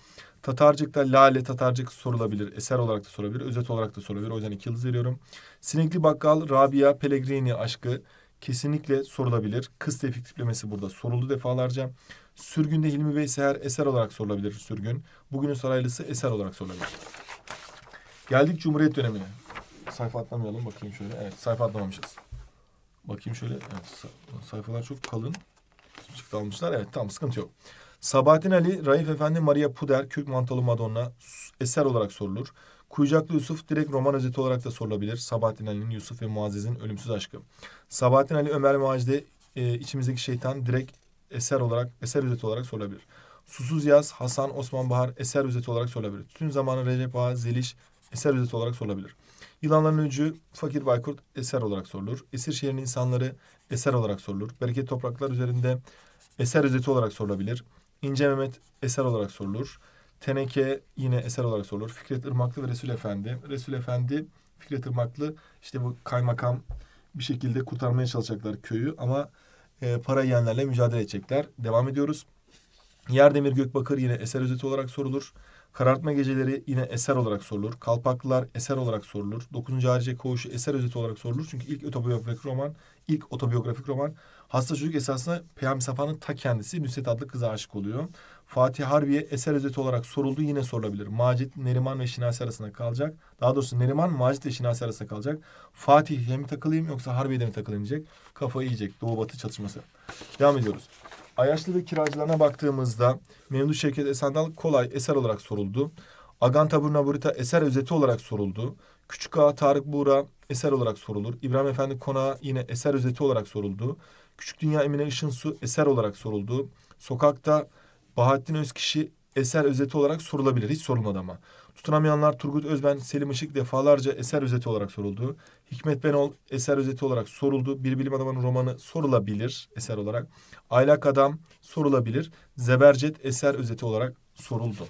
Tatarcık'ta Lale Tatarcık sorulabilir. Eser olarak da sorulabilir. Özet olarak da sorulabilir. O yüzden iki yıldız veriyorum. Sinekli Bakkal Rabia Pellegrini aşkı kesinlikle sorulabilir. Kız tevfik tiplemesi burada soruldu defalarca. Sürgünde Hilmi Bey Seher eser olarak sorulabilir sürgün. Bugünün saraylısı eser olarak sorulabilir. Geldik Cumhuriyet dönemine. Sayfa atlamayalım bakayım şöyle. Evet sayfa atlamamışız. Bakayım şöyle. Evet, sayfalar çok kalın. Çıktı almışlar. Evet tamam sıkıntı yok. Sabahattin Ali, Raif Efendi, Maria Puder, Kürk Mantolu Madonna eser olarak sorulur. Kuyucaklı Yusuf direkt roman özeti olarak da sorulabilir. Sabahattin Ali'nin Yusuf ve Muazzez'in ölümsüz aşkı. Sabahattin Ali, Ömer Macide, e, içimizdeki şeytan direkt eser olarak, eser özeti olarak sorulabilir. Susuz Yaz, Hasan, Osman Bahar eser özeti olarak sorulabilir. Tüm zamanı Recep Ağa, Zeliş eser özeti olarak sorulabilir. Yılanların Öcü, Fakir Baykurt eser olarak sorulur. Esir şehrin insanları eser olarak sorulur. Bereket topraklar üzerinde eser özeti olarak sorulabilir. İnce Mehmet eser olarak sorulur. Teneke yine eser olarak sorulur. Fikret Irmaklı ve Resul Efendi. Resul Efendi, Fikret Irmaklı işte bu kaymakam bir şekilde kurtarmaya çalışacaklar köyü ama e, para yiyenlerle mücadele edecekler. Devam ediyoruz. Yerdemir Gökbakır yine eser özeti olarak sorulur. Karartma geceleri yine eser olarak sorulur. Kalpaklılar eser olarak sorulur. Dokuzuncu Harice Koğuşu eser özeti olarak sorulur. Çünkü ilk otobiyografik roman, ilk otobiyografik roman. Hasta çocuk esasında Peyami Safa'nın ta kendisi Nusret adlı kıza aşık oluyor. Fatih Harbiye eser özeti olarak soruldu yine sorulabilir. Macit, Neriman ve Şinasi arasında kalacak. Daha doğrusu Neriman, Macit ve Şinasi arasında kalacak. Fatih'e mi takılayım yoksa Harbiye'de mi takılayım diyecek. Kafayı yiyecek. Doğu Batı çatışması. Devam ediyoruz. Ayaşlı ve kiracılarına baktığımızda Memduh Şevket Esendal kolay eser olarak soruldu. Aganta Burnaburita eser özeti olarak soruldu. Küçük Ağa Tarık Buğra eser olarak sorulur. İbrahim Efendi Konağı yine eser özeti olarak soruldu. Küçük Dünya Emine Işınsu eser olarak soruldu. Sokakta Bahattin Özkişi eser özeti olarak sorulabilir. Hiç sorulmadı ama. Tutunamayanlar Turgut Özben, Selim Işık defalarca eser özeti olarak soruldu. Hikmet Benol eser özeti olarak soruldu. Bir bilim adamının romanı sorulabilir eser olarak. Aylak Adam sorulabilir. Zebercet eser özeti olarak soruldu.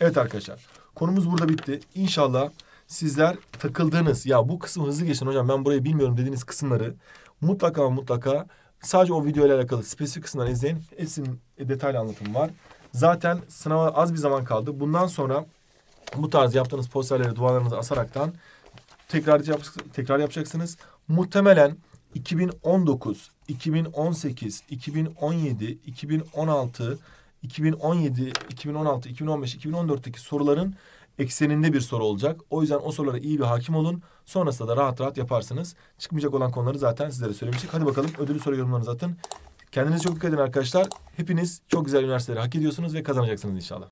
Evet arkadaşlar konumuz burada bitti. İnşallah sizler takıldığınız ya bu kısmı hızlı geçin hocam ben burayı bilmiyorum dediğiniz kısımları mutlaka mutlaka sadece o video ile alakalı spesifik kısımları izleyin. Hepsinin detaylı anlatımı var. Zaten sınava az bir zaman kaldı. Bundan sonra bu tarz yaptığınız posterleri duvarlarınıza asaraktan tekrar, yap, tekrar yapacaksınız. Muhtemelen 2019, 2018, 2017, 2016, 2017, 2016, 2015, 2014'teki soruların ekseninde bir soru olacak. O yüzden o sorulara iyi bir hakim olun. Sonrasında da rahat rahat yaparsınız. Çıkmayacak olan konuları zaten sizlere söylemiştik. Hadi bakalım ödülü soru yorumlarınızı atın. Kendinize çok dikkat edin arkadaşlar. Hepiniz çok güzel üniversiteleri hak ediyorsunuz ve kazanacaksınız inşallah.